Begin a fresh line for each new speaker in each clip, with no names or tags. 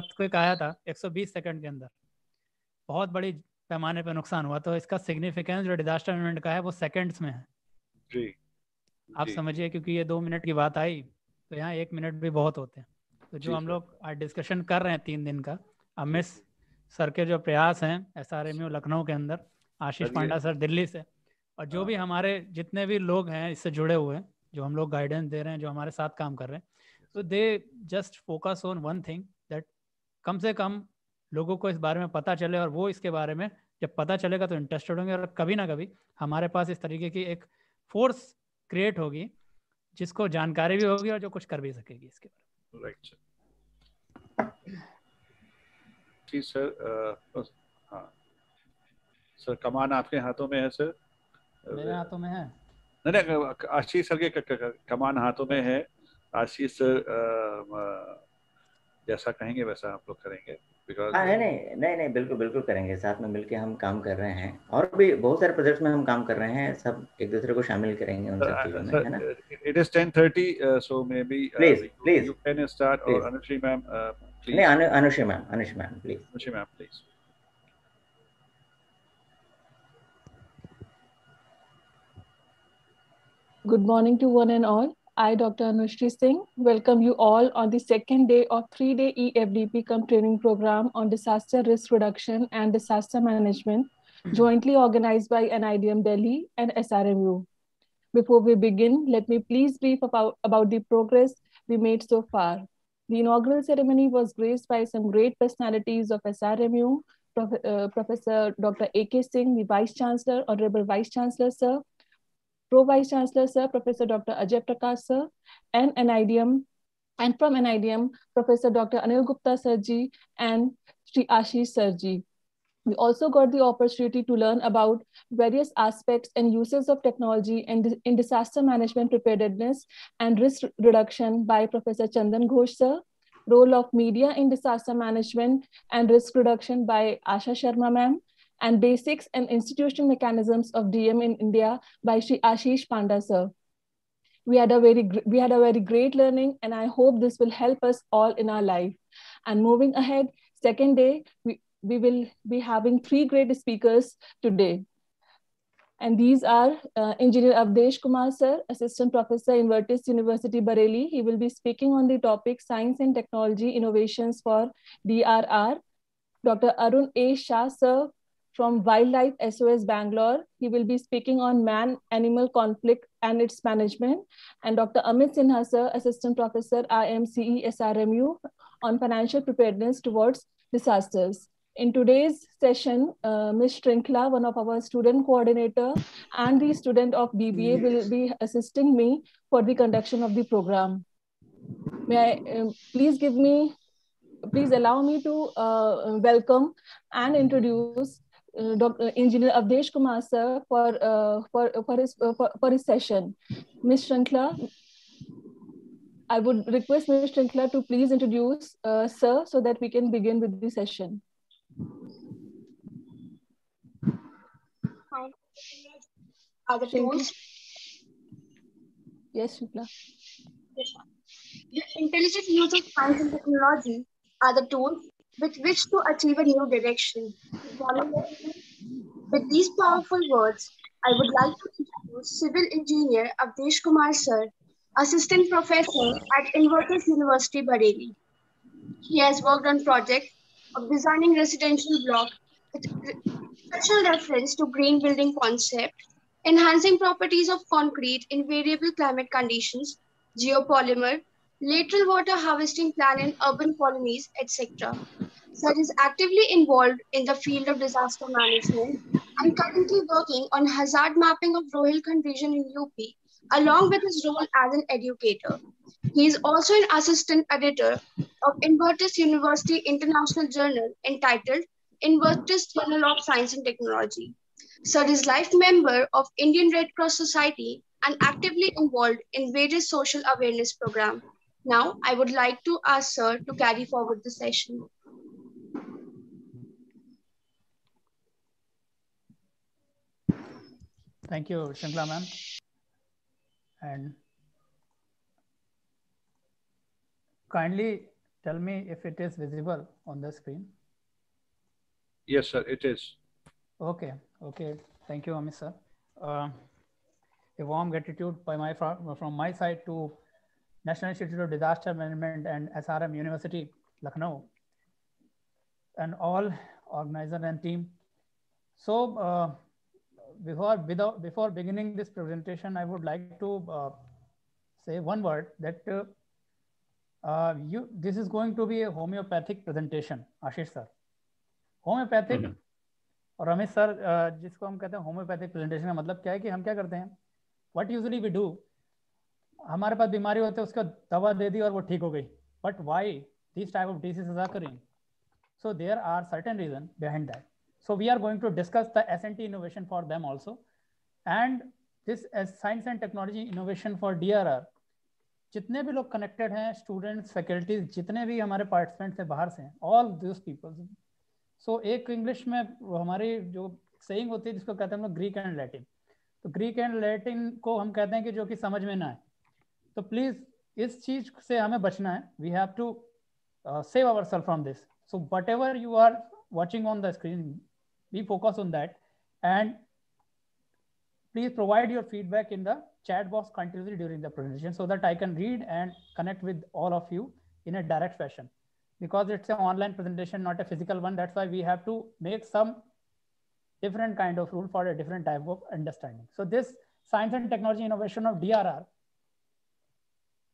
Earthquake आया था 120 second के अंदर। बहुत बड़ी पैमाने पर नुकसान हुआ। तो इसका सिग्निफिकेंस जो डिजास्टर मैनेजमेंट का है वो सेकंड्स में है।
जी।
आप समझिए क्योंकि ये दो मिनट की बात आई तो यहाँ एक मिनट भी बहुत होते हैं। तो जो हम लोग आज डिस्कशन कर रहे हैं तीन दिन का अमित सर के जो प्रयास हैं एस आर लखनऊ के अंदर आशीष पांडा सर दिल्ली से और जो भी हाँ। हमारे जितने भी लोग हैं इससे जुड़े हुए हैं जो हम लोग गाइडेंस दे रहे हैं जो हमारे साथ काम कर रहे हैं तो they just focus on one thing कम से कम लोगों को इस बारे में पता चले और वो इसके बारे में जब पता चलेगा तो इंटरेस्टेड होंगे और कभी ना कभी हमारे पास इस तरीके की एक फोर्स क्रिएट होगी जिसको जानकारी भी होगी और जो कुछ कर भी सकेगी इसके बारे में।
जी सर हाँ। सर कमान आपके हाथों में है सर
मेरे हाथों में है।
नहीं नहीं आशीष सर के कमान हाथों में है। आशीष सर जैसा कहेंगे वैसा आप लोग करेंगे।
हाँ नहीं नहीं नहीं नहीं बिल्कुल बिल्कुल करेंगे। साथ में मिलके हम काम कर रहे हैं। और भी बहुत सारे प्रोजेक्ट्स में हम काम कर रहे हैं। सब एक दूसरे को शामिल करेंगे उन सब चीज़ों में है ना?
It is 10:30 so may be
please please
you can start और अनुश्री मैम
प्लीज़ नहीं Anushree ma'am Anushree ma'am please
Anushree ma'am please
Good morning to one and all. I, Dr. Anushree Singh, welcome you all on the second day of three-day EFDP come training program on disaster risk reduction and disaster management, mm-hmm. jointly organized by NIDM Delhi and SRMU. Before we begin, let me please brief about, about the progress we made so far. The inaugural ceremony was graced by some great personalities of SRMU, Prof, uh, Professor Dr. A.K. Singh, the Vice Chancellor, Honorable Vice Chancellor, Sir, Pro Vice Chancellor Sir, Professor Dr. Ajay Prakash Sir, and NIDM, and from NIDM, Professor Dr. Anil Gupta Sirji and Sri Ashish Sirji. We also got the opportunity to learn about various aspects and uses of technology in, in disaster management preparedness and risk reduction by Professor Chandan Ghosh sir, role of media in disaster management and risk reduction by Asha Sharma ma'am, and Basics and Institutional Mechanisms of DM in India by Sri Ashish Panda sir. We had, a very, we had a very great learning and I hope this will help us all in our life. And moving ahead, second day, we, we will be having three great speakers today. And these are uh, Engineer Avdesh Kumar sir, Assistant Professor, Invertis University, Bareilly. He will be speaking on the topic Science and Technology Innovations for DRR. Dr. Arun A. Sha sir, from Wildlife SOS Bangalore. He will be speaking on man-animal conflict and its management. And Dr. Amit Sinha, sir, Assistant Professor, IMCE SRMU, on financial preparedness towards disasters. In today's session, uh, Ms. Trinkla, one of our student coordinator and the student of BBA will be assisting me for the conduction of the program. May I uh, please give me, please allow me to uh, welcome and introduce Dr. Engineer Avdesh Kumar sir for uh, for for his uh, for, for, his session. Ms. Shankla, I would request Ms. Shankla to please introduce uh, sir so that we can begin with the session.
Tools?
Yes, Shankla.
Yes, the intelligent use of science and technology are the tools with which to achieve a new direction. With these powerful words, I would like to introduce Civil Engineer Avdesh Kumar Sir, Assistant Professor at Invertis University, Bareilly. He has worked on projects of designing residential block with special reference to green building concept, enhancing properties of concrete in variable climate conditions, geopolymer, lateral water harvesting plan in urban colonies, etc. Sir is actively involved in the field of disaster management and currently working on hazard mapping of Rohilkhand region in UP, along with his role as an educator. He is also an assistant editor of Invertis University International Journal entitled Invertis Journal of Science and Technology. Sir is life member of Indian Red Cross Society and actively involved in various social awareness programs. Now, I would like to ask Sir to carry forward the session.
Thank you, Shankla ma'am. And kindly tell me if it is visible on the screen.
Yes, sir, it is.
Okay, okay. Thank you, Amit sir. Uh, a warm gratitude by my from my side to National Institute of Disaster Management and SRM University, Lucknow, and all organizer and team. So uh, before, without, before beginning this presentation, I would like to uh, say one word that uh, uh, you this is going to be a homeopathic presentation, Ashish sir. Homeopathic mm -hmm. और Ramesh sir जिसको हम कहते हैं homeopathic presentation का मतलब क्या है कि हम क्या करते हैं वट यूजली वी डू हमारे पास बीमारी होती है उसको दवा दे दी और वो ठीक हो गई। But why this type of disease are occurring so there are certain reason behind that. So we are going to discuss the snt innovation for them also. And this as science and technology innovation जितने भी लोग connected हैं students faculties जितने भी हमारे participants हैं बाहर से ऑल दिस पीपल सो एक इंग्लिश में हमारी जो सेइंग होती है, जिसको कहते हैं हम लोग ग्रीक एंड लैटिन तो ग्रीक एंड लैटिन को हम कहते हैं कि जो कि समझ में ना आए। तो प्लीज इस चीज से हमें बचना है we have to save our self from this so what ever you are watching on the screen we focus on that and please provide your feedback in the chat box continuously during the presentation so that I can read and connect with all of you in a direct fashion. Because it's an online presentation, not a physical one. That's why we have to make some different kind of rule for a different type of understanding. So this science and technology innovation of DRR,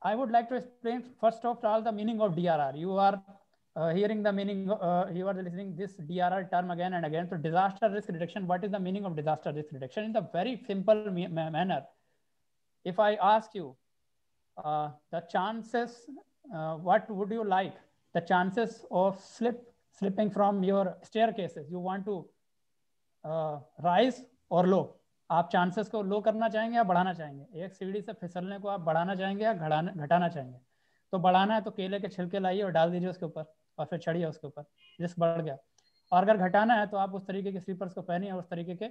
I would like to explain first of all the meaning of DRR. You are uh, hearing the meaning, uh, you are listening this DRR term again and again. So disaster risk reduction, what is the meaning of disaster risk reduction? In the very simple ma manner, if I ask you uh, the chances, uh, what would you like? The chances of slip, slipping from your staircases, you want to uh, rise or low? आप chances को low करना चाहेंगे या बढ़ाना चाहेंगे? एक सीढ़ी से फिसलने को आप बढ़ाना चाहेंगे या घटाना घटाना चाहेंगे? तो बढ़ाना है तो केले के छिलके लाइए और डाल दीजिए उसके ऊपर और फिर चढ़िए उसके ऊपर रिस्क बढ़ गया। और अगर घटाना है तो आप उस तरीके के स्लीपर्स को पहनिए उस तरीके के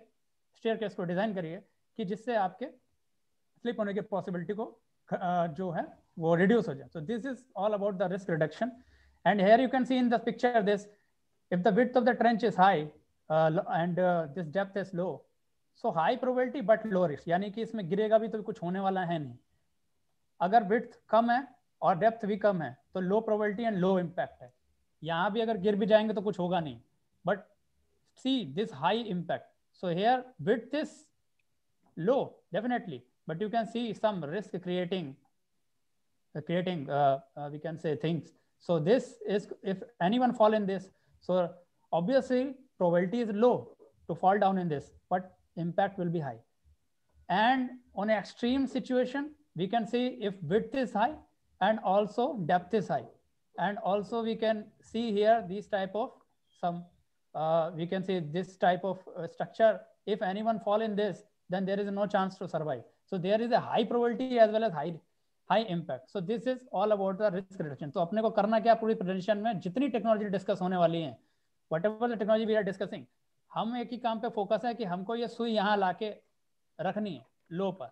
स्टेयर केस को डिज़ाइन करिए कि जिससे आपके स्लिप होने की पॉसिबिलिटी को जो है वो रिड्यूस हो जाए। So this is all about the risk reduction and here you can see in the picture this if the width of the trench is high and this depth is low so high probability but low risk यानी कि इसमें गिरेगा भी तो कुछ होने वाला है नहीं। अगर विथ कम है और डेप्थ भी कम है तो low probability and low impact है। यहाँ भी अगर गिर भी जाएँगे तो कुछ होगा नहीं। But see this high impact so here breadth is low definitely but you can see some risk creating creating we can say things so this is if any one fall in this so obviously probability is low to fall down in this but impact will be high. And on an extreme situation, we can see if width is high and also depth is high. And also we can see here these type of some, uh, we can see this type of uh, structure. If anyone fall in this, then there is no chance to survive. So there is a high probability as well as high high impact. So this is all about the risk reduction. So अपने को करना क्या पूरी presentation में जितनी technology discuss होने वाली है what ever the technology we are discussing हम एक ही काम पे फोकस है कि हमको ये सुई यहाँ ला के रखनी है लो पर।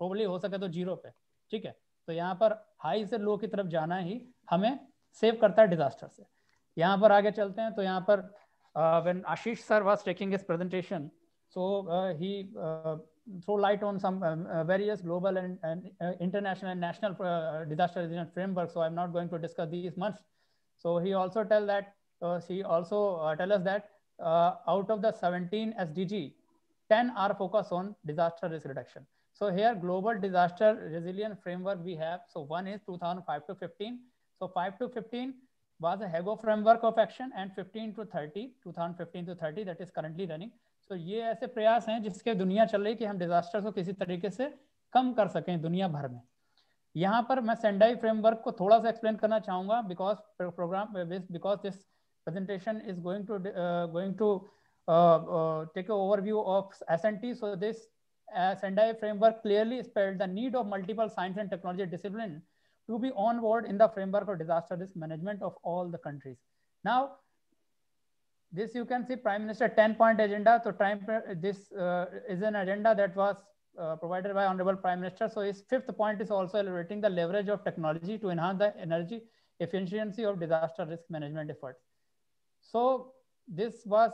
प्रोबली हो सके तो ज़ीरो पे। ठीक है? तो यहाँ पर हाई से लो की तरफ़ जाना ही हमें सेव करता है डिजास्टर से। यहाँ पर आगे चलते हैं तो यहाँ पर when Ashish sir was taking his presentation so he throw light on some various global and international and national disaster framework so I am not going to discuss this month so he also tell that he also tell us that uh, out of the 17 SDG, 10 are focused on disaster risk reduction. So here global disaster resilience framework we have. So one is 2005 to 15. So 5 to 15 was a HEGO framework of action and 15 to 30, 2015 to 30 that is currently running. So ये ऐसे प्रयास हैं जिसके दुनिया चल रही है कि हम डिजास्टर को किसी तरीके से कम कर सकें दुनिया भर में यहाँ पर मैं सेंडाई फ्रेमवर्क को थोड़ा सा एक्सप्लेन करना चाहूँगा because program because this presentation is going to uh, going to uh, uh, take an overview of SNT. So this Sendai framework clearly spelled the need of multiple science and technology discipline to be on board in the framework of disaster risk management of all the countries. Now, this you can see Prime Minister 10 point agenda. So this uh, is an agenda that was uh, provided by Honorable Prime Minister. So his fifth point is also elaborating the leverage of technology to enhance the energy efficiency of disaster risk management efforts. So this was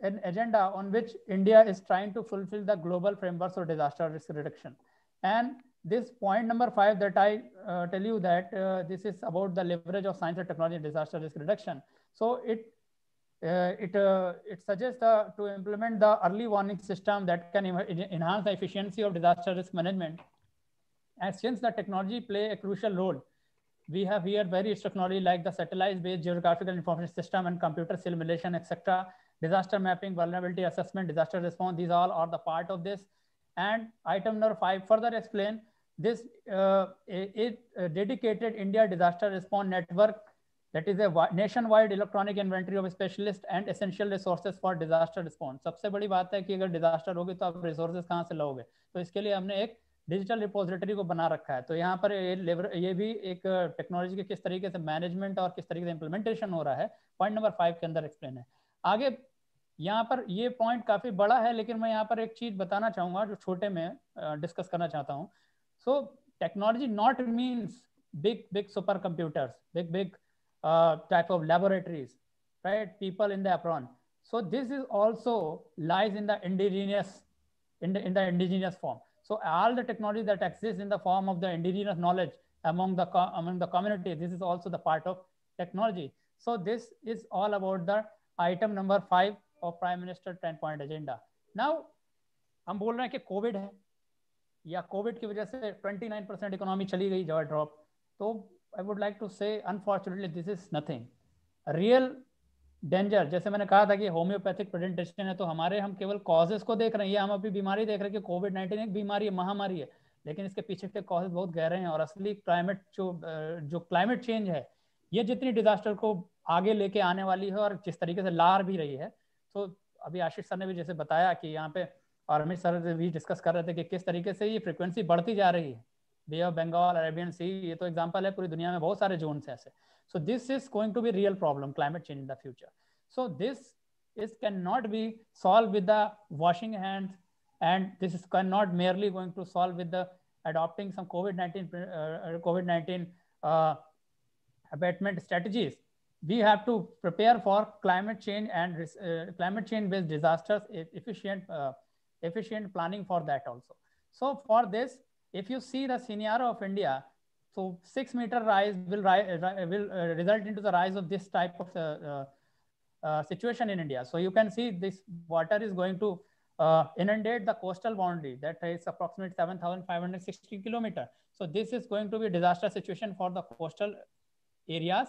an agenda on which India is trying to fulfill the global frameworks of disaster risk reduction. And this point number five that I uh, tell you that uh, this is about the leverage of science and technology in disaster risk reduction. So it uh, it uh, it suggests uh, to implement the early warning system that can enhance the efficiency of disaster risk management. And since the technology play a crucial role, we have here various technology like the satellite-based geographical information system and computer simulation, etc. Disaster mapping, vulnerability assessment, disaster response. These all are the part of this. And item number five further explain this uh, it, uh, dedicated India disaster response network that is a nationwide electronic inventory of specialist and essential resources for disaster response. सबसे बड़ी बात है कि अगर disaster होगी तो आप resources कहाँ से लोगे तो इसके लिए हमने एक डिजिटल रिपोजिटरी को बना रखा है। तो यहाँ पर ये ये भी एक टेक्नोलॉजी के किस तरीके से मैनेजमेंट और किस तरीके से इम्प्लीमेंटेशन हो रहा है पॉइंट नंबर फाइव के अंदर एक्सप्लेन है। आगे, यहाँ पर ये पॉइंट काफ़ी बड़ा है, लेकिन मैं यहाँ पर एक चीज़ बताना चाहूँगा जो छोटे में डिस्कस करना चाहता हूँ। So technology not means big big super computers big big type of laboratories right people in the apron. So, this is also lies in the indigenous, in the in the So all the technology that exists in the form of the indigenous knowledge among the among the community, this is also the part of technology. So this is all about the item number five of Prime Minister 10 point agenda. Now हम बोल रहे हैं कि Covid है या Covid की वजह से 29 परसेंट इकोनॉमी चली गई जो ड्रॉप तो I would like to say unfortunately this is nothing real danger जैसे मैंने कहा था कि होम्योपैथिक प्रेजेंटेशन है तो हमारे हम केवल कॉजेस को देख रहे हैं। ये हम अभी बीमारी देख रहे हैं कि कोविड नाइन्टीन एक बीमारी है, महामारी है। लेकिन इसके पीछे के कॉजेस बहुत गहरे हैं और असली क्लाइमेट जो जो क्लाइमेट चेंज है, ये जितनी डिजास्टर को आगे लेके आने वाली है और जिस तरीके से लार भी रही है। तो अभी आशीष सर ने भी जैसे बताया कि यहाँ पे और अमित सर भी डिस्कस कर रहे थे कि किस तरीके से ये फ्रिक्वेंसी बढ़ती जा रही है। Bay of Bengal Arabian Sea ये तो एग्ज़ाम्पल है, पूरी दुनिया में बहुत सारे जोन ऐसे। So this is going to be a real problem, climate change in the future. So this is cannot be solved with the washing hands and this is not merely going to solve with the adopting some COVID-19 uh, COVID-19 uh, abatement strategies. We have to prepare for climate change and uh, climate change based disasters, efficient, uh, efficient planning for that also. So for this, if you see the scenario of India, so six meter rise will, rise, will uh, result into the rise of this type of uh, uh, uh, situation in India. So you can see this water is going to uh, inundate the coastal boundary that is approximately 7,560 kilometer. So this is going to be a disaster situation for the coastal areas.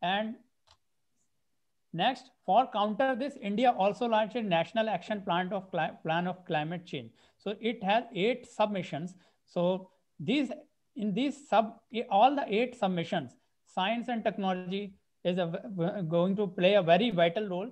And next, for counter this, India also launched a national action plan of plan of climate change. So it has eight submissions. So these in these sub all the eight submissions, science and technology is a, going to play a very vital role.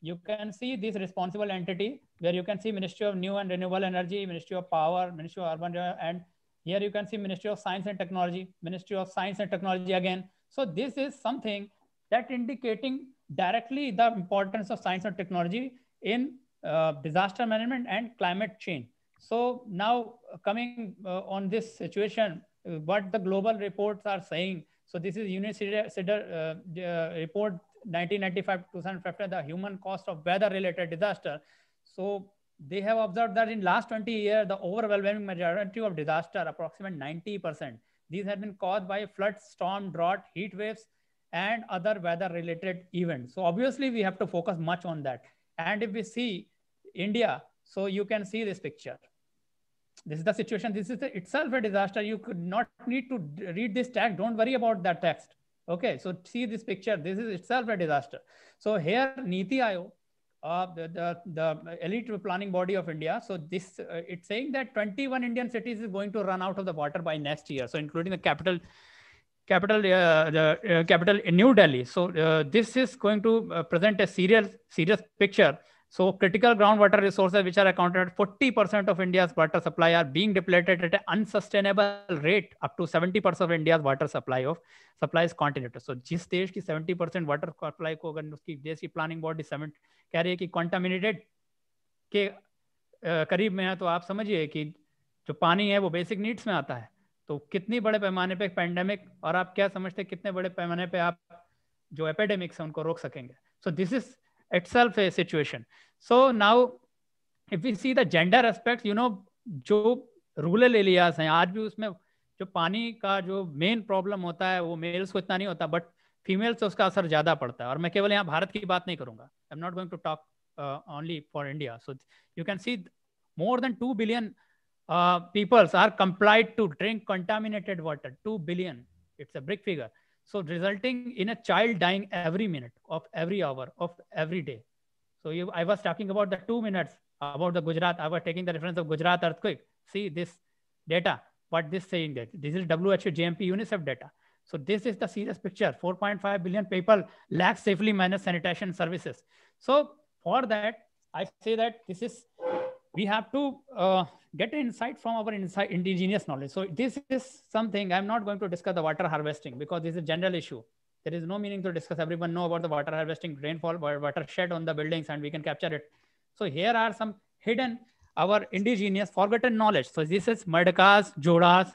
You can see this responsible entity where you can see Ministry of New and Renewable Energy, Ministry of Power, Ministry of Urban, and here you can see Ministry of Science and Technology, Ministry of Science and Technology again. So this is something that indicating directly the importance of science and technology in uh, disaster management and climate change. So now coming uh, on this situation, what the global reports are saying. So this is UNICEF uh, report 1995-2015, the human cost of weather-related disaster. So they have observed that in last 20 years, the overwhelming majority of disaster, approximately 90%, these have been caused by floods, storm, drought, heat waves, and other weather-related events. So obviously we have to focus much on that. And if we see India, so you can see this picture this is the situation. This is the, itself a disaster. You could not need to read this text. Don't worry about that text. Okay, so see this picture. This is itself a disaster. So here, Niti Aayog, uh, the, the, the elite planning body of India. So this, uh, it's saying that 21 Indian cities is going to run out of the water by next year. So including the capital, capital, uh, the uh, capital in New Delhi. So uh, this is going to uh, present a serious, serious picture so critical groundwater resources, which are accounted 40% of India's water supply are being depleted at an unsustainable rate up to 70% of India's water supply of supply is continued. So जिस देश की 70% water supply को अगर उसकी देश की planning body seven कह रही है कि कॉन्टामिनेटेड के करीब में है तो आप समझिए कि जो पानी है वो बेसिक नीड्स में आता है तो कितनी बड़े पैमाने पे पेंडेमिक और आप क्या समझते हैं कितने बड़े पैमाने पे आप जो एपिडेमिक्स है उनको रोक सकेंगे so this is itself a situation. So now, if we see the gender aspects, you know, जो रूरल एरियाज़ हैं, आज भी उसमें जो पानी का जो मेन प्रॉब्लम होता है, वो मेल्स को इतना नहीं होता बट फीमेल से उसका असर ज़्यादा पड़ता है। और मैं केवल यहाँ भारत की बात नहीं करूँगा। I am not going to talk only for India so you can see more than two billion peoples are complied to drink contaminated water two billion it's a big figure so resulting in a child dying every minute of every hour of every day. So you, i was talking about the two minutes about the gujarat i was taking the reference of gujarat earthquake. See this data what this saying that this is who jmp unicef data. So this is the serious picture. 4.5 billion people lack safely managed sanitation services. So for that i say that this is we have to uh, get insight from our indigenous knowledge. So this is something I'm not going to discuss the water harvesting because this is a general issue. There is no meaning to discuss. Everyone know about the water harvesting, rainfall, water shed on the buildings, and we can capture it. So here are some hidden our indigenous forgotten knowledge. So this is Madkas, Johads,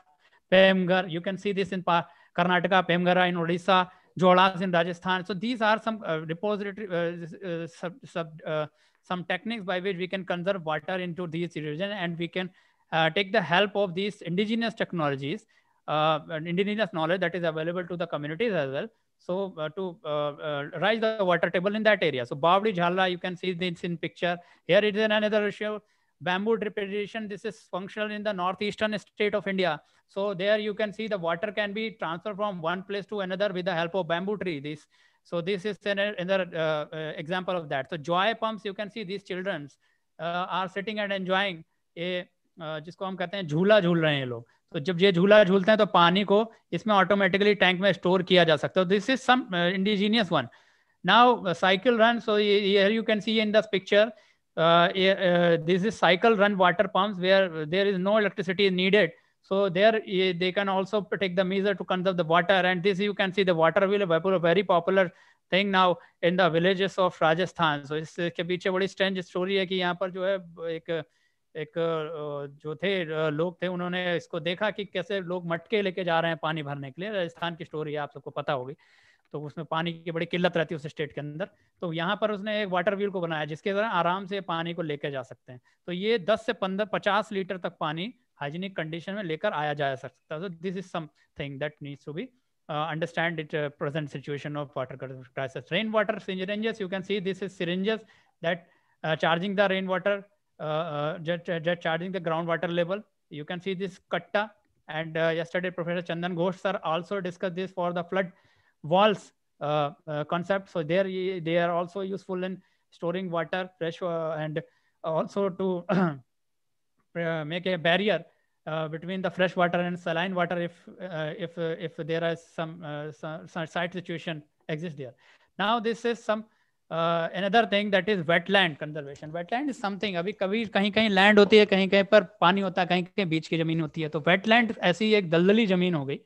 Pemgar. You can see this in Karnataka, Pemgara in Odisha, Johads in Rajasthan. So these are some uh, repository uh, uh, sub, sub uh, some techniques by which we can conserve water into these regions and we can uh, take the help of these indigenous technologies, uh, indigenous knowledge that is available to the communities as well. So uh, to uh, uh, rise the water table in that area. So Bawdi Jhala, you can see this in picture. Here it is another issue. Bamboo drip irrigation, this is functional in the northeastern state of India. So there you can see the water can be transferred from one place to another with the help of bamboo tree. This so this is another uh, uh, example of that. So joy pumps, you can see these children uh, are sitting and enjoying a जिसको हम कहते हैं झूला झूल रहे हैं लोग तो जब ये झूला झूलते हैं तो पानी को इसमें ऑटोमेटिकली टैंक में स्टोर किया जा सकता है this is some indigenous one now cycle run so you can see in this picture this is cycle run water pumps where there is no electricity needed so there they can also take the measure to conserve the water. And this you can see the water wheel, a very popular thing now in the villages of Rajasthan. So इसके पीछे बड़ी strange story है कि यहाँ पर जो है एक एक जो थे लोग थे उन्होंने इसको देखा कि कैसे लोग मटके लेके जा रहे हैं पानी भरने के लिए राजस्थान की स्टोरी है आप सबको पता होगी तो उसमें पानी की बड़ी किल्लत रहती है उस स्टेट के अंदर तो यहाँ पर उसने एक वाटर व्हील को बनाया जिसके द्वारा आराम से पानी को लेकर जा सकते हैं तो ये 10 से 15 50 लीटर तक पानी हाइजीनिक कंडीशन में लेकर आया जा सकता है this is something that needs to be understand it uh, present situation of water crisis rainwater syringes you can see this is syringes that uh, charging the rainwater uh, just, just charging the groundwater level you can see this katta and yesterday professor chandan ghosh sir also discussed this for the flood walls concept so there they are also useful in storing water fresh and also to Uh, make a barrier uh, between the fresh water and saline water if uh, if if there is some, some, some side situation exists there. Now this is some uh, another thing that is wetland conservation. Wetland is something अभी कभी कहीं कहीं land होती है कहीं कहीं पर पानी होता है कहीं कहीं बीच की ज़मीन होती है तो वेटलैंड ऐसी एक दलदली ज़मीन हो गई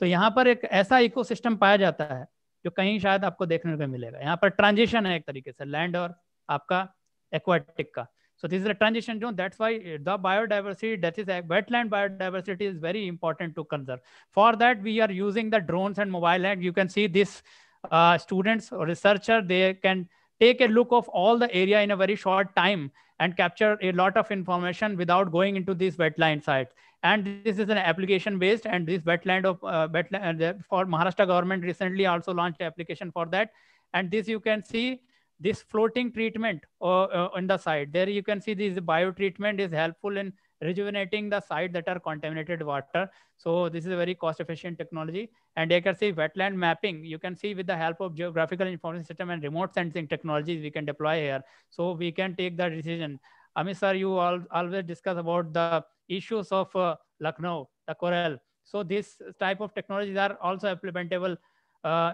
तो यहाँ पर एक ऐसा इकोसिस्टम पाया जाता है जो कहीं शायद आपको देखने को मिलेगा यहाँ पर ट्रांजिशन है एक तरीके से लैंड और आपका एक्वाटिक का So this is a transition zone. That's why the biodiversity, that is a wetland biodiversity is very important to conserve. For that, we are using the drones and mobile and you can see this uh, students or researcher, they can take a look of all the area in a very short time and capture a lot of information without going into these wetland sites. And this is an application based and this wetland of uh, wetland uh, for Maharashtra government recently also launched application for that. And this you can see this floating treatment uh, uh, on the side. There you can see this bio treatment is helpful in rejuvenating the site that are contaminated water. So this is a very cost efficient technology. And you can see wetland mapping. You can see with the help of geographical information system and remote sensing technologies we can deploy here. So we can take the decision. Amit sir, you all, always discuss about the issues of uh, Lucknow, the coral. So this type of technologies are also implementable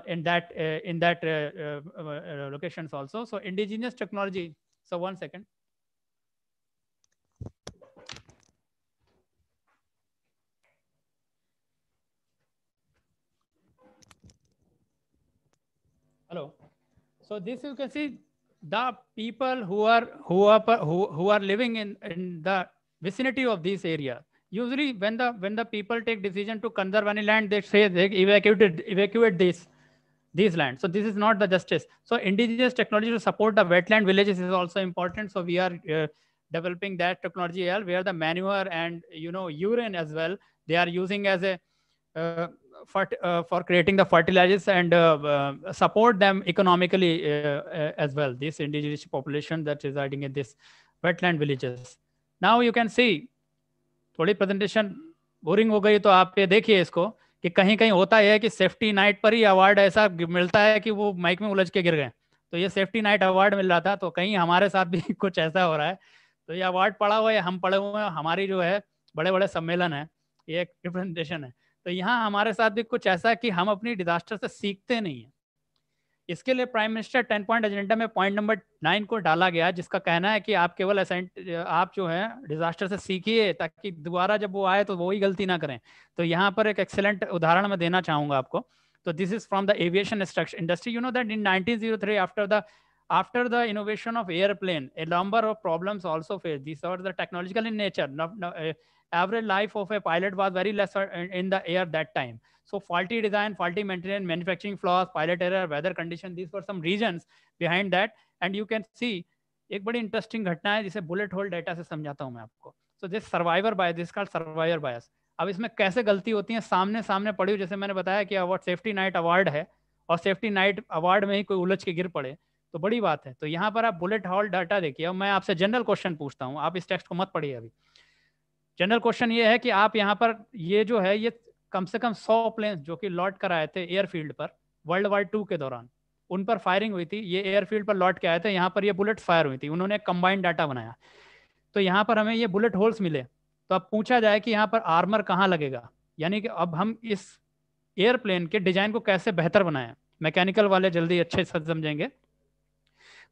in that uh, in that uh, locations also. So indigenous technology. So one second. Hello. So this you can see the people who are who are who, who are living in in the vicinity of this area usually when the when the people take decision to conserve any land they say they evacuate evacuate this these lands. So this is not the justice. So indigenous technology to support the wetland villages is also important. So we are uh, developing that technology where the manure and you know urine as well they are using as a uh, for, uh, for creating the fertilizers and uh, uh support them economically uh, as well this indigenous population that residing in this wetland villages. Now you can see थोड़ी presentation boring हो गई तो आप ये देखिए इसको कि कहीं कहीं होता है कि सेफ्टी नाइट पर ही अवार्ड ऐसा मिलता है कि वो माइक में उलझ के गिर गए। तो ये सेफ्टी नाइट अवार्ड मिल रहा था तो कहीं हमारे साथ भी कुछ ऐसा हो रहा है। तो ये अवार्ड पड़ा हुआ है हम पड़े हुए हैं, हमारी जो है बड़े बड़े सम्मेलन है, ये एक रिप्रेजेंटेशन है। तो यहाँ हमारे साथ भी कुछ ऐसा है कि हम अपनी डिजास्टर से सीखते नहीं है। इसके लिए prime minister ten point agenda में पॉइंट नंबर नाइन को डाला गया जिसका कहना है कि आप केवल आप जो है डिजास्टर से सीखिए ताकि दोबारा जब वो आए तो वही गलती ना करें। तो यहाँ पर एक एक्सेलेंट उदाहरण मैं देना चाहूँगा आपको। तो this is from the aviation industry you know that in 1903 after the after the innovation of airplane a number of problems are the technological in nature. No, no, uh, average life of a pilot was very less in the air that time. So faulty design, faulty maintenance, manufacturing flaws, pilot error, weather condition, these were some reasons behind that. And you can see एक बड़ी interesting घटना है जिसे bullet whole data से समझाता हूँ मैं आपको। So this survivor bias this called survivor bias अब इसमें कैसे गलती होती है सामने सामने पड़ी जैसे मैंने बताया कि अवार्ड सेफ्टी नाइट अवार्ड है और सेफ्टी नाइट अवार्ड में ही कोई उलझ के गिर पड़े तो बड़ी बात है। तो यहाँ पर आप बुलेट हॉल डाटा देखिए अब मैं आपसे जनरल क्वेश्चन पूछता हूँ आप इस टेक्स्ट को मत पढ़िए अभी। जनरल क्वेश्चन ये है कि आप यहाँ पर ये जो है ये कम से कम सौ प्लेन जो कि लॉट कर आए थे एयरफील्ड पर वर्ल्ड वार टू के दौरान, उन पर फायरिंग हुई थी। ये एयरफील्ड पर लौट के आए थे, यहाँ पर ये बुलेट फायर हुई थी। उन्होंने कंबाइंड डाटा बनाया। तो यहाँ पर हमें ये बुलेट होल्स मिले। तो अब पूछा जाए कि यहाँ पर आर्मर कहाँ लगेगा? यानी कि अब हम इस एयरप्लेन के डिज़ाइन को कैसे बेहतर बनाएँ? मैकेनिकल वाले जल्दी अच्छे से समझेंगे।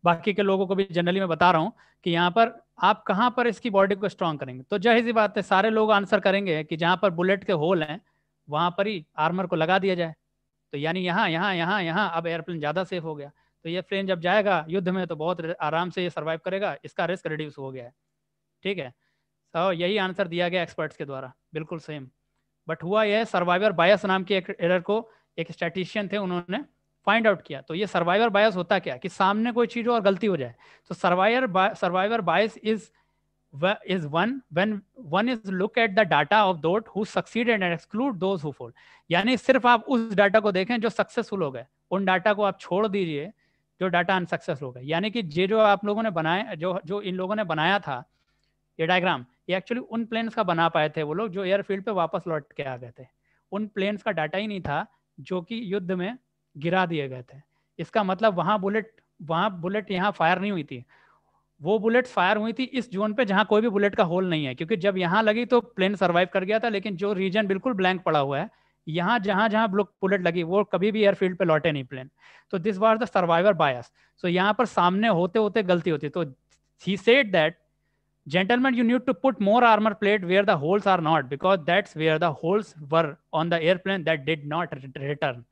बाकी के लोगों को भी जनरली मैं बता रहा हूँ कि यहाँ पर आप कहाँ पर इसकी बॉडी को स्ट्रॉन्ग करेंगे? तो ज़ाहिर सी बात है, सारे लोग आंसर करेंगे कि जहाँ पर बुलेट के होल हैं वहाँ पर ही आर्मर को लगा दिया जाए। तो यानी यहाँ यहाँ यहाँ यहाँ, अब एयरप्लेन ज़्यादा सेफ़ हो गया। तो ये प्लेन जब जाएगा युद्ध में तो बहुत आराम से ये सर्वाइव करेगा, इसका रिस्क रिड्यूस हो गया है। ठीक है? तो यही आंसर दिया गया एक्सपर्ट्स के द्वारा। बिल्कुल सेम बट हुआ यह सर्वाइवर बायस नाम के एक एरर को एक स्टैटिशियन थे, उन्होंने फाइंड आउट किया। तो ये सर्वाइवर बायस होता क्या कि सामने कोई चीज़ हो और गलती हो जाए। तो survivor survivor bias is is one, when one is look at the data of those who succeeded and exclude those who fall. यानी सिर्फ़ आप उस डाटा को देखें जो सक्सेसफुल हो गए। उन डाटा को आप छोड़ दीजिए जो डाटा अनसक्सेसफुल हो गए। यानी कि ये जो आप लोगों ने बनाए, जो जो इन लोगों ने बनाया था, ये डायग्राम ये एक्चुअली उन प्लेन्स का बना पाए थे वो लोग जो एयरफील्ड पे वापस लौट के आ गए थे। उन प्लेन्स का डाटा ही नहीं था जो कि युद्ध में गिरा दिए गए थे। इसका मतलब वहाँ बुलेट वहाँ बुलेट यहाँ फायर नहीं हुई थी। वो बुलेट फायर हुई थी इस जोन पे जहाँ कोई भी बुलेट का होल नहीं है, क्योंकि जब यहाँ लगी तो प्लेन सर्वाइव कर गया था, लेकिन जो रीजन बिल्कुल ब्लैंक पड़ा हुआ है, यहाँ जहाँ जहाँ बुलेट लगी, वो कभी भी एयरफील्ड पे लौटे नहीं प्लेन तो this was the survivor bias so यहाँ पर सामने होते होते गलती होती। तो he said that gentlemen, you need to put more armor plate where the holes are not, because that's where the holes were on the airplane that did not return.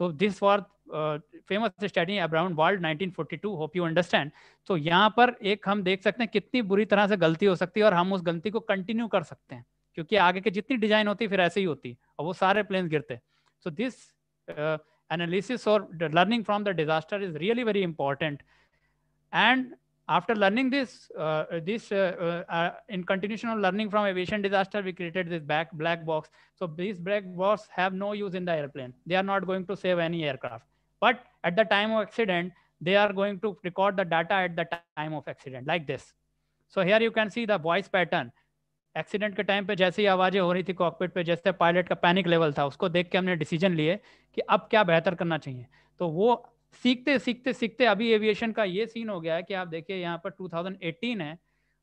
so this was famous study around world 1942 hope you understand तो यहाँ पर एक हम देख सकते हैं कितनी बुरी तरह से गलती हो सकती है और हम उस गलती को कंटिन्यू कर सकते हैं। क्योंकि आगे की जितनी डिज़ाइन होती फिर ऐसे ही होती और वो सारे प्लेन गिरते सो दिस एनालिसिस और learning from the disaster is really very important and after learning this this in continuation of learning from aviation disaster we created this black black box so this black box have no use in the airplane they are not going to save any aircraft But at the time of accident, they are going to record the data at the time of accident like this. So here you can see the voice pattern. Accident के time पे जैसे ही आवाज़ें हो रही थी cockpit पे जैसे pilot का पैनिक लेवल था उसको देख के हमने डिसीज़न लिए कि अब क्या बेहतर करना चाहिए तो वो सीखते सीखते सीखते अभी एविएशन का ये सीन हो गया है कि आप देखिए यहाँ पर 2018 है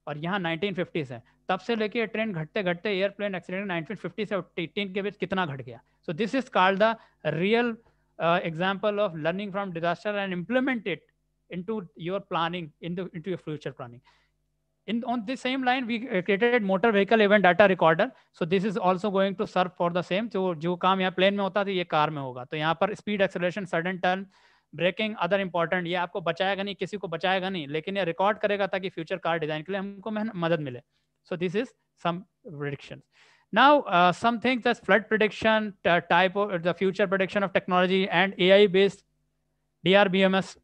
और यहाँ 1950 है तब से लेके ट्रेन घटते घटते एयरप्लेन एक्सीडेंट 1950 से 18 के बीच कितना घट गया so this is called the real example of learning from disaster and implement it into your planning into into your future planning in on the same line we created motor vehicle event data recorder so this is also going to serve for the same जो जो काम यहाँ plane में होता था ये car में होगा तो यहाँ पर speed acceleration sudden turn braking other important ये आपको बचाएगा नहीं किसी को बचाएगा नहीं लेकिन ये रिकॉर्ड करेगा ताकि फ्यूचर कार डिज़ाइन के लिए हमको मदद मिले so this is some predictions. Now, uh, some things as flood prediction, type of the future prediction of technology and AI-based DRBMS,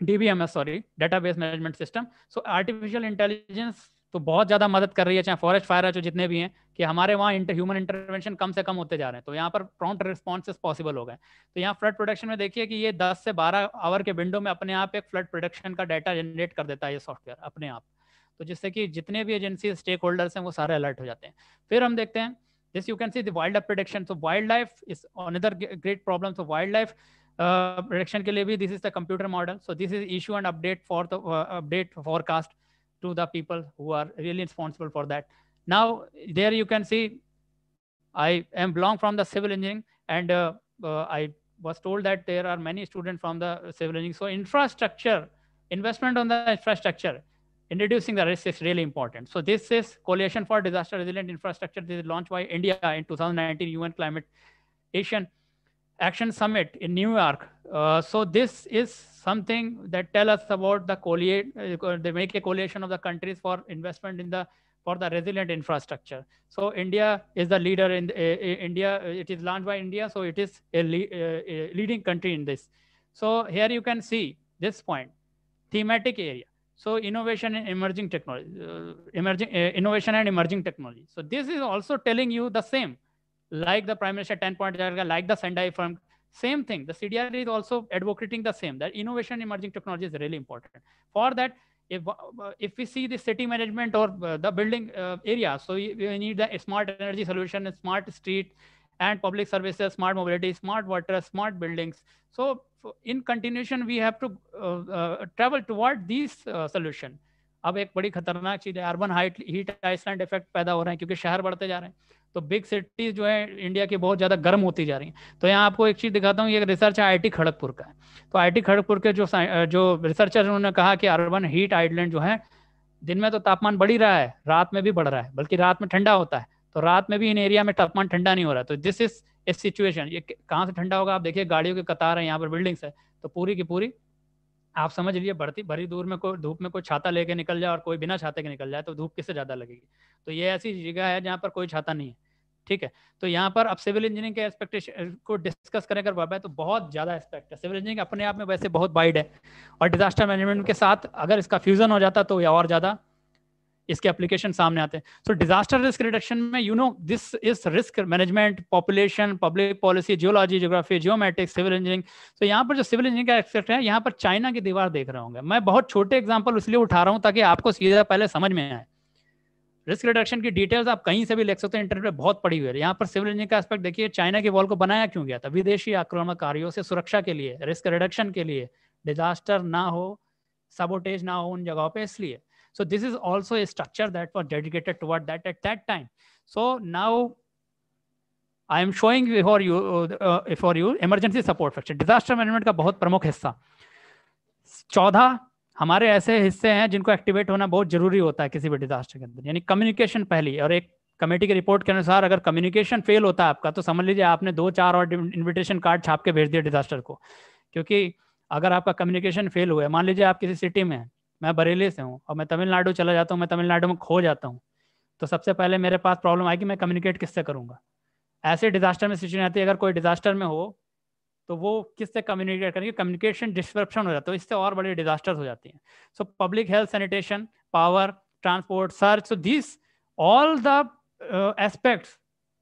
DBMS, sorry, database management system. So artificial intelligence तो बहुत ज़्यादा मदद कर रही है चाहे फॉरेस्ट फायर जो जितने भी हैं कि हमारे वहाँ इंटर ह्यूमन इंटरवेंशन कम से कम होते जा रहे हैं। तो यहाँ पर प्रॉन्ट रिस्पॉन्सेस पॉसिबल हो गए। तो यहाँ फ्लड प्रोडक्शन में देखिए कि ये 10 से 12 आवर के विंडो में अपने आप एक फ्लड प्रोडक्शन का डाटा जनरेट कर देता है ये सॉफ्टवेयर अपने आप। तो जिससे कि जितने भी एजेंसी स्टेक होल्डर्स हैं वो सारे अलर्ट हो जाते हैं। फिर हम देखते हैं जिस you can see wildlife production so wildlife is another great problem so wildlife production के लिए भी this is the computer model so this is issue and update for the update forecast to the people who are really responsible for that now there you can see I am belong from the civil engineering and I was told that there are many students from the civil engineering. So infrastructure, investment on the infrastructure introducing the risk is really important. So this is Coalition for Disaster Resilient Infrastructure. This is launched by India in 2019 UN Climate Asian Action Summit in New York. Uh, so this is something that tell us about the coalition. Uh, they make a coalition of the countries for investment in the for the resilient infrastructure. So India is the leader in uh, India. It is launched by India, so it is a, le a, leading country in this. So here you can see this point, thematic area. So innovation and emerging technology, uh, emerging uh, innovation and emerging technology. So this is also telling you the same like the Prime Minister 10 point, like the Sendai firm, same thing. The CDR is also advocating the same, that innovation emerging technology is really important. For that, if, if we see the city management or uh, the building uh, area, so we, we need the smart energy solution, smart street and public services, smart mobility, smart water, smart buildings. So in continuation, we have to uh, uh, travel toward these uh, solution. अब एक बड़ी खतरनाक चीज़ है urban height heat island effect पैदा हो रहे हैं क्योंकि शहर बढ़ते जा रहे हैं तो बिग सिटीज़ जो है इंडिया की बहुत ज़्यादा गर्म होती जा रही हैं तो यहाँ आपको एक चीज़ दिखाता हूँ ये रिसर्च है आईटी खड़गपुर का है तो आईटी खड़गपुर के जो जो रिसर्चर उन्होंने कहा कि अर्बन हीट आइलैंड जो है दिन में तो तापमान बढ़ ही रहा है रात में भी बढ़ रहा है बल्कि रात में ठंडा होता है तो रात में भी इन एरिया में तापमान ठंडा नहीं हो रहा तो दिस इज़ ए सिचुएशन ये कहाँ से ठंडा होगा? आप देखिए, गाड़ियों के कतार है, यहाँ पर बिल्डिंग्स है। तो पूरी की पूरी, आप समझ लीजिए, बढ़ती, भरी दूर में कोई धूप में कोई छाता लेके निकल जाए और कोई बिना छाते के निकल जाए तो धूप किससे ज़्यादा लगेगी? तो ये ऐसी जगह है जहाँ पर कोई छाता नहीं है। ठीक है? तो यहाँ पर अब सिविल इंजीनियरिंग के एक्सपेक्टेशन को डिस्कस करें, अगर बाबा तो बहुत ज़्यादा एस्पेक्ट है। सिविल इंजीनियरिंग अपने आप में वैसे बहुत वाइड है। और डिजास्टर मैनेजमेंट के साथ अगर इसका फ्यूजन हो जाता तो ये और ज़्यादा इसके एप्लीकेशन सामने आते हैं। सो डिजास्टर रिस्क रिडक्शन में you know this is risk management population public policy geology geography geomatics civil engineering तो यहाँ पर जो सिविल इंजीनियरिंग का एक्सपेक्ट है, यहाँ पर चाइना की दीवार देख रहे होंगे। मैं बहुत छोटे एग्ज़ाम्पल इसलिए उठा रहा हूँ ताकि आपको सीधा पहले समझ में आए। रिस्क रिडक्शन की डिटेल्स आप कहीं से भी लिख सकते हैं इंटरनेट पे बहुत पड़ी हुई है। यहाँ पर सिविल इंजीनियरिंग का एस्पेक्ट देखिए चाइना के वॉल को बनाया क्यों गया था? विदेशी आक्रमणकारियों से सुरक्षा के लिए रिस्क रिडक्शन के लिए। डिजास्टर ना हो सबोटेज ना हो उन जगहों पे, इसलिए। So this is also a structure that was dedicated toward that at that time. So now I am showing for you uh, for you emergency support function. Disaster management का बहुत प्रमुख हिस्सा। चौदह हमारे ऐसे हिस्से हैं जिनको एक्टिवेट होना बहुत ज़रूरी होता है किसी भी डिजास्टर के अंदर। यानी कम्युनिकेशन पहली और एक कमेटी की रिपोर्ट के अनुसार अगर कम्युनिकेशन फेल होता है आपका तो समझ लीजिए आपने दो चार और इनविटेशन कार्ड छाप के भेज दिया डिजास्टर को। क्योंकि अगर आपका कम्युनिकेशन फेल हुआ है मान लीजिए आप किसी सिटी में हैं मैं बरेली से हूँ और मैं तमिलनाडु चला जाता हूँ, मैं तमिलनाडु में खो जाता हूँ। तो सबसे पहले मेरे पास प्रॉब्लम आएगी मैं कम्युनिकेट किससे करूँगा? ऐसे डिजास्टर में सिचुएशन आती है, अगर कोई डिजास्टर में हो तो वो किससे कम्युनिकेट करेंगे? कम्युनिकेशन डिस्क्रप्शन हो जाता है इससे और बड़ी डिजास्टर्स हो जाती हैं। So public health sanitation power transport search so this all the aspects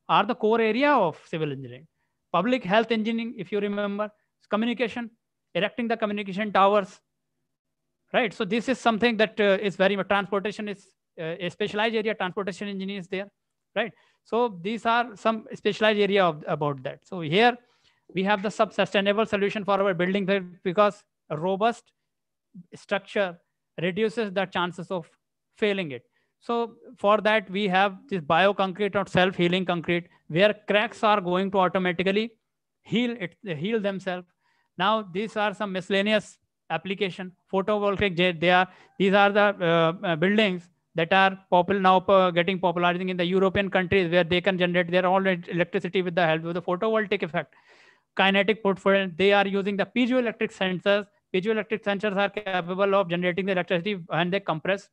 are the core area of civil engineering public health engineering if you remember communication, erecting the communication towers right so this is something that uh, is very much transportation is uh, a specialized area transportation engineers there right so these are some specialized area of, about that so here we have the sub-sustainable solution for our building because a robust structure reduces the chances of failing it. So for that, we have this bio concrete or self-healing concrete where cracks are going to automatically heal it, heal themselves. Now, these are some miscellaneous application. Photovoltaic, they are, these are the uh, uh buildings that are popular now uh, getting popularizing in the European countries where they can generate their own electricity with the help of the photovoltaic effect kinetic portfolio, they are using the piezoelectric sensors. Piezoelectric sensors are capable of generating the electricity when they compress.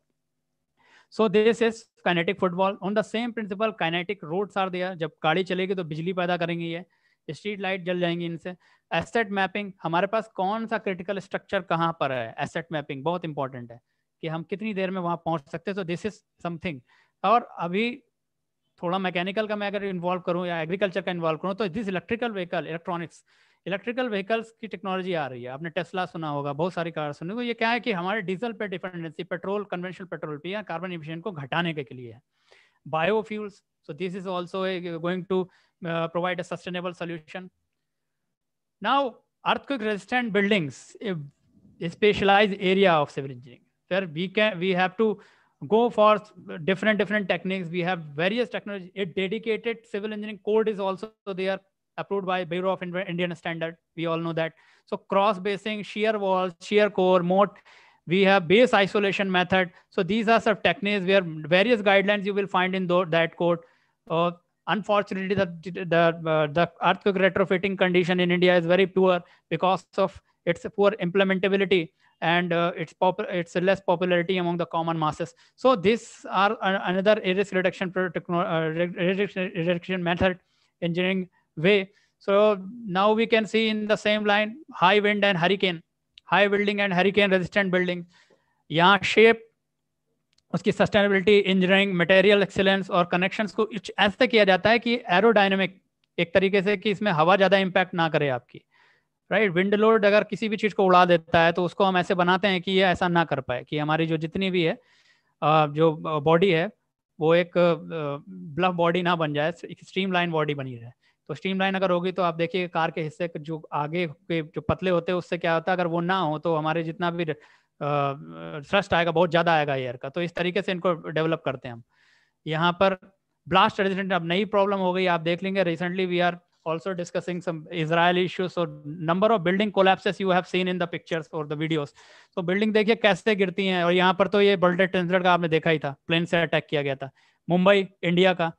So this is kinetic football on the same principle kinetic roads are दिया जब गाड़ी चलेगी तो बिजली पैदा करेंगी ये street light जल जाएँगी इनसे। एसेट मैपिंग हमारे पास कौन सा क्रिटिकल स्ट्रक्चर कहाँ पर है? एसेट मैपिंग बहुत इंपॉर्टेंट है कि हम कितनी देर में वहाँ पहुँच सकते हैं। तो दिस इज़ समथिंग और अभी थोड़ा मैकेनिकल का मैं अगर इन्वॉल्व करूँ या एग्रीकल्चर का इन्वॉल्व करूँ तो this electrical vehicle electronics electrical vehicles की टेक्नोलॉजी आ रही है। आपने टेस्ला सुना होगा बहुत सारी कार सुनी तो ये क्या है कि हमारे डीजल पे डिपेंडेंसी पेट्रोल कन्वेंशनल पेट्रोल पे या कार्बन इमिशन को घटाने के लिए। है biofuels this is also a, going to uh, provide a sustainable solution now earthquake resistant buildings a, a specialized area of civil engineering where we can we have to go for different different techniques we have various technology a dedicated civil engineering code is also there approved by Bureau of Indian Standard. We all know that. So cross bracing, shear walls, shear core, moat. We have base isolation method. So these are some techniques where various guidelines you will find in that code. Uh, unfortunately, the the, uh, the earthquake retrofitting condition in India is very poor because of its poor implementability and uh, its pop- its less popularity among the common masses. So these are another risk reduction, uh, reduction method engineering way. So now we can see in the same line, high wind and hurricane, high building and hurricane resistant building. यहाँ shape उसकी sustainability engineering material excellence और connections को ऐसे किया जाता है कि aerodynamic एक तरीके से कि इसमें हवा ज़्यादा इम्पैक्ट ना करे आपकी राइट विंड लोड अगर किसी भी चीज़ को उड़ा देता है तो उसको हम ऐसे बनाते हैं कि ये ऐसा ना कर पाए कि हमारी जो जितनी भी है जो बॉडी है, वो एक ब्लफ बॉडी ना बन जाए, एक स्ट्रीम लाइन बॉडी बनी रहे। तो स्ट्रीम लाइन अगर होगी तो आप देखिए कार के हिस्से जो आगे के जो पतले होते हैं, उससे क्या होता है, अगर वो ना हो तो हमारे जितना भी थ्रस्ट आएगा, बहुत ज़्यादा आएगा एयर का। तो इस तरीके से इनको डेवलप करते हैं हम। यहाँ पर ब्लास्ट रेजिडेंट अब नई प्रॉब्लम हो गई, आप देख लेंगे। Recently we are also discussing some Israel issues. So number of building collapses you have seen in the pictures or the videos. So building देखिए कैसे गिरती हैं और यहाँ पर तो ये वर्ल्ड ट्रेड का आपने देखा ही था। प्लेन से अटैक किया गया था। मुंबई इंडिया का।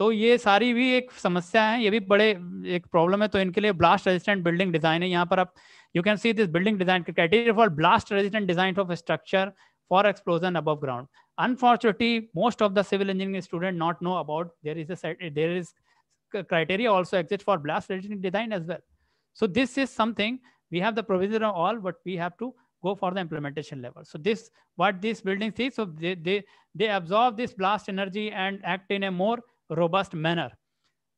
तो ये सारी भी एक समस्या है, ये भी बड़े एक प्रॉब्लम है। तो इनके लिए ब्लास्ट रेजिस्टेंट बिल्डिंग डिज़ाइन है। यहाँ पर आप You can see this building design criteria for blast resistant design of a structure for explosion above ground. Unfortunately, most of the civil engineering students not know about there is a there is criteria also exists for blast resistant design as well. So this is something we have the provision of all, but we have to go for the implementation level. So this what these buildings see, so they they they absorb this blast energy and act in a more robust manner.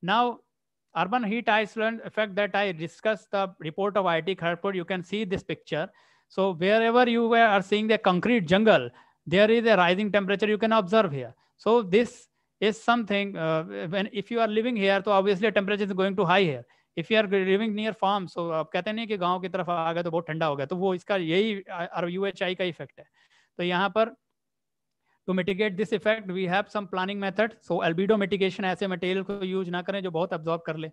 Now urban heat island effect that I discussed the report of IIT Kharagpur, you can see this picture. So wherever you are seeing the concrete jungle, there is a rising temperature you can observe here. So this is something, uh, when if you are living here, so obviously temperature is going to high here. If you are living near farm, so आप कहते नहीं कि गाँव की तरफ़ आ गए तो बहुत ठंडा हो गया तो वो इसका यही यू एच आई का इफ़ेक्ट है तो यहाँ to mitigate this effect, we have some planning method. So albedo mitigation ऐसे मटेरियल को यूज़ ना करें जो बहुत अब्जॉर्ब कर ले।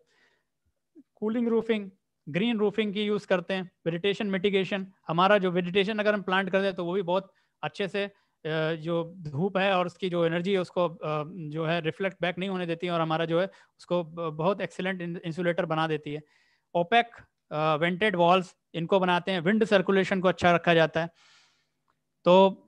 कूलिंग रूफिंग ग्रीन रूफिंग की यूज़ करते हैं। वेजिटेशन मिटिगेशन हमारा जो वेजिटेशन अगर हम प्लांट कर दें तो वो भी बहुत अच्छे से जो धूप है और उसकी जो एनर्जी है उसको जो है रिफ्लेक्ट बैक नहीं होने देती और हमारा जो है उसको बहुत एक्सीलेंट इंसुलेटर बना देती है। ओपेक वेंटेड वॉल्स इनको बनाते हैं। विंड सर्कुलेशन को अच्छा रखा जाता है। तो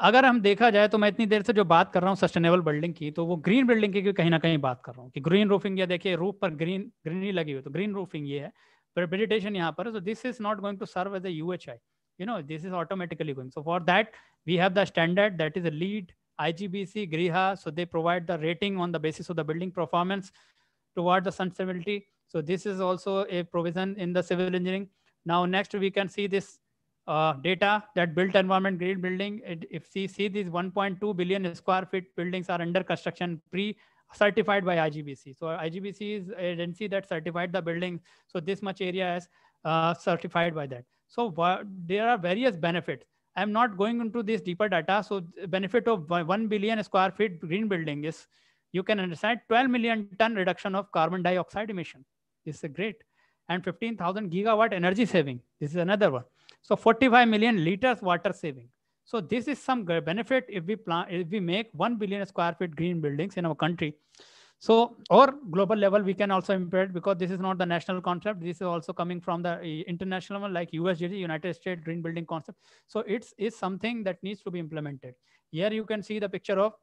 अगर हम देखा जाए तो मैं इतनी देर से जो बात कर रहा हूँ सस्टेनेबल बिल्डिंग की तो वो ग्रीन बिल्डिंग की कहीं ना कहीं बात कर रहा हूँ कि ग्रीन रूफिंग या देखिए रूफ पर ग्रीन ग्रीनरी लगी हुई तो ग्रीन रूफिंग ये है प्रिपिटेशन यहाँ पर so this is not going to serve as a you you know this is automatically going so for that we have the standard that is a LEED I G B C गृहा so they provide the rating on the basis of the building performance toward the sustainability so this is also a provision in the civil engineering now next we can see this uh, data that built environment green building, it, if we see these 1.2 billion square feet buildings are under construction pre certified by IGBC. So IGBC is agency that certified the building. So this much area is uh, certified by that. So there are various benefits. I'm not going into this deeper data. So benefit of 1 billion square feet green building is you can understand 12 million ton reduction of carbon dioxide emission. This is great. And 15,000 gigawatt energy saving. This is another one. So 45 million liters water saving. So this is some benefit if we plan, if we make 1 billion square feet green buildings in our country. So, or global level, we can also implement because this is not the national concept. This is also coming from the international one, like USGD, United States Green Building Concept. So it's is something that needs to be implemented. Here you can see the picture of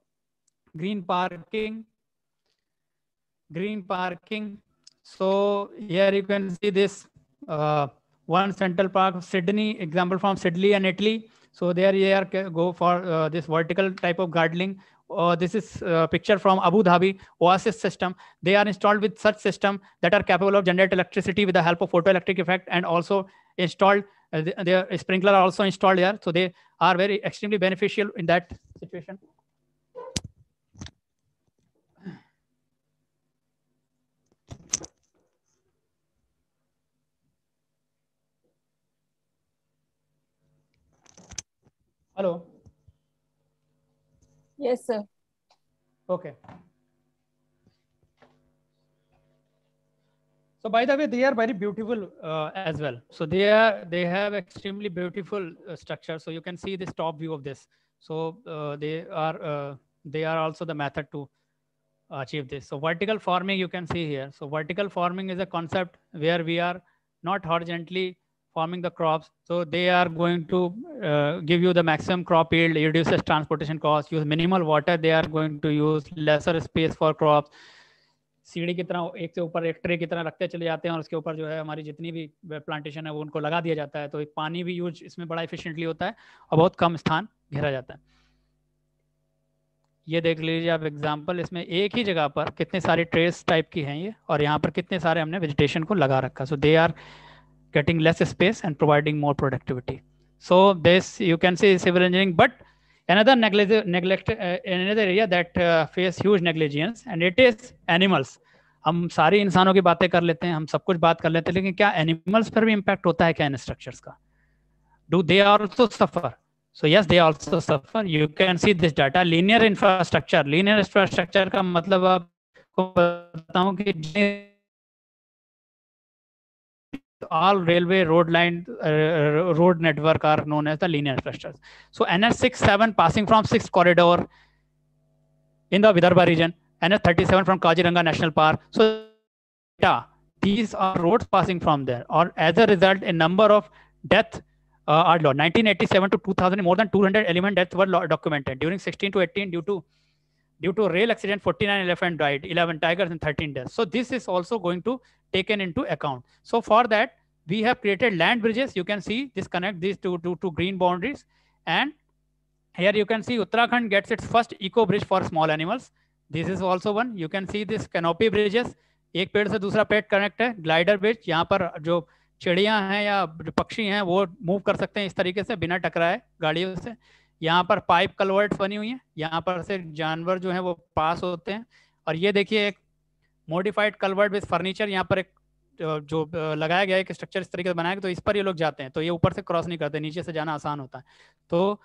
green parking, green parking. So here you can see this uh, one Central Park, Sydney, example from Sydney and Italy. So there you are go for uh, this vertical type of gardening uh, this is a picture from Abu Dhabi Oasis system. They are installed with such system that are capable of generate electricity with the help of photoelectric effect and also installed uh, their sprinkler are also installed here. So they are very extremely beneficial in that situation. Hello.
Yes, sir.
Okay. So by the way, they are very beautiful uh, as well. So they are they have extremely beautiful uh, structure. So you can see this top view of this. So uh, they are uh, they are also the method to achieve this. So vertical farming you can see here. So vertical farming is a concept where we are not horizontally farming the crops. So they are going to uh, give you the maximum crop yield, reduces transportation cost, use minimal water. They are going to use lesser space for crops. सीढ़ी की तरह एक से ऊपर एक tray की तरह रखते चले जाते हैं और उसके ऊपर जो है हमारी जितनी भी प्लांटेशन है वो उनको लगा दिया जाता है तो एक पानी भी यूज़ इसमें बड़ा इफिशियंटली होता है और बहुत कम स्थान घेरा जाता है ये देख लीजिए आप एग्जांपल इसमें एक ही जगह पर कितने सारे ट्रेस टाइप की हैं ये और यहाँ पर कितने सारे हमने वेजिटेशन को लगा रखा so they are getting less space and providing more productivity. So this you can see civil engineering, but another neglect, neglect uh, another area that uh, face huge negligence and it is animals. हम सारी इंसानों की बातें कर लेते हैं हम सब कुछ बात कर लेते हैं लेकिन क्या एनिमल्स पर भी इम्पैक्ट होता है क्या इन स्ट्रक्चर्स का do they also suffer so yes they also suffer you can see this data linear infrastructure linear infrastructure का मतलब आपको बताऊँ कि all railway road line uh, road network are known as the linear infrastructure. So NH67 passing from 6th corridor in the Vidarbha region, NH37 from Kaziranga National Park. So these are roads passing from there. Or as a result, a number of death uh, are low. 1987 to 2000, more than 200 element deaths were documented during 16 to 18 due to due to rail accident 49 elephant died 11 tigers and 13 deaths so this is also going to taken into account so for that we have created land bridges you can see this connect these two to, to green boundaries and here you can see uttarakhand gets its first eco bridge for small animals this is also one you can see this canopy bridges एक पेड़ से दूसरा पेड़ connect है glider bridge यहाँ पर जो चिड़िया हैं या पक्षी हैं वो मूव कर सकते हैं इस तरीके से बिना टकराए गाड़ियों से यहाँ पर पाइप कलवर्ट बनी हुई है यहाँ पर से जानवर जो है वो पास होते हैं और ये देखिए एक मोडिफाइड कलवर्ट विद फर्नीचर यहाँ पर एक जो लगाया गया एक स्ट्रक्चर इस तरीके से बनाया तो इस पर ये लोग जाते हैं तो ये ऊपर से क्रॉस नहीं करते नीचे से जाना आसान होता है। तो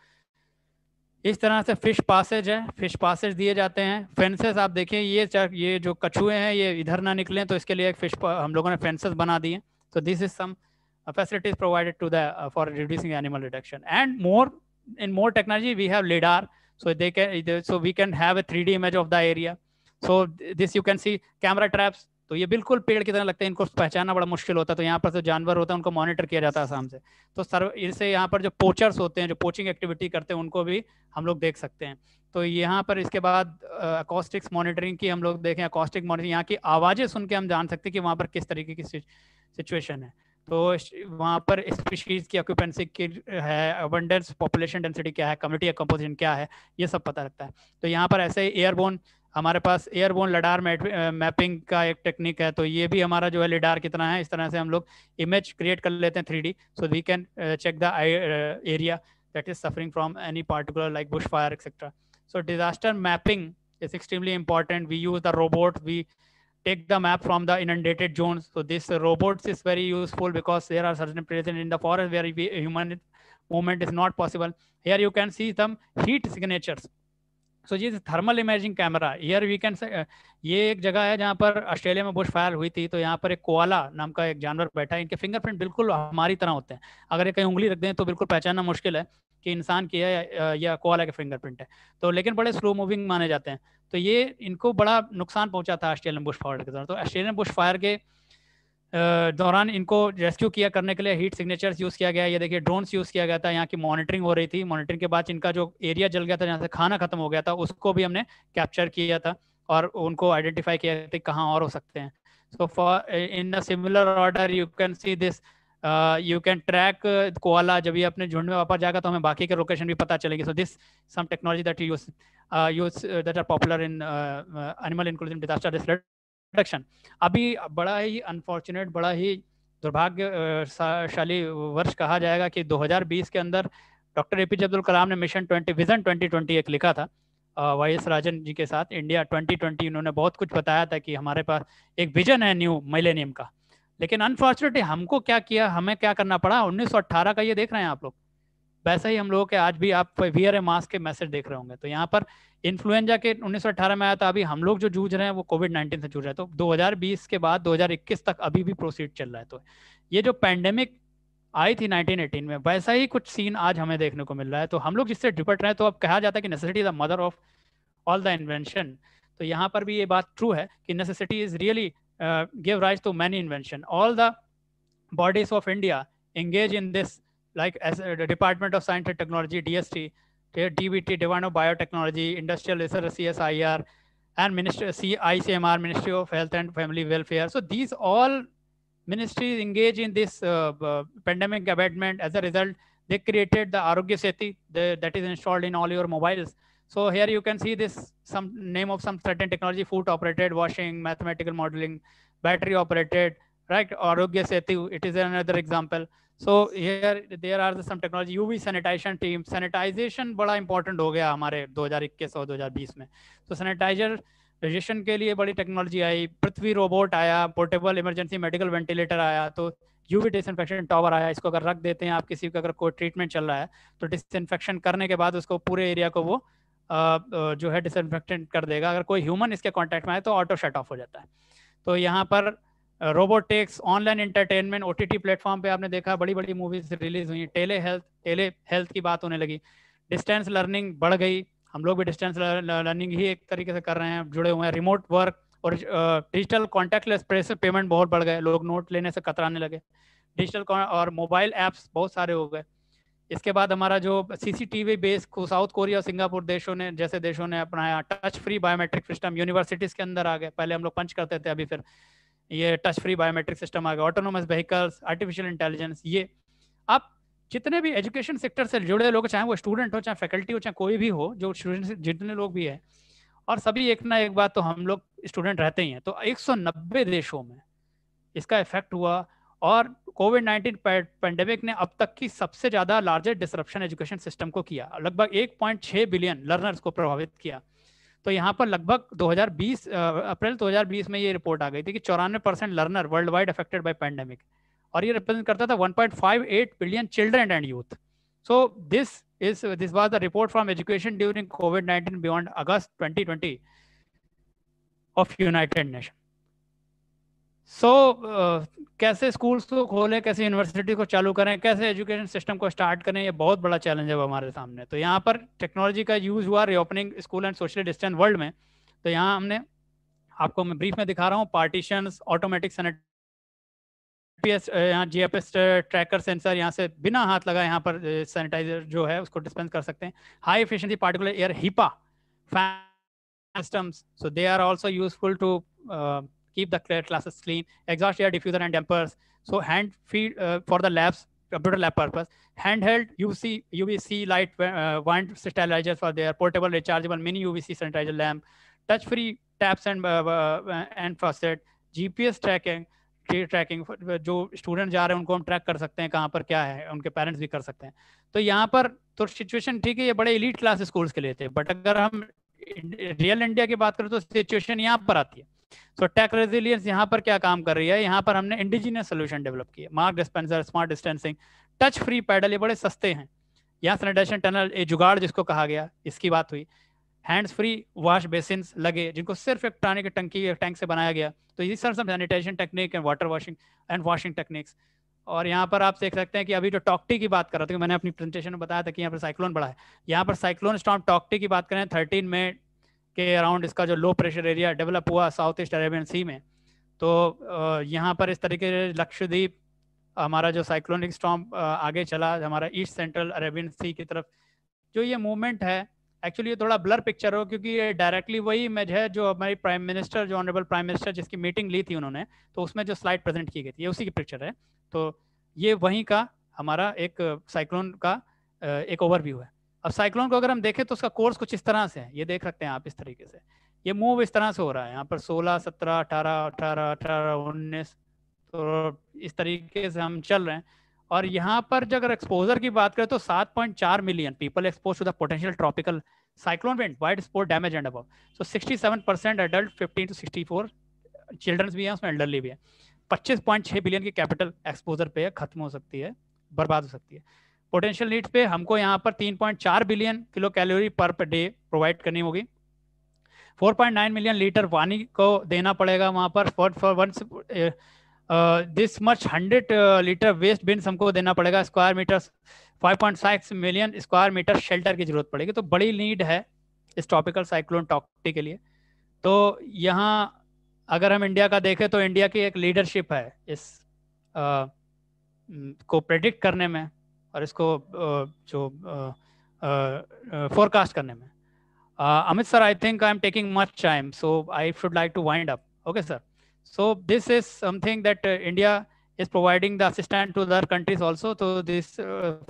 इस तरह से फ़िश पासेज है फ़िश पासेज दिए जाते हैं। फेंसेस आप देखिए ये ये जो कछुए हैं ये इधर ना निकलें तो इसके लिए एक फ़िश हम लोगों ने फेंसेस बना दिए। तो this is some facilities provided to the uh, for reducing animal reduction. And more in more technology we have lidar. So they can so we can have a 3d image of so this you can see camera traps तो ये बिल्कुल पेड़ की तरह लगता है, इनको पहचानना बड़ा मुश्किल होता है तो यहाँ पर जो जानवर होता है, उनको मॉनिटर किया जाता है आसाम से। तो सर इससे यहाँ पर जो पोचर्स होते हैं, जो पोचिंग एक्टिविटी करते हैं, उनको भी हम लोग देख सकते हैं। तो यहाँ पर इसके बाद अकॉस्टिक्स मॉनिटरिंग की हम लोग देखें अकॉस्टिक मॉनिटरिंग यहाँ की आवाज़ें सुन के हम जान सकते हैं कि वहाँ पर किस तरीके की सिचुएशन है। तो वहाँ पर स्पीशीज की ऑक्यूपेंसी की है अबंडेंस पॉपुलेशन डेंसिटी क्या है कम्युनिटी कंपोजिशन क्या है, ये सब पता लगता है। तो यहाँ पर ऐसे एयरबोन हमारे पास एयरबोन लडार मैपिंग का एक टेक्निक है तो ये भी हमारा जो है लिडार कितना है, इस तरह से हम लोग इमेज क्रिएट कर लेते हैं three D so we can check the area that is suffering from any particular like bush fire etcetera so disaster mapping is extremely important we use the robot we take the map from the inundated zone so this robot is very useful because there are certain present in the forest where human movement is not possible here you can see them heat signatures so ये thermal imaging camera here we can ये एक जगह है जहाँ पर Australia में Bush fire हुई थी तो यहाँ पर एक कोआला नाम का एक जानवर बैठा है। इनके फिंगरप्रिंट बिल्कुल हमारी तरह होते हैं। अगर ये कहीं उंगली रख दें तो बिल्कुल पहचानना मुश्किल है कि इंसान की है या कोआला के फिंगरप्रिंट है। तो लेकिन बड़े स्लो मूविंग माने जाते हैं। तो ये इनको बड़ा नुकसान पहुँचा था ऑस्ट्रेलियन बुश फायर के दौरान। तो ऑस्ट्रेलियन बुश फायर के दौरान इनको रेस्क्यू किया करने के लिए हीट सिग्नेचर्स यूज़ किया गया। ये देखिए, ड्रोन्स यूज़ किया गया था। यहाँ की मॉनिटरिंग हो रही थी। मॉनिटरिंग के बाद इनका जो एरिया जल गया था, जहाँ से खाना खत्म हो गया था, उसको भी हमने कैप्चर किया था और उनको आइडेंटिफाई किया था कहाँ और हो सकते हैं। So for in a similar order you can see this you can track koala जब ये अपने झुंड में वापस जाएगा तो हमें बाकी के लोकेशन भी पता चलेगी। So this some technology that use use that are popular in animal inclusion disaster reduction अभी बड़ा ही अनफॉर्चुनेट बड़ा ही दुर्भाग्यशाली वर्ष कहा जाएगा कि 2020 के अंदर doctor A P J Abdul Kalam ने मिशन 20 विजन 2020 एक लिखा था। वाई एस राजन जी के साथ इंडिया 2020 उन्होंने बहुत कुछ बताया था कि हमारे पास एक विजन है न्यू मिलेनियम का। लेकिन अनफॉर्चुनेटली हमको क्या किया, हमें क्या करना पड़ा? 1918 का ये देख रहे हैं आप लोग। वैसा ही हम लोगों के आज भी आप वियर ए मास्क के मैसेज देख रहे होंगे। तो यहाँ पर इन्फ्लुएंजा के 1918 में आया था अभी हम लोग जो जूझ रहे हैं वो कोविड 19 से जूझ रहे हैं। तो 2020 के बाद 2021 तक अभी भी प्रोसीड चल रहा है। तो ये जो पैंडेमिक आई थी 1918 में वैसा ही कुछ सीन आज हमें देखने को मिल रहा है। तो हम लोग जिससे डिपट रहे हैं तो अब कहा जाता है कि necessity the mother of all the invention तो यहाँ पर भी ये बात ट्रू है कि necessity is really give rise to many invention all the bodies of India engage in this, like as the Department of Science and Technology, DST, DBT, Divine of Biotechnology, Industrial Research, CSIR, and Ministry, ICMR, Ministry of Health and Family Welfare. So these all ministries engage in this uh, uh, pandemic abatement. As a result, they created the Arogya Setu the, that is installed in all your mobiles. So here you can see this some name of some certain technology, food operated, washing, mathematical modeling, battery operated, right? Arogya Setu, it is another example. So here there are some technology, UV sanitation team sanitization बड़ा important हो गया हमारे 2021 और 2020 में. तो sanitiser registration के लिए बड़ी टेक्नोलॉजी आई पृथ्वी रोबोट आया पोर्टेबल इमरजेंसी मेडिकल वेंटिलेटर आया तो यू यूवी डिसइनफेक्शन टॉवर आया इसको अगर रख देते हैं आप किसी का अगर कोई ट्रीटमेंट चल रहा है तो डिसइंफेक्शन करने के बाद उसको पूरे एरिया को वो जो है डिसइंफेक्टेंट कर देगा। अगर कोई ह्यूमन इसके कॉन्टैक्ट में आए तो ऑटो शट ऑफ़ हो जाता है। तो यहाँ पर robotics online entertainment O T platform पे आपने देखा बड़ी बड़ी मूवीज़ रिलीज़ हुई टेले हेल्थ टेले हेल्थ की बात होने लगी। डिस्टेंस लर्निंग बढ़ गई, हम लोग भी डिस्टेंस लर्निंग ही एक तरीके से कर रहे हैं, जुड़े हुए हैं। रिमोट वर्क और डिजिटल कॉन्टैक्टलेस पेमेंट बहुत बढ़ गए, लोग नोट लेने से कतराने लगे। डिजिटल और मोबाइल ऐप्स बहुत सारे हो गए। इसके बाद हमारा जो सीसीटीवी बेस साउथ कोरिया और सिंगापुर देशों ने, जैसे देशों ने अपनाया touch free biometric system universities के अंदर आ गए। पहले हम लोग पंच करते थे, अभी फिर ये टच फ्री बायोमेट्रिक सिस्टम आ गया ऑटोनोमस व्हीकल्स आर्टिफिशियल इंटेलिजेंस ये। अब जितने भी एजुकेशन सेक्टर से जुड़े लोग, चाहे वो स्टूडेंट हो, चाहे फैकल्टी हो, चाहे कोई भी हो, जो स्टूडेंट जितने लोग भी है, और सभी एक ना एक बात तो हम लोग स्टूडेंट रहते ही हैं। तो 190 देशों में इसका इफ़ेक्ट हुआ, और कोविड 19 पेंडेमिक ने अब तक की सबसे ज़्यादा लार्जेस्ट डिसरप्शन एजुकेशन सिस्टम को किया। लगभग 1.6 बिलियन लर्नर्स को प्रभावित किया। तो यहाँ पर लगभग 2020 अप्रैल 2020 में ये रिपोर्ट आ गई थी कि चौरानवे percent learner world wide affected by pandemic और ये रिप्रेजेंट करता था 1.58 billion children and youth so this is this was the report from education during covid 19 beyond August 2020 of united nations. So so, uh, कैसे schools को खोलें कैसे university को चालू करें कैसे एजुकेशन सिस्टम को स्टार्ट करें ये बहुत बड़ा चैलेंज है हमारे सामने। तो यहाँ पर टेक्नोलॉजी का यूज़ हुआ reopening school and social distance world में। तो यहाँ हमने आपको मैं ब्रीफ में दिखा रहा हूँ पार्टीशन ऑटोमेटिक जीपीएस यहाँ जीएफएस ट्रैकर सेंसर यहाँ से बिना हाथ लगा यहाँ पर सैनिटाइजर जो है उसको डिस्पेंस कर सकते हैं। High efficiency particular air HEPA systems so are also useful to uh, keep the classes clean exhaust air diffuser and dampers so hand feed uh, for the labs computer lab purpose handheld UVC UVC light uh, wand sterilizers for their portable rechargeable mini UVC sanitizer lamp touch free taps and uh, and faucet GPS tracking tracking जो student जा रहे हैं उनको हम track कर सकते हैं कहाँ पर क्या है उनके पेरेंट्स भी कर सकते हैं तो यहाँ पर तो सिचुएशन ठीक है ये बड़े इलीट क्लास स्कूल्स के लिए थे बट अगर हम रियल इंडिया की बात करें तो सिचुएशन यहाँ पर आती है सो टेक रेजिलियंस यहाँ पर क्या काम कर रही है? यहाँ पर हमने इंडिजिनियस सोल्यूशन डेवलप किया mark dispenser smart distancing touch free pedal ये बड़े सस्ते हैं। यहाँ सैनिटाइजेशन टनल ए जुगाड़ जिसको कहा गया, इसकी बात हुई। हैंड्स फ्री वॉश बेसिन लगे, जिनको सिर्फ़ एक पानी की टंकी टैंक से बनाया गया। तो ये सर सब sanitization technique and water washing and washing techniques और यहाँ पर आप देख सकते हैं कि अभी जो टॉक्टी की बात कर रहा था मैंने अपनी प्रेजेंटेशन में बताया था कि यहाँ पर साइक्लोन बढ़ा है। यहाँ पर साइक्लोन स्टॉम टॉक्टी की बात करें थर्टीन में के अराउंड इसका जो लो प्रेशर एरिया डेवलप हुआ साउथ ईस्ट अरेबियन सी में तो यहाँ पर इस तरीके से लक्षद्वीप, हमारा जो साइक्लोनिक स्टॉम आगे चला, हमारा ईस्ट सेंट्रल अरेबियन सी की तरफ़, जो ये मूवमेंट है एक्चुअली ये थोड़ा ब्लर पिक्चर हो, क्योंकि ये डायरेक्टली वही इमेज है जो हमारी प्राइम मिनिस्टर जो ऑनरेबल प्राइम मिनिस्टर जिसकी मीटिंग ली थी उन्होंने तो उसमें जो स्लाइड प्रेजेंट की गई थी, ये उसी की पिक्चर है। तो ये वहीं का हमारा एक साइक्लोन का एक ओवरव्यू है। अब साइक्लोन को अगर हम देखें तो उसका कोर्स कुछ इस तरह से है। ये देख सकते हैं आप इस तरीके से। ये मूव इस तरह से हो रहा है। यहाँ पर 16, 17, 18, 18, 18, 19 तो इस तरीके से हम चल रहे हैं। और यहाँ पर अगर एक्सपोजर की बात करें तो 7.4 million people expose to the potential tropical cyclone wind wide sport damage and above so 67 percent adult 15 to 64 childrens भी हैं उसमें एल्डरली भी है। 25.6 बिलियन की कैपिटल एक्सपोजर पे खत्म हो सकती है बर्बाद हो सकती है। पोटेंशियल नीड पे हमको यहाँ पर 3.4 billion kilo calorie per day provide करनी होगी। 4.9 मिलियन लीटर पानी को देना पड़ेगा वहाँ पर। For for one this much hundred litre waste bin हमको देना पड़ेगा square metre 5.6 million square metre shelter की ज़रूरत पड़ेगी। तो बड़ी नीड है इस ट्रॉपिकल साइक्लोन टॉक्टी के लिए। तो यहाँ अगर हम इंडिया का देखें तो इंडिया की एक लीडरशिप है इस आ, को प्रेडिक्ट करने में। और इसको जो फोरकास्ट करने में। Amit sir I think I am taking much time so I should like to wind up okay sir so this is something that India is providing the assistant to other countries also तो this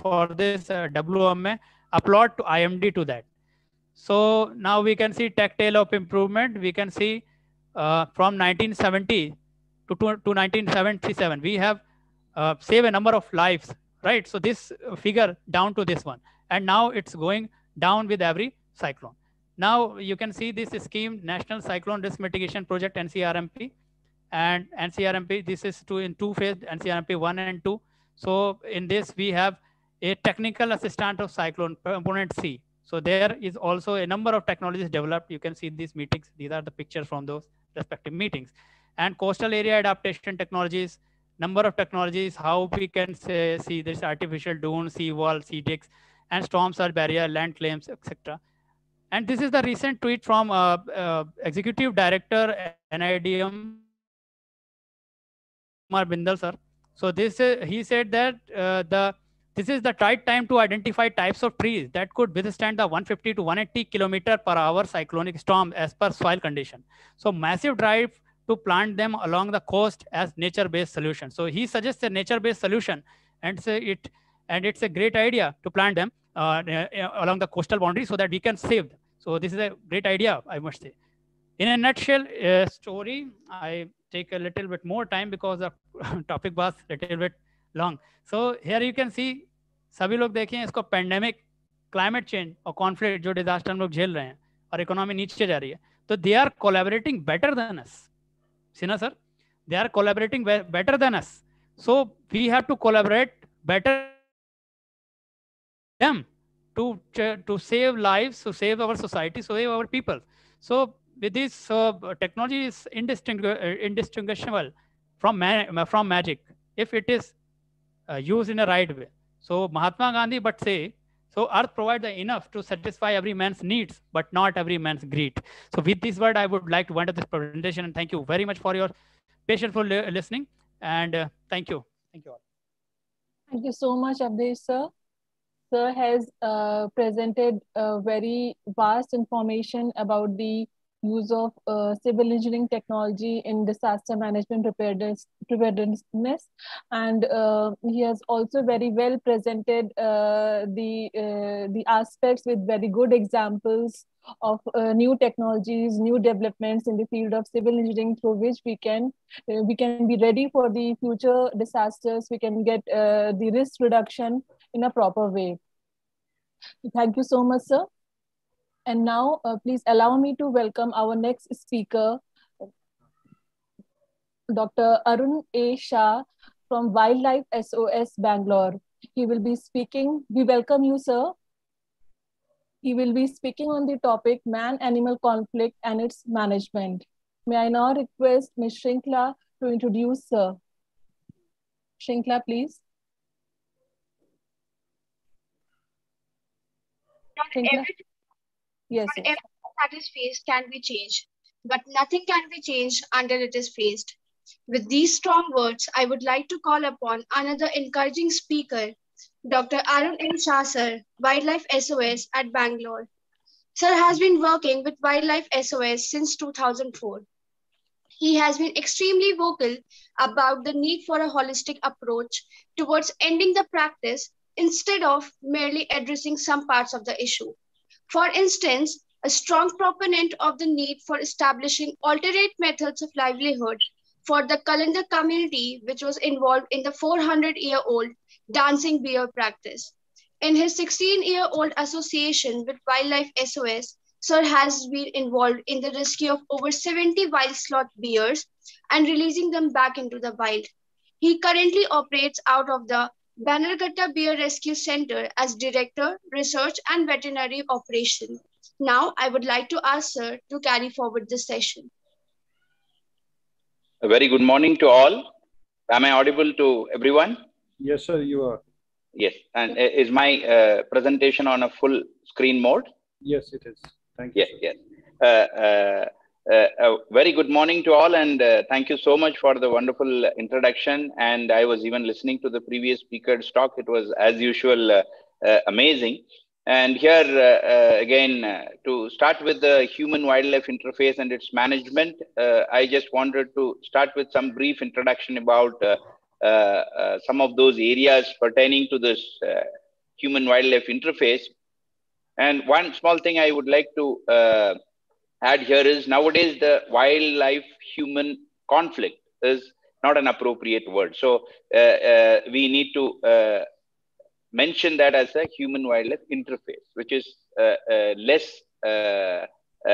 for this W M में upload to I M D to that so now we can see take tell of improvement we can see from nineteen seventy two to nineteen seventy seven we have save a number of lifes right? So this figure down to this one. And now it's going down with every cyclone. Now you can see this scheme, National Cyclone Risk Mitigation Project, NCRMP. And NCRMP, this is two in two phase, NCRMP one and two. So in this, we have a technical assistant of cyclone component C. So there is also a number of technologies developed. You can see these meetings. These are the pictures from those respective meetings. And coastal area adaptation technologies, number of technologies, how we can say, see this artificial dune, sea wall, sea dikes, and storm surge barrier, land claims, etc. And this is the recent tweet from uh, uh, Executive Director NIDM, Kumar Bindal, sir. So this uh, he said that uh, the this is the right time to identify types of trees that could withstand the 150 to 180 kilometer per hour cyclonic storm as per soil condition. So massive drive to plant them along the coast as nature-based solution. So he suggests a nature-based solution and say it and it's a great idea to plant them uh, uh, along the coastal boundary so that we can save them. So this is a great idea, I must say. In a nutshell, a story, I take a little bit more time because the topic was a little bit long. So here you can see, सभी लोग देखें इसको pandemic climate change और conflict जो disaster हम लोग झेल रहे हैं और इकोनॉमी नीचे जा रही है तो they are collaborating better than us Sinha, sir, they are collaborating better than us. So we have to collaborate better them to to save lives, to save our society, to save our people. So with this, uh, technology is indistingu- uh, indistinguishable from ma from magic if it is uh, used in a right way. So Mahatma Gandhi but say so earth provides enough to satisfy every man's needs, but not every man's greed. So with this word, I would like to end up this presentation and thank you very much for your patience for li- listening. And uh, thank you. Thank you all.
Thank you so much, Abdesh sir sir has uh, presented very vast information about the use of uh, civil engineering technology in disaster management preparedness, preparedness. and uh, he has also very well presented uh, the uh, the aspects with very good examples of uh, new technologies new developments in the field of civil engineering through which we can we can be ready for the future disasters we can get the risk reduction in a proper way. Thank you so much, sir. And now, uh, please allow me to welcome our next speaker, Dr. Arun A. Sha from Wildlife SOS Bangalore. He will be speaking. We welcome you, sir. He will be speaking on the topic man-animal conflict and its management. May I now request Ms. Shrinkla to introduce sir. Shinkla, please.
Everything
Yes,
not
yes.
everything that is faced can be changed, but nothing can be changed until it is faced. With these strong words, I would like to call upon another encouraging speaker, Dr. Arun M. Sha, sir, Wildlife SOS at Bangalore. Sir has been working with Wildlife SOS since 2004. He has been extremely vocal about the need for a holistic approach towards ending the practice instead of merely addressing some parts of the issue. For instance, a strong proponent of the need for establishing alternate methods of livelihood for the Kalandar community, which was involved in the 400 year old dancing bear practice. In his 16 year old association with Wildlife SOS, Sir has been involved in the rescue of over 70 wild sloth bears and releasing them back into the wild. He currently operates out of the Bannerghatta Bear Rescue Center as Director, Research and Veterinary Operation. Now, I would like to ask Sir to carry forward this session.
A very good morning to all. Am I audible to everyone?
Yes, sir, you are.
Yes. And uh, is my uh, presentation on a full screen mode?
Yes, it is. Thank you.
Yes, yes. Uh, uh, uh, a very good morning to all, and uh, thank you so much for the wonderful introduction. And I was even listening to the previous speaker's talk. It was, as usual, uh, uh, amazing. And here, uh, again, to start with the human wildlife interface and its management, I just wanted to start with some brief introduction about some of those areas pertaining to this uh, human wildlife interface. And one small thing I would like to add here is nowadays the wildlife human conflict is not an appropriate word. So uh, uh, we need to uh, mention that as a human wildlife interface, which is uh, uh, less uh,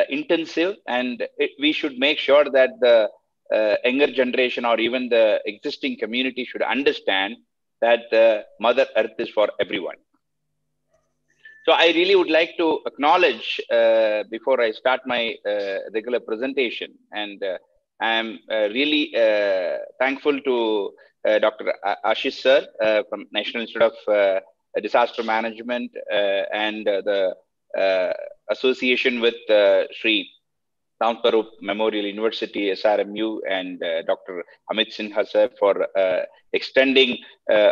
intensive. And it, we should make sure that the younger generation or even the existing community should understand that the Mother Earth is for everyone. So I really would like to acknowledge uh, before I start my uh, regular presentation, and uh, I'm uh, really uh, thankful to uh, Dr. Ashish sir from National Institute of Disaster Management and the association with Sri Ramswarup Memorial University, SRMU, and Dr. Amit Sinha sir for extending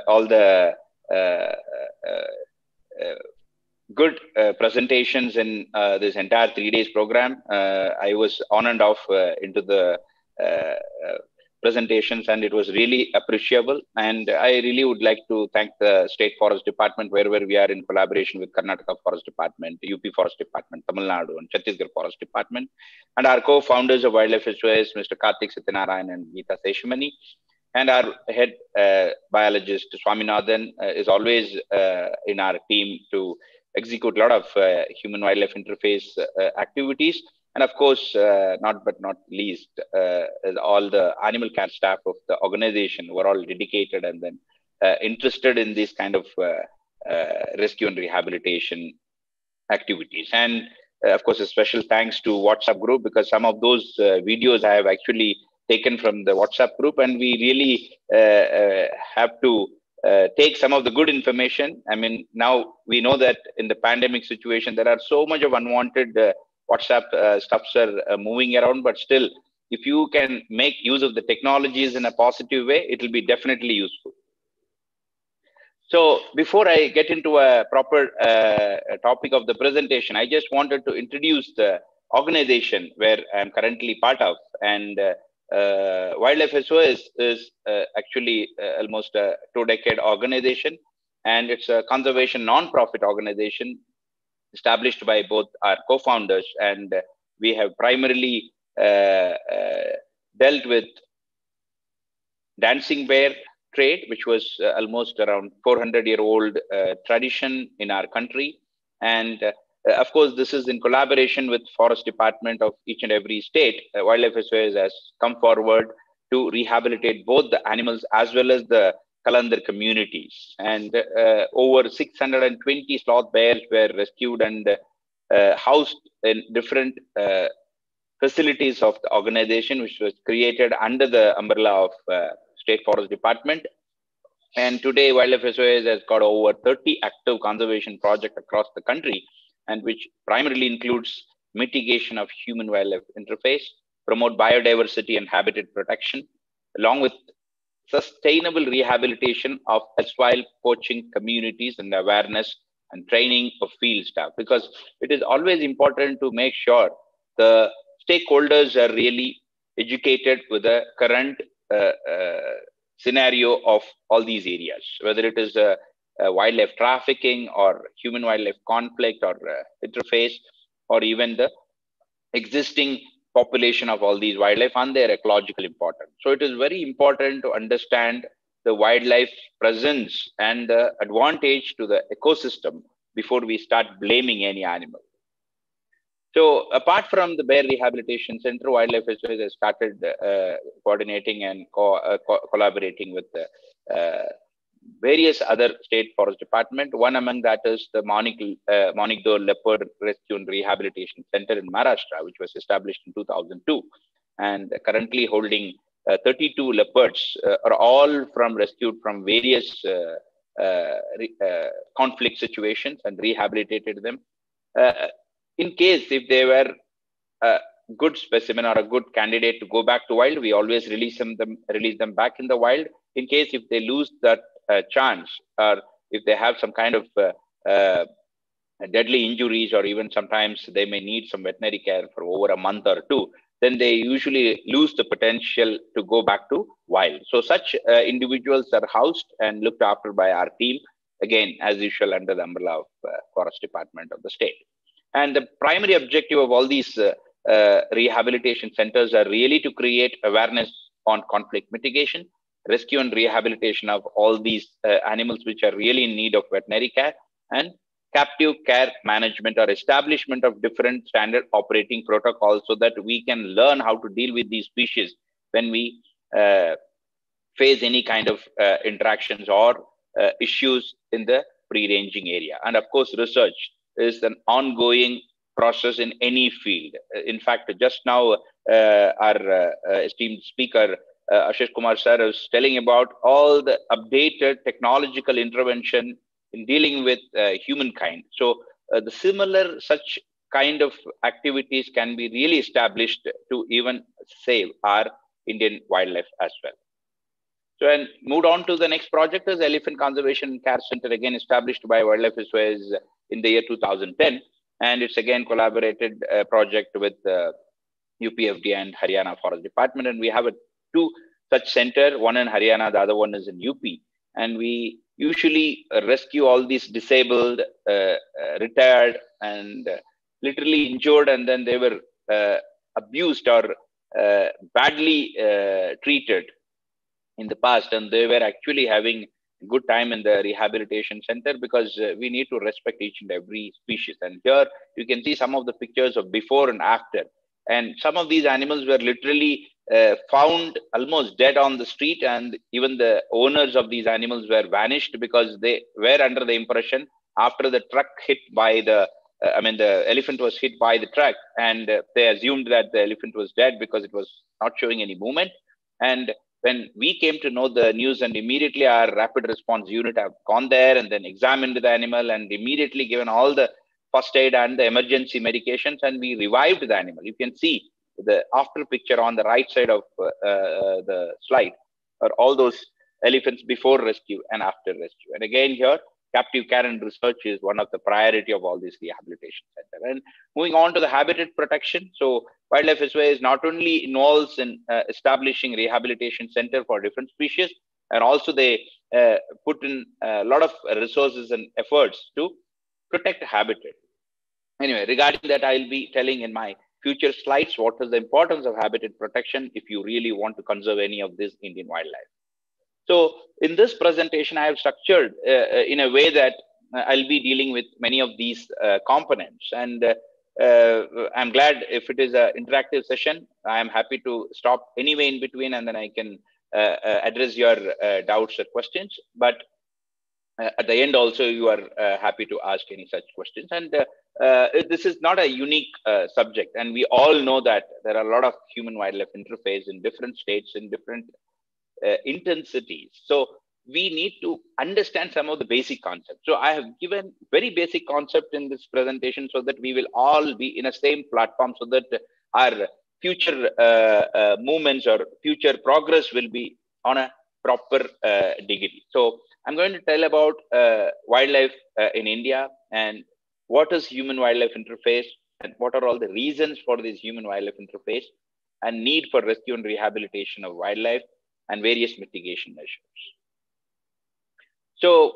all the uh, good uh, presentations in uh, this entire three days program. Uh, I was on and off uh, into the uh, uh, presentations and it was really appreciable. And I really would like to thank the State Forest Department wherever we are in collaboration with Karnataka Forest Department, UP Forest Department, Tamil Nadu and Chhattisgarh Forest Department. And our co-founders of Wildlife SOS, Mr. Karthik Satyanarayan and Geeta Seshamani. And our head biologist, Swaminathan, is always in our team to execute a lot of uh, human wildlife interface uh, activities. And of course uh, not but not least all the animal care staff of the organization were all dedicated and then interested in these kind of rescue and rehabilitation activities. And of course a special thanks to whatsapp group because some of those videos i have actually taken from the whatsapp group. And we really uh, uh, have to uh, take some of the good information. I mean, now we know that in the pandemic situation, there are so much of unwanted uh, WhatsApp uh, stuffs are uh, moving around, but still, if you can make use of the technologies in a positive way, it will be definitely useful. So before I get into a proper uh, topic of the presentation, I just wanted to introduce the organization where I'm currently part of. And Wildlife SOS is uh, actually uh, almost a two-decade organization, and it's a conservation non-profit organization established by both our co-founders, and uh, we have primarily uh, uh, dealt with dancing bear trade, which was uh, almost around 400 year old uh, tradition in our country. And uh, of course, this is in collaboration with forest department of each and every state. Uh, Wildlife SOS has come forward to rehabilitate both the animals as well as the Kalandar communities. And uh, over 620 sloth bears were rescued and uh, housed in different uh, facilities of the organization, which was created under the umbrella of uh, State Forest Department. And today, Wildlife SOS has got over 30 active conservation projects across the country, and which primarily includes mitigation of human-wildlife interface, promote biodiversity and habitat protection, along with sustainable rehabilitation of erstwhile poaching communities and awareness and training of field staff. Because it is always important to make sure the stakeholders are really educated with the current uh, uh, scenario of all these areas, whether it is uh, wildlife trafficking or human wildlife conflict or interface, or even the existing population of all these wildlife and their ecological importance. So it is very important to understand the wildlife presence and the advantage to the ecosystem before we start blaming any animal. So apart from the Bear Rehabilitation Center, Wildlife SOS has started uh, coordinating and co uh, co collaborating with uh, various other state forest department. One among that is the Monik, uh, Leopard Rescue and Rehabilitation Center in Maharashtra, which was established in 2002 and currently holding uh, 32 leopards uh, are all from rescued from various uh, uh, conflict situations and rehabilitated them in case if they were a good specimen or a good candidate to go back to wild, we always release them, them release them back in the wild. In case if they lose that uh, chance or if they have some kind of uh, uh, deadly injuries or even sometimes they may need some veterinary care for over a month or two, then they usually lose the potential to go back to wild. So such uh, individuals are housed and looked after by our team, again, as usual, under the umbrella of uh, Forest Department of the state. And the primary objective of all these uh, uh, rehabilitation centers are really to create awareness on conflict mitigation, rescue and rehabilitation of all these uh, animals which are really in need of veterinary care, and captive care management or establishment of different standard operating protocols so that we can learn how to deal with these species when we uh, face any kind of uh, interactions or uh, issues in the pre-ranging area. And of course, research is an ongoing process in any field. In fact, just now, uh, our uh, esteemed speaker, uh, Ashish Kumar sir, is telling about all the updated technological intervention in dealing with uh, humankind. So, uh, the similar such kind of activities can be really established to even save our Indian wildlife as well. So, and moved on to the next project is Elephant Conservation Care Center, again established by Wildlife SOS in the year 2010. And it's again collaborated uh, project with uh, UPFD and Haryana Forest Department. And we have a two such center, one in Haryana, the other one is in UP. And we usually rescue all these disabled, uh, uh retired, and uh, literally injured, and then they were uh, abused or badly treated in the past. And they were actually having good time in the rehabilitation center because uh, we need to respect each and every species. And here you can see some of the pictures of before and after. And some of these animals were literally uh, found almost dead on the street, and even the owners of these animals were vanished because they were under the impression after the truck hit by the uh, I mean, the elephant was hit by the truck, and uh, they assumed that the elephant was dead because it was not showing any movement. And when we came to know the news and immediately our rapid response unit have gone there and then examined the animal and immediately given all the first aid and the emergency medications and we revived the animal. You can see the after picture on the right side of uh, uh, the slide are all those elephants before rescue and after rescue. And again here, captive care and research is one of the priority of all these rehabilitation center. And moving on to the habitat protection. So Wildlife SOS not only involves in uh, establishing rehabilitation center for different species, and also they uh, put in a lot of resources and efforts to protect habitat. Anyway, regarding that, I'll be telling in my future slides what is the importance of habitat protection if you really want to conserve any of this Indian wildlife. So in this presentation, I have structured uh, uh, in a way that uh, I'll be dealing with many of these uh, components. And uh, uh, I'm glad if it is an interactive session, I'm happy to stop anyway in between and then I can address your doubts or questions. But at the end also, you are happy to ask any such questions. And this is not a unique subject. And we all know that there are a lot of human wildlife interface in different states, in different uh, intensities. So we need to understand some of the basic concepts. So I have given very basic concept in this presentation so that we will all be in a same platform so that our future uh, uh, movements or future progress will be on a proper uh, degree. So I'm going to tell about uh, wildlife uh, in India and what is human wildlife interface and what are all the reasons for this human wildlife interface and need for rescue and rehabilitation of wildlife and various mitigation measures. So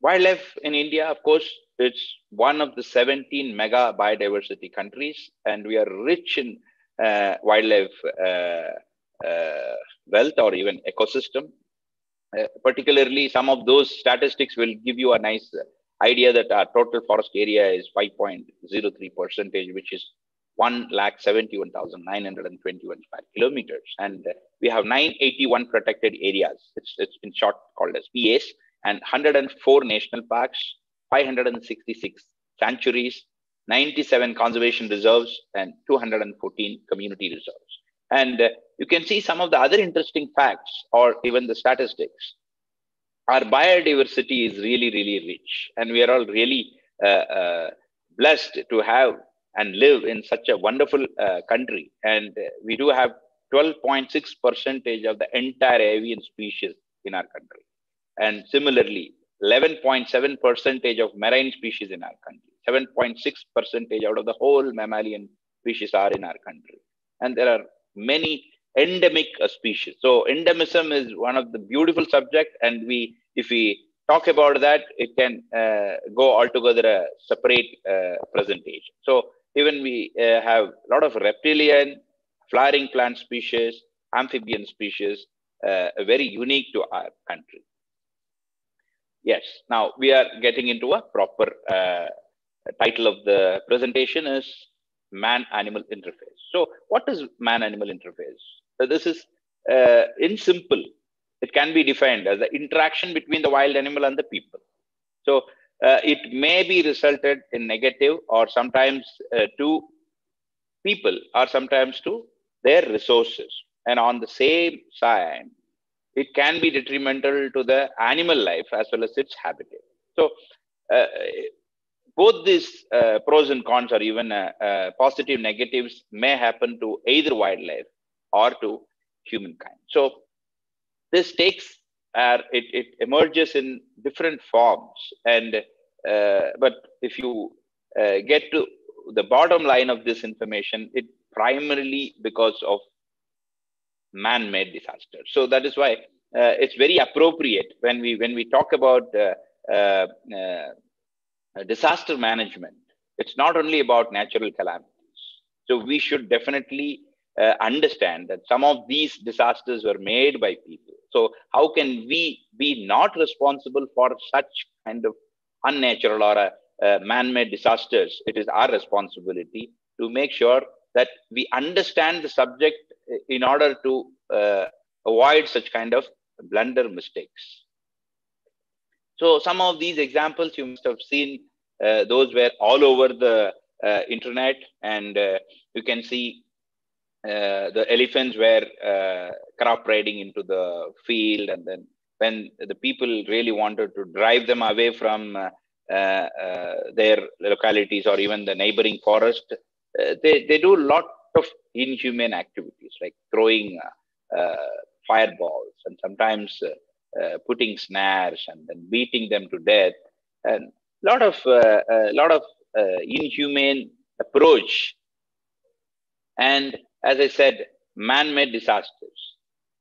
wildlife in India, of course, it's one of the 17 mega biodiversity countries, and we are rich in uh, wildlife uh, uh, wealth or even ecosystem. Uh, particularly, some of those statistics will give you a nice idea that our total forest area is 5.03 percentage, which is 1,71,921 square kilometers. And we have 981 protected areas. It's, it's in short called as PAs and 104 national parks, 566 sanctuaries, 97 conservation reserves, and 214 community reserves. And uh, you can see some of the other interesting facts or even the statistics. Our biodiversity is really, really rich, and we are all really uh, uh, blessed to have and live in such a wonderful uh, country. And uh, we do have 12.6 percentage of the entire avian species in our country. And similarly, 11.7 percentage of marine species in our country. 7.6 percentage out of the whole mammalian species are in our country. And there are many endemic species. So endemism is one of the beautiful subject. And we, if we talk about that, it can uh, go altogether a separate uh, presentation. So even we uh, have a lot of reptilian, flowering plant species, amphibian species, uh, very unique to our country. Yes, now we are getting into a proper uh, title of the presentation is man-animal interface. So what is man-animal interface? So this is uh, in simple, it can be defined as the interaction between the wild animal and the people. So uh, it may be resulted in negative or sometimes uh, to people or sometimes to their resources. And on the same side, it can be detrimental to the animal life as well as its habitat. So, uh, both these uh, pros and cons or even uh, uh, positive negatives may happen to either wildlife or to humankind. So, this takes uh, it, it emerges in different forms. And uh, but if you get to the bottom line of this information, it primarily because of man-made disasters. So that is why uh, it's very appropriate when we when we talk about uh, uh, uh, disaster management. It's not only about natural calamities. So we should definitely uh, understand that some of these disasters were made by people. So how can we be not responsible for such kind of unnatural or uh, man-made disasters? It is our responsibility to make sure that we understand the subject in order to uh, avoid such kind of blunder mistakes. So some of these examples you must have seen, uh, those were all over the uh, internet and uh, you can see uh, the elephants were uh, crop raiding into the field and then when the people really wanted to drive them away from their localities or even the neighboring forest, they, they do a lot of inhumane activities like throwing uh, fireballs and sometimes uh, uh, putting snares and then beating them to death. And a lot of a lot of inhumane approach. And as i said man-made disasters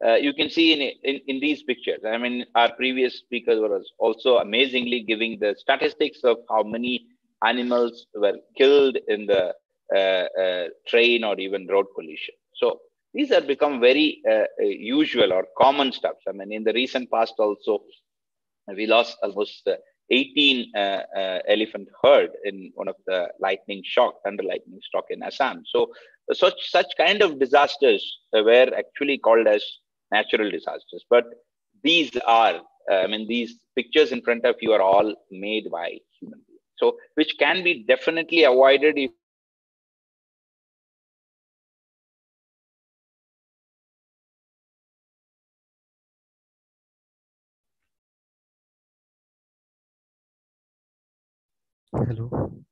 uh, you can see in, in, in these pictures. I mean, our previous speaker was also amazingly giving the statistics of how many animals were killed in the uh, uh, train or even road collision. So these have become very uh, usual or common stuff. I mean, in the recent past also, we lost almost 18 uh, uh, elephant herd in one of the lightning shock, thunder lightning shock in Assam. So such such kind of disasters uh, were actually called as natural disasters. But these are uh, i mean these pictures in front of you are all made by human beings. So which can be definitely avoided if
hello.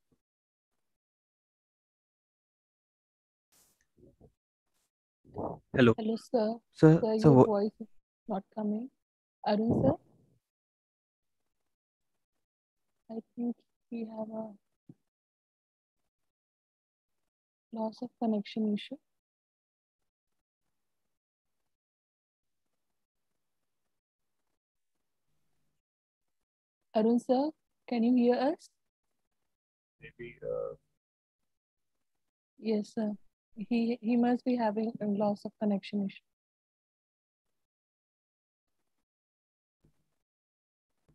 Hello.
Hello, sir.
Sir,
Sir,
sir,
your
what,
voice is not coming. Arun, sir? I think we have a loss of connection issue. Arun, sir, can you hear us?
Maybe uh,
Yes, sir. He, he must be having a loss of connection issue.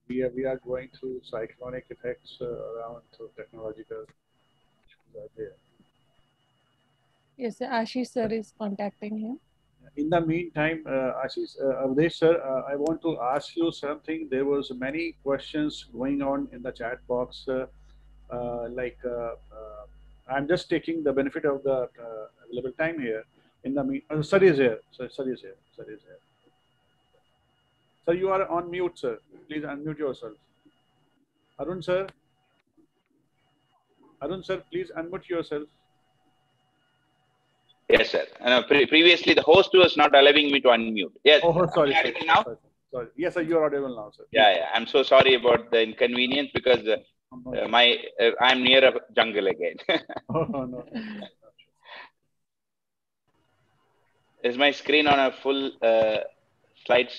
we are we are going through cyclonic effects uh, around so technological issues are there.
Yes. Ashish, sir, is contacting him.
In the meantime, uh, Ashish, uh, Avdesh sir, uh, I want to ask you something. There was many questions going on in the chat box. Uh, uh, like, uh, uh, I'm just taking the benefit of the uh, available time here. In the mean, uh, sir is here. Sir, sir is here. Sir is here. Sir, you are on mute, sir. Please unmute yourself. Arun, sir. Arun, sir, please unmute yourself.
Yes, sir. Uh, pre- previously, the host was not allowing me to unmute. Yes.
Oh, sorry.
Am I
sorry,
audible now?
sorry, sorry. Yes, sir, you are audible now, sir.
Yeah, yeah. I'm so sorry about the inconvenience because uh, uh, my uh, I'm near a jungle again.
no, no, no.
Is my screen on a full uh, slides?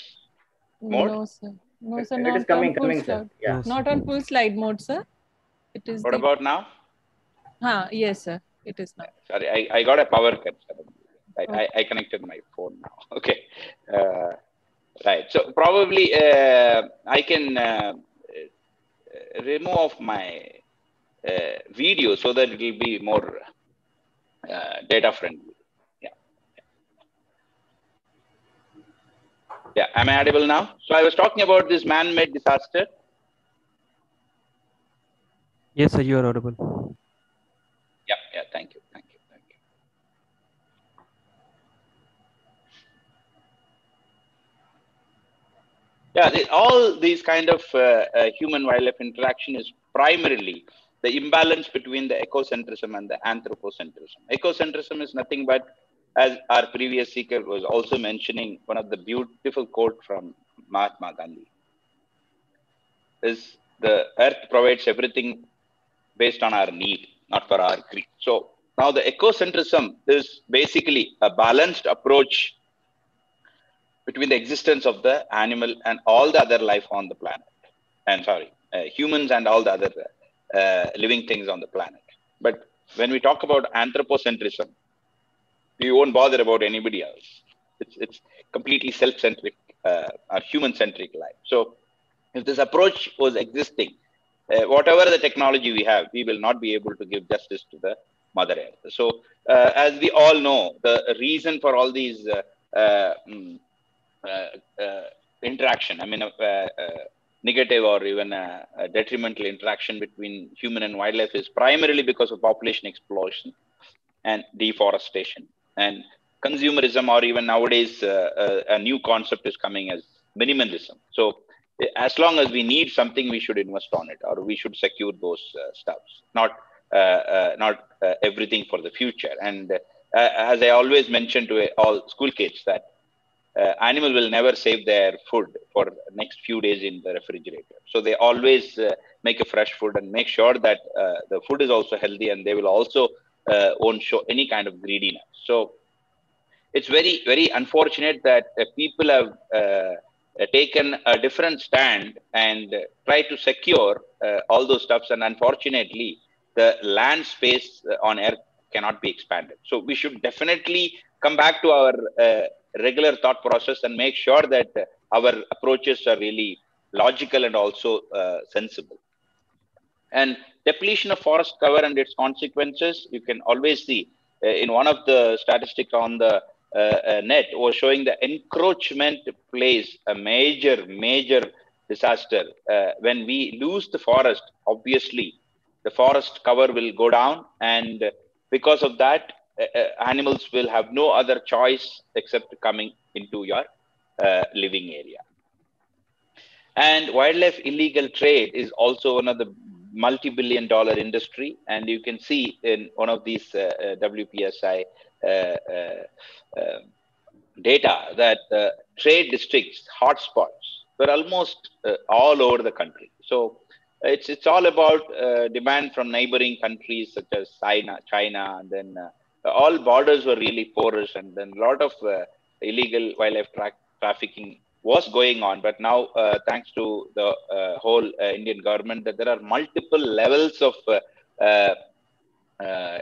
Mode?
No, sir. No, sir.
it
Not
is coming,
on full
sir.
slide.
Yeah.
Yes.
Not on full slide mode, sir. It is.
What
the-
about now?
Huh, yes, sir. It is not.
Sorry, I, I got a power cut. I, I, I connected my phone now. Okay. Uh, right. So probably uh, I can remove my uh, video so that it will be more uh, data friendly. Yeah. Yeah. Am I audible now? So I was talking about this man-made disaster.
Yes, sir, you are audible.
Yeah. Yeah. Thank you. Thank you. Thank you. Yeah, all these kind of uh, uh, human wildlife interaction is primarily the imbalance between the ecocentrism and the anthropocentrism. Ecocentrism is nothing but, as our previous speaker was also mentioning, one of the beautiful quote from Mahatma Gandhi is the earth provides everything based on our need, not for our greed. So now the ecocentrism is basically a balanced approach between the existence of the animal and all the other life on the planet. And sorry, uh, humans and all the other uh, living things on the planet. But when we talk about anthropocentrism, we won't bother about anybody else. It's, it's completely self-centric uh, or human-centric life. So if this approach was existing, uh, whatever the technology we have, we will not be able to give justice to the Mother Earth. So, uh, as we all know, the reason for all these uh, uh, mm, interaction, I mean, uh, uh, negative or even a, a detrimental interaction between human and wildlife is primarily because of population explosion and deforestation and consumerism, or even nowadays, uh, a, a new concept is coming as minimalism. So, as long as we need something, we should invest on it, or we should secure those uh, stuffs, not uh, uh, not uh, everything for the future. And uh, as I always mention to all school kids, that uh, animal will never save their food for next few days in the refrigerator. So they always uh, make a fresh food and make sure that uh, the food is also healthy, and they will also uh, won't show any kind of greediness. So it's very very unfortunate that uh, people have uh, taken a different stand and try to secure all those stuffs and unfortunately the land space on earth cannot be expanded so we should definitely come back to our regular thought process and make sure that our approaches are really logical and also uh, sensible and depletion of forest cover and its consequences you can always see uh, in one of the statistics on the uh, uh, net was showing the encroachment plays a major, major disaster. Uh, when we lose the forest, obviously the forest cover will go down, and because of that, Uh, uh, animals will have no other choice except coming into your uh, living area. And wildlife illegal trade is also the multi-billion dollar industry. And you can see in one of these uh, WPSI um, data that trade districts, hotspots, were almost all over the country. So it's it's all about uh, demand from neighboring countries such as China, China, and then uh, all borders were really porous, and then a lot of uh, illegal wildlife tra- trafficking was going on. But now, uh, thanks to the uh, whole uh, Indian government, that there are multiple levels of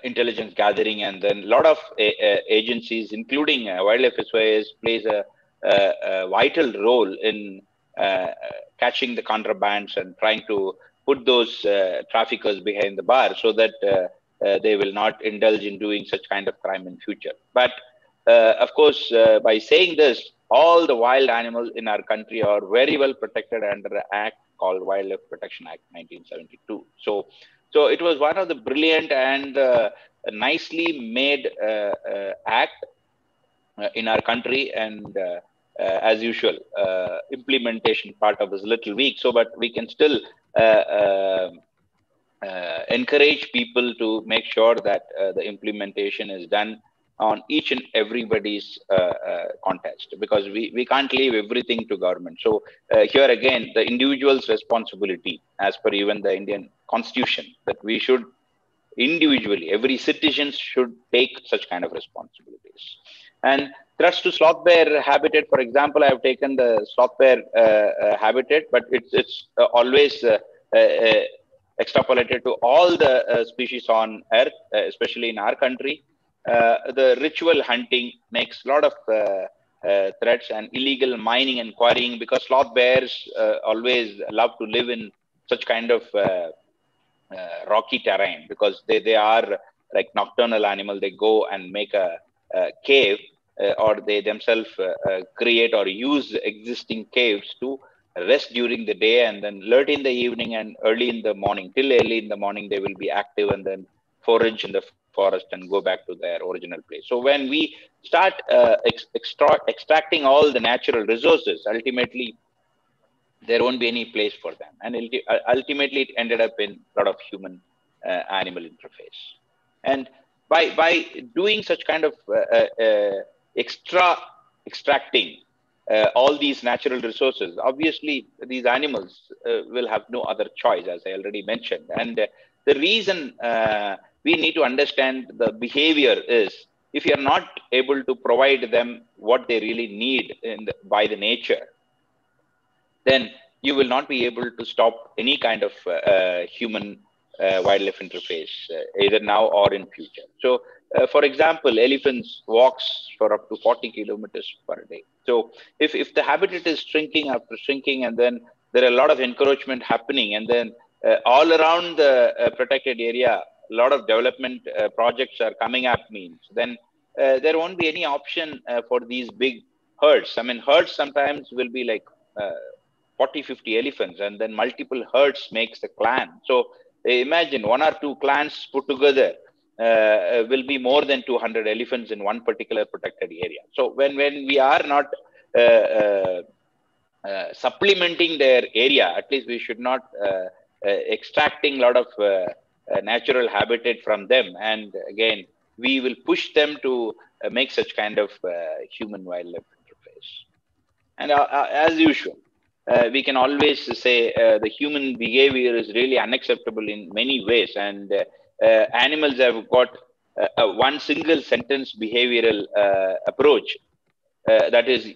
intelligence gathering, and then a lot of agencies, including Wildlife SOS, plays a, a, a vital role in catching the contrabands and trying to put those uh, traffickers behind the bar so that uh, uh, they will not indulge in doing such kind of crime in future. But of course, by saying this, all the wild animals in our country are very well protected under an act called Wildlife Protection Act 1972. So, so it was one of the brilliant and uh, nicely made uh, uh, act in our country, and as usual, implementation part of is little weak. So, but we can still uh, uh, uh, encourage people to make sure that the implementation is done on each and everybody's uh, uh, context because we, we can't leave everything to government. So uh, here again, the individual's responsibility as per even the Indian constitution that we should individually, every citizen should take such kind of responsibilities. And threats to sloth bear habitat, for example, I have taken the sloth bear habitat, but it's, it's always uh, uh, extrapolated to all the uh, species on Earth, especially in our country. the ritual hunting makes a lot of threats and illegal mining and quarrying because sloth bears always love to live in such kind of rocky terrain because they, they are like nocturnal animal they go and make a, a cave uh, or they themselves uh, uh, create or use existing caves to rest during the day and then late in the evening and early in the morning. Till early in the morning they will be active and then forage in the forest and go back to their original place. So when we start uh, ex- extra- extracting all the natural resources ultimately there won't be any place for them. And ultimately it ended up in a lot of human uh, animal interface. And by by doing such kind of uh, uh, uh extra extracting uh, all these natural resources, obviously these animals uh, will have no other choice, as I already mentioned. And uh, the reason uh, we need to understand the behavior is if you are not able to provide them what they really need the, by the nature, then you will not be able to stop any kind of uh, uh, human wildlife interface, either now or in future. So uh, for example, elephants walks for up to 40 kilometers per day. So if, if the habitat is shrinking after shrinking and then there are a lot of encroachment happening and then uh, all around the uh, protected area, a lot of development uh, projects are coming up means then uh, there won't be any option for these big herds. I mean, herds sometimes will be like 40, 50 elephants and then multiple herds makes a clan. So imagine one or two clans put together uh, will be more than 200 elephants in one particular protected area. So when, when we are not uh, uh, uh supplementing their area, at least we should not uh, extracting a lot of natural habitat from them. And again, we will push them to make such kind of human wildlife interface. And as usual, uh, we can always say uh, the human behavior is really unacceptable in many ways and uh, uh, animals have got uh, one single sentence behavioral uh, approach that is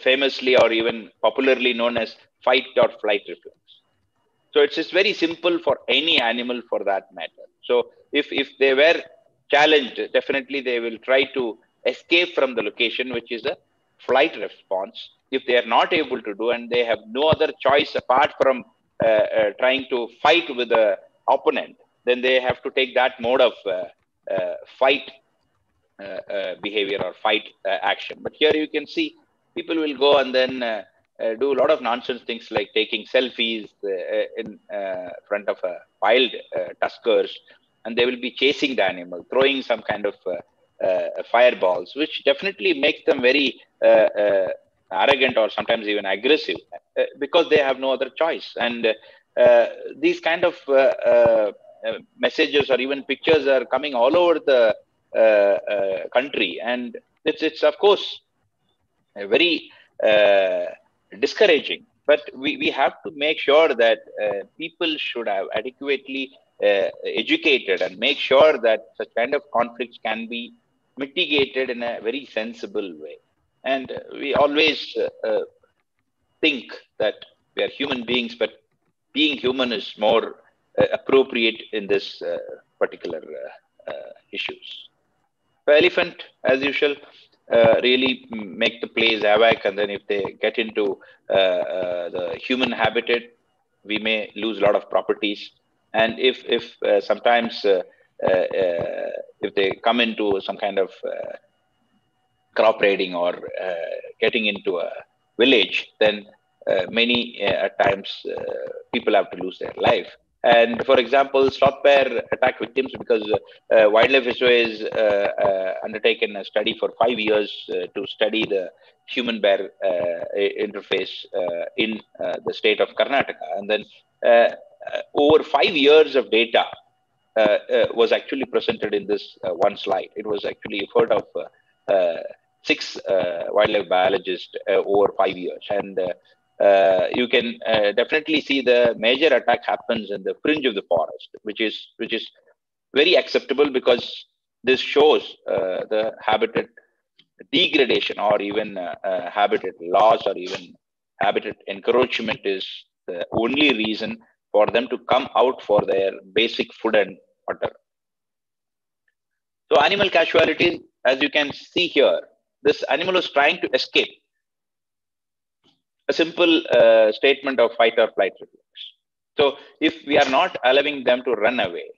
famously or even popularly known as fight or flight reflex. So it's just very simple for any animal for that matter. So if, if they were challenged, definitely they will try to escape from the location, which is a flight response. If they are not able to do and they have no other choice apart from uh, uh, trying to fight with the opponent, then they have to take that mode of uh, uh, fight uh, uh behavior or fight uh, action. But here you can see people will go and then uh, do a lot of nonsense things like taking selfies in front of wild tuskers, and they will be chasing the animal, throwing some kind of fireballs, which definitely makes them very arrogant or sometimes even aggressive uh, because they have no other choice and these kind of messages or even pictures are coming all over the country, and it's it's of course very discouraging but we, we have to make sure that uh, people should have adequately uh, educated and make sure that such kind of conflicts can be mitigated in a very sensible way. And uh, we always uh, uh, think that we are human beings, but being human is more uh, Uh, appropriate in this uh, particular uh, issues. The elephant, as usual, uh, really make the place havoc and then if they get into uh, uh, the human habitat we may lose a lot of properties and if if uh, sometimes uh, if they come into some kind of crop raiding or getting into a village then many times people have to lose their life and for example, sloth bear attack victims because uh, Wildlife SOS has uh, uh, undertaken a study for five years uh, to study the human bear uh, interface uh, in the state of Karnataka. And then over five years of data was actually presented in this one slide. It was actually effort of six wildlife biologists over five years. And uh, you can uh, definitely see the major attack happens in the fringe of the forest, which is which is very acceptable because this shows uh, the habitat degradation or even uh, uh, habitat loss or even habitat encroachment is the only reason for them to come out for their basic food and water. So animal casualties, as you can see here, this animal was trying to escape a simple uh, statement of fight or flight reflex. So if we are not allowing them to run away,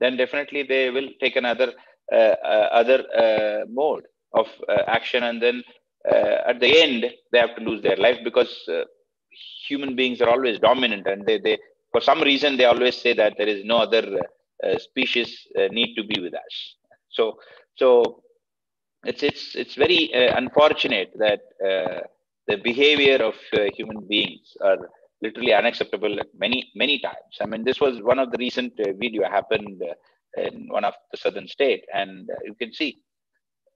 then definitely they will take another uh, uh, other uh, mode of uh, action, and then uh, at the end they have to lose their life because human beings are always dominant, and they, they for some reason they always say that there is no other species need to be with us. So so it's it's it's very unfortunate that the behavior of uh, human beings are literally unacceptable many many times. I mean this was one of the recent uh, video happened uh, in one of the southern state. And uh, you can see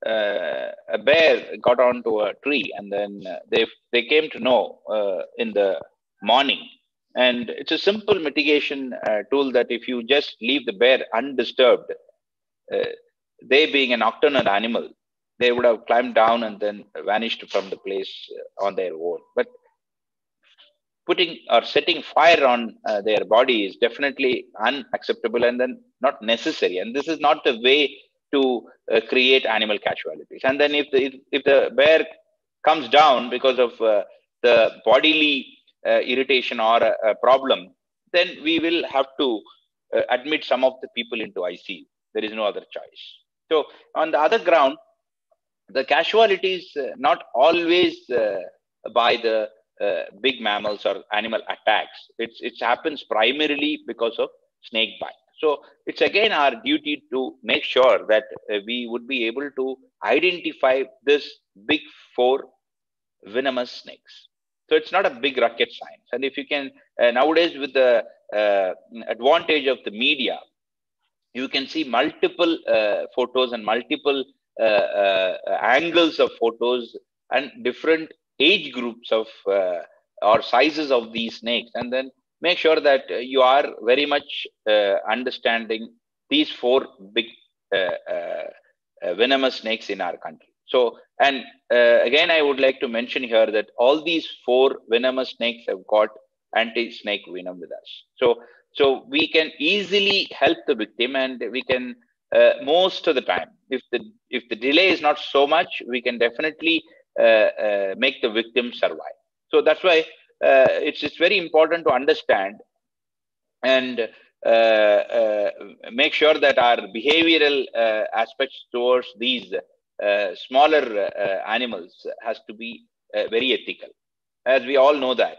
uh, a bear got onto a tree and then uh, they they came to know in the morning. And it's a simple mitigation tool that if you just leave the bear undisturbed they being a nocturnal animal they would have climbed down and then vanished from the place uh, on their own. But putting or setting fire on uh, their body is definitely unacceptable and then not necessary. And this is not the way to uh, create animal casualties. And then if the, if, the bear comes down because of uh, the bodily uh, irritation or a, a, problem, then we will have to uh, admit some of the people into ICU. There is no other choice. So on the other ground, the casualties uh, not always uh, by the uh, big mammals or animal attacks. It's, it happens primarily because of snake bite. So it's again our duty to make sure that uh, we would be able to identify this big four venomous snakes. So it's not a big rocket science. And if you can, uh, nowadays with the uh, advantage of the media, you can see multiple photos and multiple uh, uh, angles of photos and different age groups of uh, or sizes of these snakes. And then make sure that you are very much understanding these four big venomous snakes in our country. So and uh, again i would like to mention here that all these four venomous snakes have got anti-snake venom with us. So so we can easily help the victim and we can uh, most of the time if the if the delay is not so much we can definitely uh, uh, make the victim survive so that's why uh, it's it's very important to understand and uh, uh, make sure that our behavioral aspects towards these smaller animals has to be very ethical as we all know that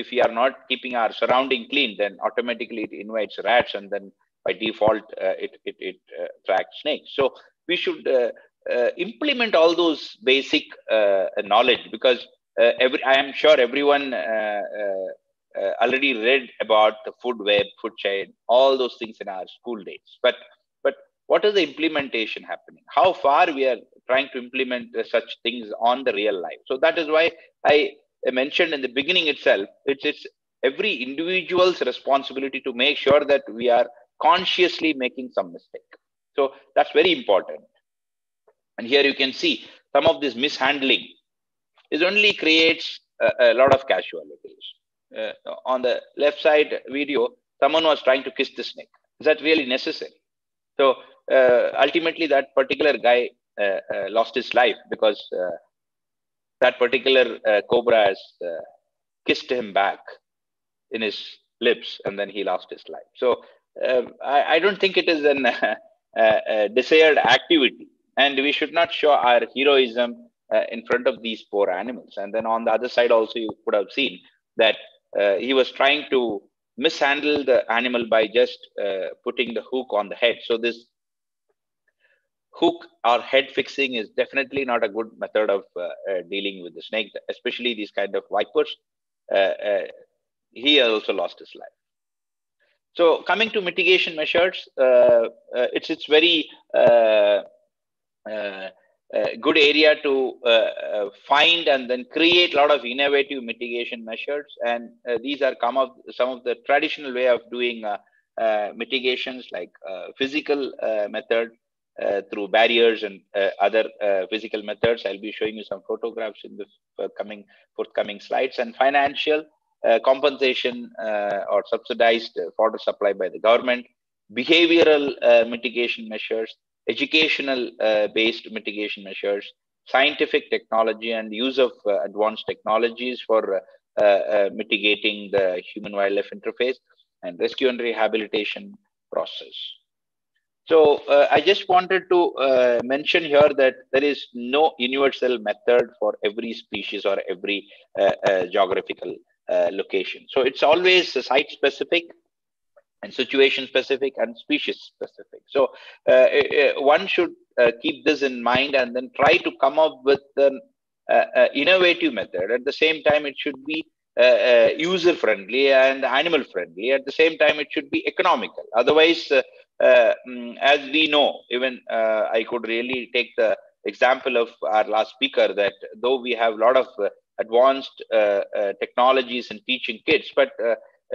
if we are not keeping our surrounding clean then automatically it invites rats and then by default uh, it, it, it uh, tracks snakes. So we should uh, implement all those basic knowledge because every, I am sure everyone uh, already read about the food web, food chain, all those things in our school days. But but what is the implementation happening? How far we are trying to implement uh, such things on the real life? So that is why I mentioned in the beginning itself. It's it's every individual's responsibility to make sure that we are consciously making some mistake. So that's very important. And here you can see some of this mishandling is only creates a, a lot of casualties. Uh, on the left side video, someone was trying to kiss the snake. Is that really necessary? So uh, ultimately, that particular guy uh, uh lost his life because uh, that particular uh, cobra has kissed him back in his lips, and then he lost his life. So I, I, don't think it is an desired activity, and we should not show our heroism uh, in front of these poor animals. And then on the other side, also, you could have seen that uh, he was trying to mishandle the animal by just uh, putting the hook on the head. So, this hook or head fixing is definitely not a good method of uh, uh, dealing with the snake, especially these kind of vipers. Uh, he also lost his life. So, coming to mitigation measures, it's it's very good area to uh, uh, find and then create a lot of innovative mitigation measures. And uh, these are come of some of the traditional way of doing mitigations like physical method uh, through barriers and uh, other uh, physical methods. I'll be showing you some photographs in the coming forthcoming slides and financial compensation or subsidized fodder supply by the government, behavioral mitigation measures, educational uh, based mitigation measures, scientific technology, and use of uh, advanced technologies for uh, uh, mitigating the human wildlife interface and rescue and rehabilitation process. So uh, I just wanted to uh, mention here that there is no universal method for every species or every geographical location. So it's always site specific and situation specific and species specific. So uh, uh, one should uh, keep this in mind and then try to come up with an innovative method. At the same time, it should be uh, user friendly and animal friendly. At the same time, it should be economical. Otherwise, uh, uh, as we know, even I could really take the example of our last speaker that though we have a lot of advanced technologies in teaching kids, but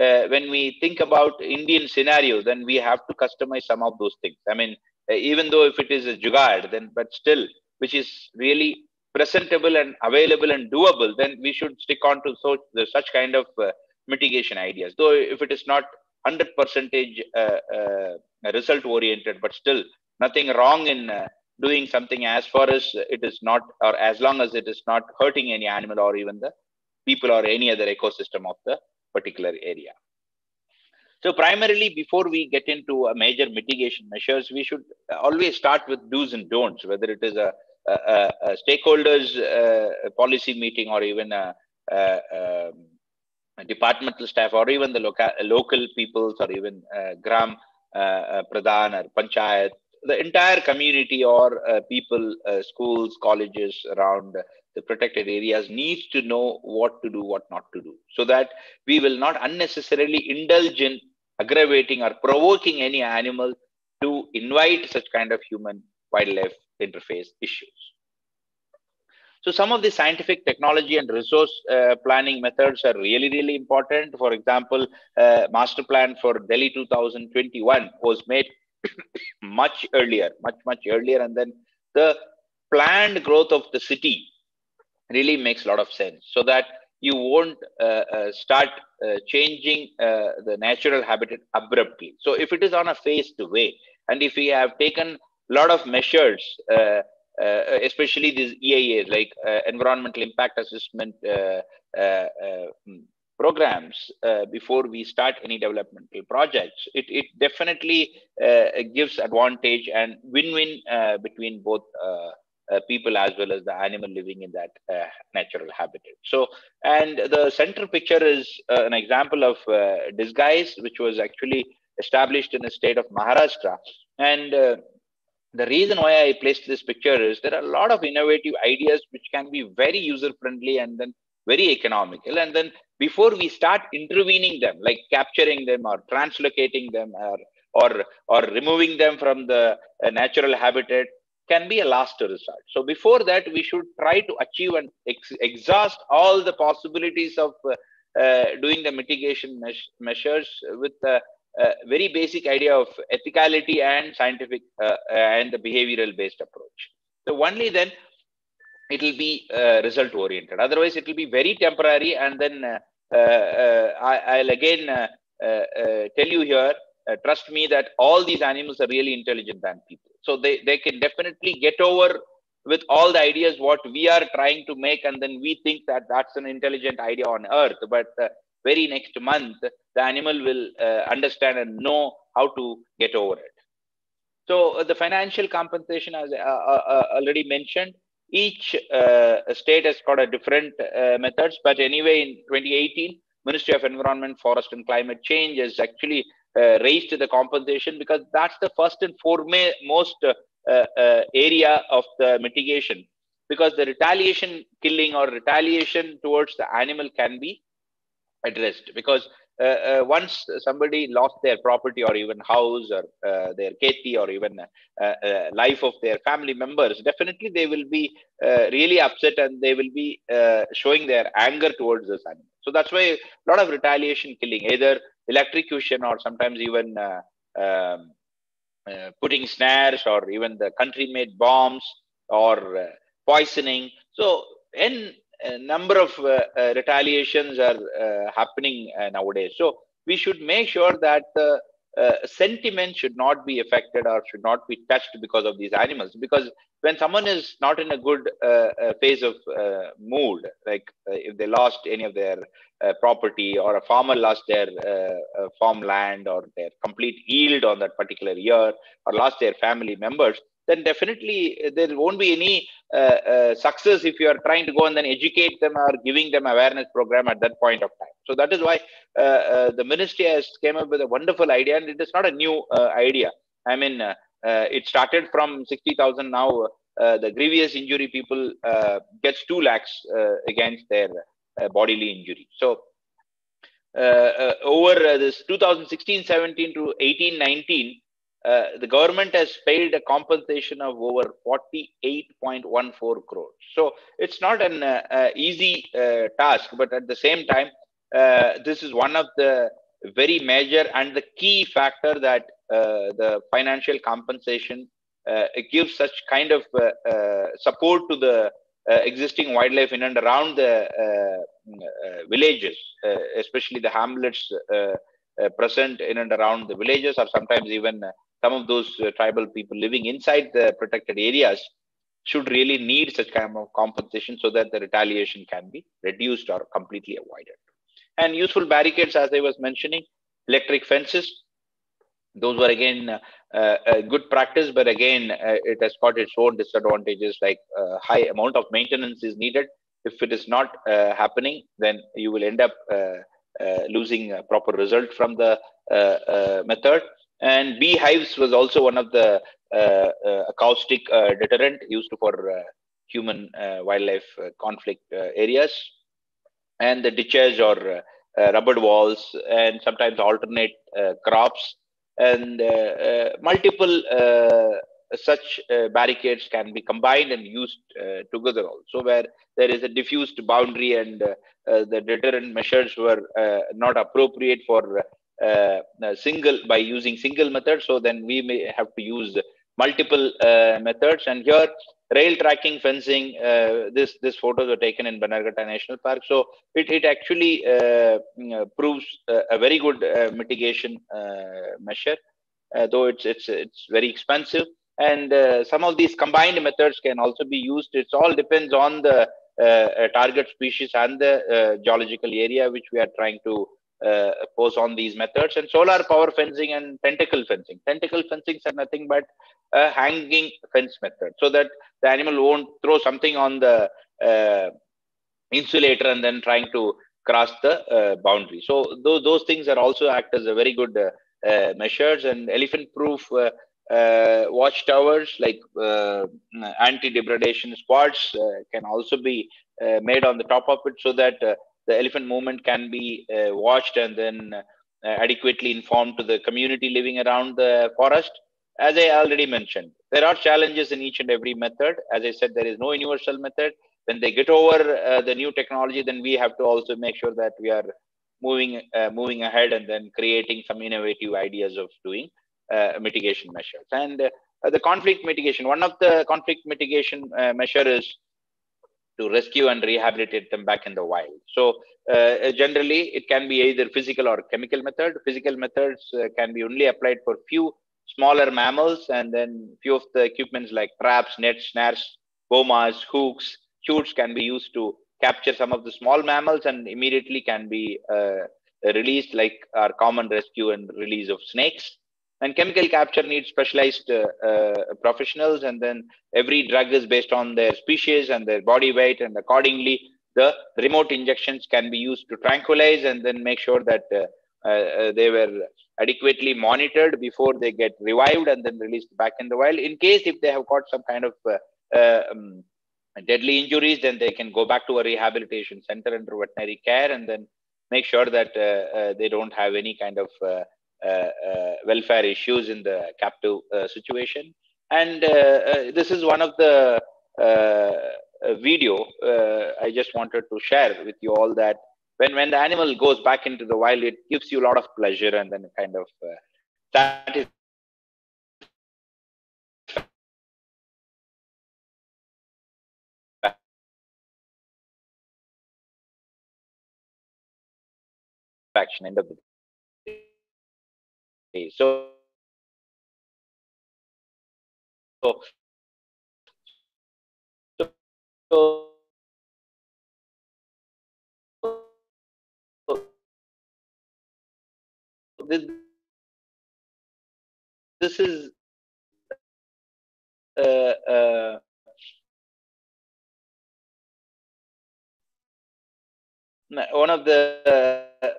uh, when we think about Indian scenario, then we have to customize some of those things. I mean, uh, even though if it is a jugaad, then but still, which is really presentable and available and doable, then we should stick on to so, such kind of uh, mitigation ideas. Though if it is not 100 percentage uh, uh, result oriented, but still nothing wrong in uh, doing something as far as it is not, or as long as it is not hurting any animal or even the people or any other ecosystem of the particular area. So primarily, before we get into a major mitigation measures, we should always start with do's and don'ts, whether it is a, a, a stakeholders uh, policy meeting or even a, a, departmental staff or even the local, local peoples or even uh, gram uh, uh, pradhan or panchayat, the entire community or uh, people, uh, schools, colleges around the protected areas needs to know what to do, what not to do, so that we will not unnecessarily indulge in aggravating or provoking any animal to invite such kind of human wildlife interface issues. So some of the scientific technology and resource uh, planning methods are really, really important. For example, uh, master plan for Delhi 2021 was made much earlier, much, much earlier. And then the planned growth of the city really makes a lot of sense so that you won't uh, uh, start uh, changing uh, the natural habitat abruptly so if it is on a phased way and if we have taken a lot of measures uh, uh, especially these EIAs like environmental impact assessment programs before we start any developmental projects it, it definitely gives advantage and win-win between both uh, people as well as the animal living in that uh, natural habitat. So, and the center picture is uh, an example of uh, disguise, which was actually established in the state of Maharashtra. And uh, the reason why I placed this picture is there are a lot of innovative ideas which can be very user friendly and then very economical. And then before we start intervening them, like capturing them or translocating them or or, or removing them from the uh, natural habitat, can be a last resort. So before that, we should try to achieve and ex exhaust all the possibilities of uh, uh, doing the mitigation me measures with a, a, very basic idea of ethicality and scientific uh, and the behavioral based approach. So only then it will be uh, result oriented. Otherwise, it will be very temporary. And then uh, uh, I, will again tell you here, trust me that all these animals are really intelligent than people. So they, they can definitely get over with all the ideas what we are trying to make. And then we think that that's an intelligent idea on earth. But very next month, the animal will understand and know how to get over it. So uh, the financial compensation, as uh, uh, already mentioned, each uh, state has got a different uh, methods but anyway in 2018 ministry of environment forest and climate change has actually uh, raised the compensation because that's the first and foremost area of the mitigation. Because the retaliation killing or retaliation towards the animal can be addressed because uh, uh, once somebody lost their property or even house or uh, their keti or even life of their family members, definitely they will be really upset and they will be showing their anger towards this animal. So that's why a lot of retaliation killing, either electrocution or sometimes even um, uh, putting snares or even the country made bombs or uh, poisoning. So, in a number of uh, uh, retaliations are uh, happening uh, nowadays. So we should make sure that the uh, sentiment should not be affected or should not be touched because of these animals. Because when someone is not in a good uh, phase of mood, like if they lost any of their property or a farmer lost their farmland or their complete yield on that particular year or lost their family members then definitely there won't be any uh, uh, success if you are trying to go and then educate them or giving them awareness program at that point of time. So that is why uh, the ministry has came up with a wonderful idea, and it is not a new idea. I mean, it started from 60,000 now. the grievous injury people gets two lakhs against their bodily injury. So uh, uh, over uh, this 2016-17 to 18-19, uh, the government has paid a compensation of over 48.14 crores. So it's not an uh, uh, easy uh, task, but at the same time, uh, this is one of the very major and the key factor that uh, the financial compensation uh, gives such kind of uh, support to the existing wildlife in and around the mm, villages, especially the hamlets present in and around the villages, or sometimes even some of those uh, tribal people living inside the protected areas should really need such kind of compensation so that the retaliation can be reduced or completely avoided. And useful barricades, as I was mentioning, electric fences, those were again uh, uh, good practice, but again, uh, it has got its own disadvantages like uh, high amount of maintenance is needed. If it is not uh, happening, then you will end up losing a proper result from the method and beehives was also one of the uh, uh, acoustic uh, deterrent used for uh, human uh, wildlife uh, conflict areas. And the ditches or rubber walls and sometimes alternate crops and multiple such uh, barricades can be combined and used uh, together also where there is a diffused boundary and uh, the deterrent measures were not appropriate for uh, uh, single by using single method. So then we may have to use multiple uh, methods. And here, rail tracking fencing. this this photos were taken in Bannerghatta National Park. So it it actually proves a very good mitigation measure, though it's it's it's very expensive and uh, some of these combined methods can also be used it all depends on the uh, target species and the uh, geological area which we are trying to uh, pose on these methods and solar power fencing and tentacle fencing. Tentacle fencing are nothing but a hanging fence method so that the animal won't throw something on the uh, insulator and then trying to cross the uh, boundary. So those, those things are also act as a very good uh, uh, measures and elephant proof uh, watchtowers like anti-depredation squads can also be made on the top of it so that the elephant movement can be uh, watched and then adequately informed to the community living around the forest. As I already mentioned, there are challenges in each and every method. As I said, there is no universal method. When they get over the new technology, then we have to also make sure that we are moving moving ahead and then creating some innovative ideas of doing uh, mitigation measures. And uh, the conflict mitigation, one of the conflict mitigation uh, measure is to rescue and rehabilitate them back in the wild. So uh, uh, generally, it can be either physical or chemical method. Physical methods uh, can be only applied for few smaller mammals and then few of the equipments like traps, nets, snares, bomas, hooks, shoots can be used to capture some of the small mammals and immediately can be uh, released like our common rescue and release of snakes and chemical capture needs specialized uh, uh, professionals and then every drug is based on their species and their body weight and accordingly the remote injections can be used to tranquilize and then make sure that uh, uh, they were adequately monitored before they get revived and then released back in the wild. In case if they have got some kind of uh, um, deadly injuries then they can go back to a rehabilitation center under veterinary care and then make sure that uh, they don't have any kind of uh, uh, Uh, uh, welfare issues in the captive uh, situation. And uh, this is one of the video I just wanted to share with you all that when when the animal goes back into the wild, it gives you a lot of pleasure and then kind of uh, satisfaction end of the so, so, so this, this is uh, uh, one of the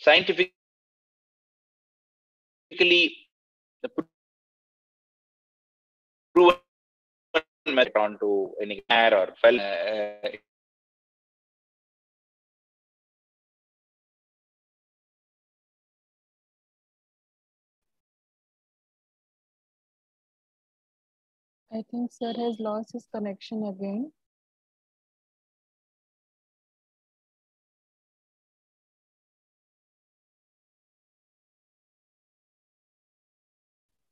scientifically the proven method onto any air or fell. Uh,
I think sir has lost his connection again.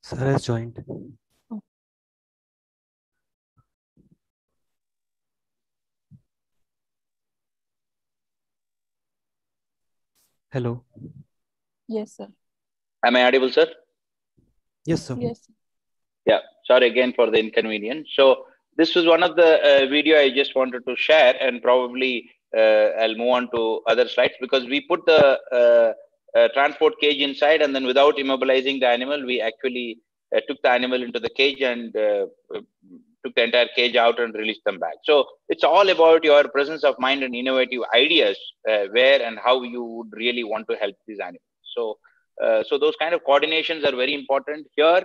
Sir has joined. Hello.
Yes, sir.
Am I audible, sir?
Yes, sir.
Yes.
Yeah. Sorry again for the inconvenience. So this was one of the uh, video I just wanted to share, and probably uh, I'll move on to other slides because we put the uh, uh, transport cage inside and then without immobilizing the animal we actually uh, took the animal into the cage and uh, took the entire cage out and released them back. So it's all about your presence of mind and innovative ideas uh, where and how you would really want to help these animals. So uh, so those kind of coordinations are very important. Here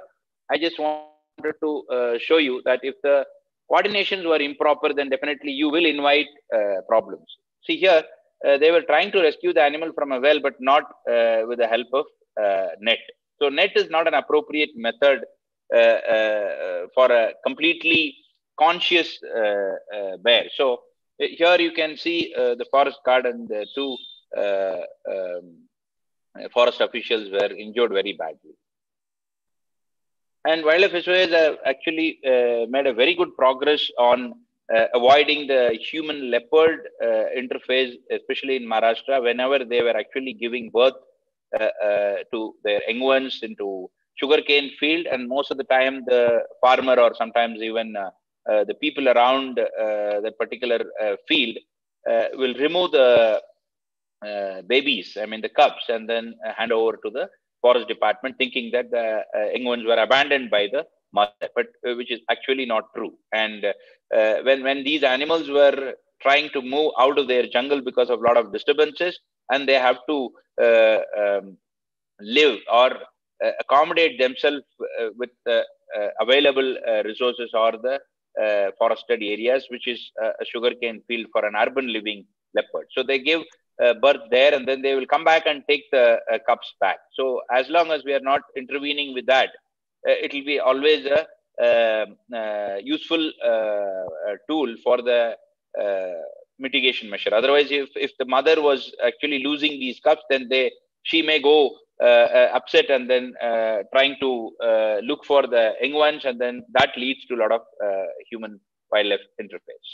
i just wanted to show you that if the coordinations were improper then definitely you will invite problems. See here they were trying to rescue the animal from a well, but not uh, with the help of uh, net. So net is not an appropriate method for a completely conscious bear. So here you can see the forest guard and the two um, forest officials were injured very badly. And wildlife SOS have actually uh, made a very good progress on uh, avoiding the human leopard uh, interface, especially in Maharashtra, whenever they were actually giving birth uh, uh to their young ones into sugarcane field, and most of the time the farmer or sometimes even uh, uh, the people around that particular field will remove the babies, I mean the cubs, and then hand over to the forest department, thinking that the young ones were abandoned by the but uh, which is actually not true. And uh, when when these animals were trying to move out of their jungle because of a lot of disturbances and they have to uh, um, live or uh, accommodate themselves uh, with the uh, available uh, resources or the uh, forested areas, which is a sugarcane field for an urban living leopard. So they give birth there and then they will come back and take the cubs back. So as long as we are not intervening with that, Uh, it will be always a um, uh, useful uh, uh, tool for the uh, mitigation measure. Otherwise, if, if the mother was actually losing these cups, then they she may go uh, upset and then trying to look for the young ones, and then that leads to a lot of human wildlife interface.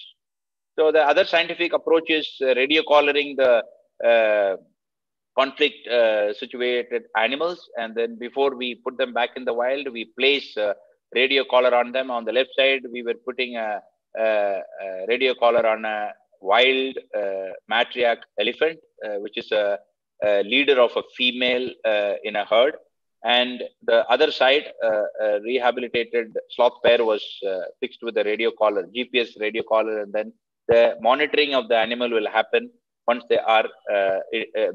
So the other scientific approach is radio collaring the uh, conflict uh, situated animals and then before we put them back in the wild we place uh, radio collar on them. On the left side, we were putting a, a, a radio collar on a wild uh, matriarch elephant, uh, which is a, a, leader of a female uh, in a herd. And the other side, uh, a rehabilitated sloth bear was uh, fixed with a radio collar, GPS radio collar, and then the monitoring of the animal will happen once they are uh,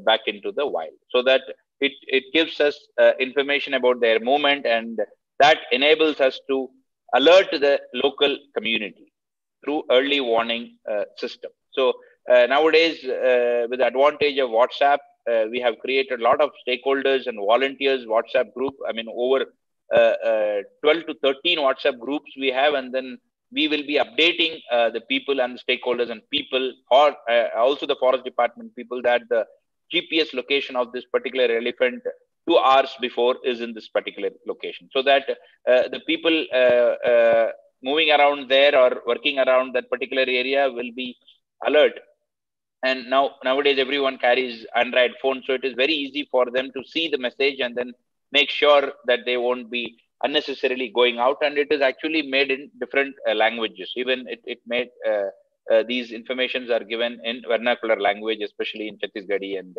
back into the wild. So that it, it gives us information about their movement and that enables us to alert the local community through early warning uh, system. So uh, nowadays, uh, with the advantage of WhatsApp, uh, we have created a lot of stakeholders and volunteers WhatsApp group. I mean, over uh, uh, 12 to 13 WhatsApp groups we have, and then we will be updating the people and the stakeholders and people, or also the forest department people, that the GPS location of this particular elephant two hours before is in this particular location. So that uh, the people uh, uh, moving around there or working around that particular area will be alert. And now nowadays everyone carries android phone so it is very easy for them to see the message and then make sure that they won't be unnecessarily going out and it is actually made in different uh, languages even it, it made uh, uh, these informations are given in vernacular language especially in chhattisgarhi and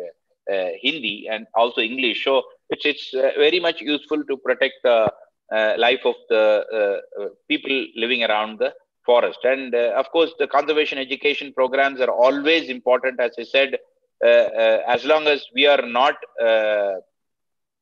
uh, Hindi and also English. So it's it's uh, very much useful to protect the uh, life of the people living around the forest. And of course, the conservation education programs are always important. As I said, as long as we are not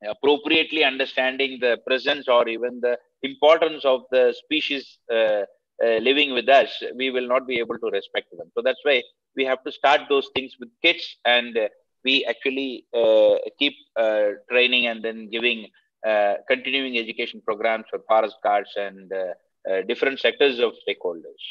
appropriately understanding the presence or even the importance of the species uh, uh, living with us, we will not be able to respect them. So that's why we have to start those things with kids and uh, we actually uh, keep uh, training and then giving uh, continuing education programs for forest guards and different sectors of stakeholders.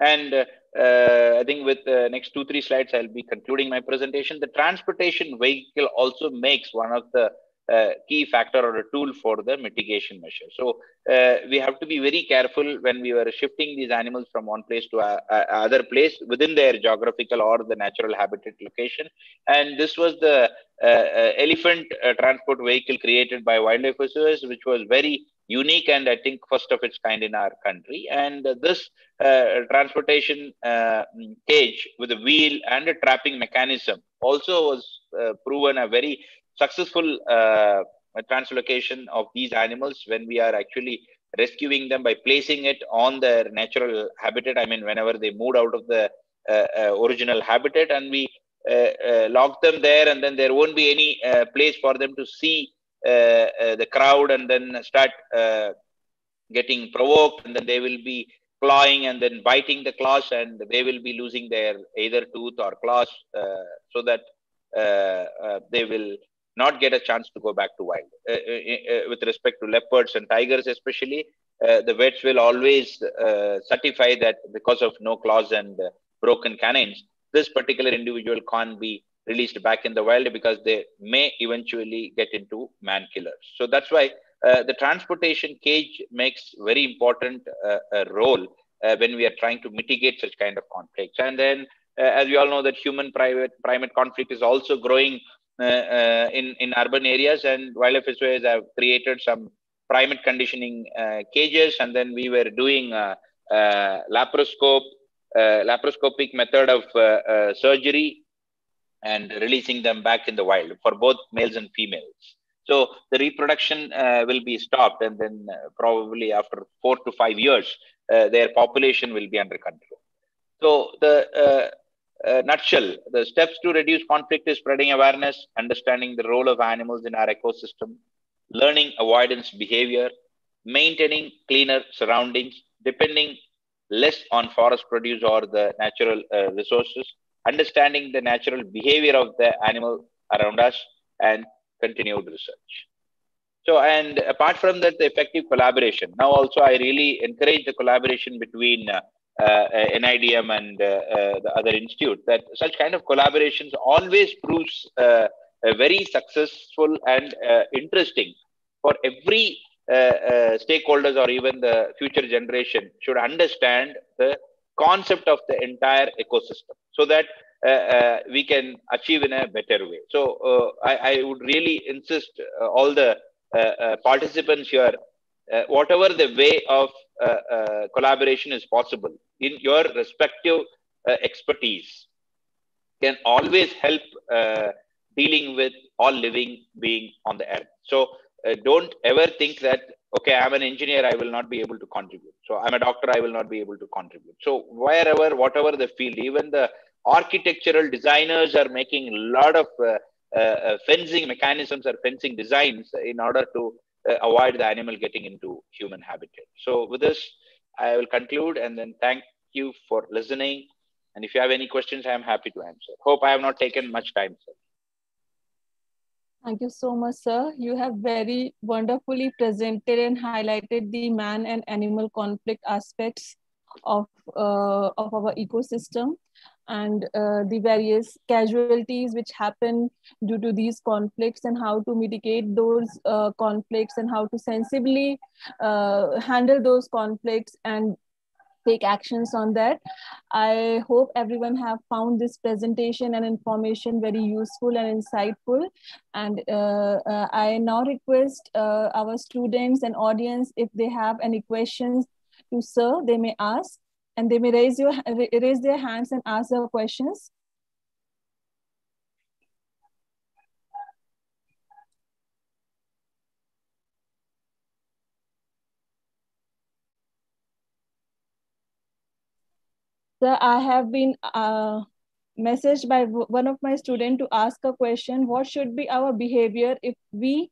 And I think with the next two, three slides, I'll be concluding my presentation. The transportation vehicle also makes one of the uh, key factor or a tool for the mitigation measure. So uh, we have to be very careful when we were shifting these animals from one place to a, a other place within their geographical or the natural habitat location. And this was the uh, uh elephant uh, transport vehicle created by Wildlife Reserves, which was very unique and I think first of its kind in our country. And this uh, transportation cage with a wheel and a trapping mechanism also was proven a very successful uh, translocation of these animals when we are actually rescuing them by placing it on their natural habitat. I mean, whenever they moved out of the uh, uh, original habitat and we uh, uh, lock them there and then there won't be any uh, place for them to see the crowd and then start getting provoked and then they will be clawing and then biting the claws and they will be losing their either tooth or claws so that they will not get a chance to go back to wild. Uh, uh, uh, with respect to leopards and tigers, especially, the vets will always certify that because of no claws and broken canines, this particular individual can't be released back in the wild because they may eventually get into man killers. So that's why uh, the transportation cage makes very important uh, role uh, when we are trying to mitigate such kind of conflicts. And then, as we all know, that human private primate conflict is also growing uh, uh, in in urban areas, and wildlife reservoirs have created some primate conditioning uh, cages, and then we were doing laparoscope laparoscopic method of surgery and releasing them back in the wild for both males and females. So the reproduction uh, will be stopped, and then uh, probably after four to five years, uh, their population will be under control. So the uh, nutshell, the steps to reduce conflict is spreading awareness, understanding the role of animals in our ecosystem, learning avoidance behavior, maintaining cleaner surroundings, depending less on forest produce or the natural uh, resources, understanding the natural behavior of the animal around us, and continued research. So, and apart from that, the effective collaboration. Now, also, I really encourage the collaboration between uh, NIDM and uh, uh, the other institute. That such kind of collaborations always proves uh, very successful and uh, interesting for every stakeholders or even the future generation should understand the concept of the entire ecosystem so that uh, uh, we can achieve in a better way. So uh, I, I, would really insist all the participants here, whatever the way of collaboration is possible in your respective expertise can always help dealing with all living being on the earth. So uh, don't ever think that okay i'm an engineer i will not be able to contribute so i'm a doctor i will not be able to contribute so wherever whatever the field even the architectural designers are making a lot of uh, uh, uh fencing mechanisms or fencing designs in order to uh, avoid the animal getting into human habitat. So with this i will conclude and then thank you for listening. And if you have any questions i am happy to answer. Hope i have not taken much time sir.
Thank you so much, sir. You have very wonderfully presented and highlighted the man and animal conflict aspects of, uh, of our ecosystem and uh, the various casualties which happen due to these conflicts and how to mitigate those uh, conflicts and how to sensibly uh, handle those conflicts and take actions on that. I hope everyone have found this presentation and information very useful and insightful. And uh, uh, I now request uh, our students and audience, if they have any questions to sir, they may ask and they may raise, your, raise their hands and ask their questions. Sir, I have been uh, messaged by one of my students to ask a question. What should be our behavior if we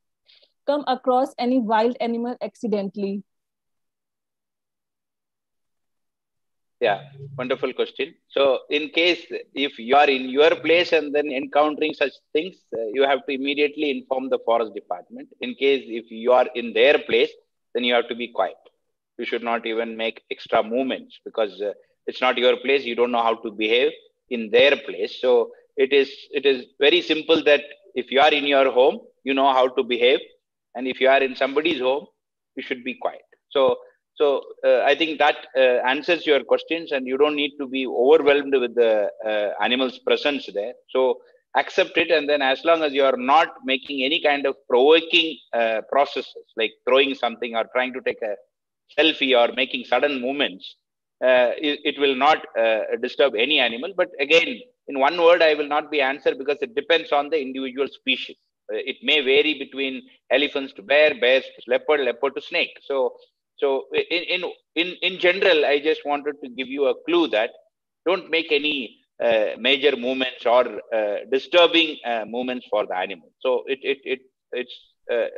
come across any wild animal accidentally?
Yeah, wonderful question. So, in case if you are in your place and then encountering such things, uh, you have to immediately inform the forest department. In case if you are in their place, then you have to be quiet. You should not even make extra movements because uh, it's not your place you don't know how to behave in their place so it is it is very simple that if you are in your home you know how to behave and if you are in somebody's home you should be quiet so so uh, i think that uh, answers your questions and you don't need to be overwhelmed with the uh, animal's presence there so accept it and then as long as you are not making any kind of provoking uh, processes like throwing something or trying to take a selfie or making sudden movements uh, it, it, will not uh, disturb any animal. But again, in one word, I will not be answered because it depends on the individual species. It may vary between elephants to bear, bears to leopard, leopard to snake. So, so in, in, in, in general, I just wanted to give you a clue that don't make any uh, major movements or uh, disturbing uh, movements for the animal. So it, it, it it's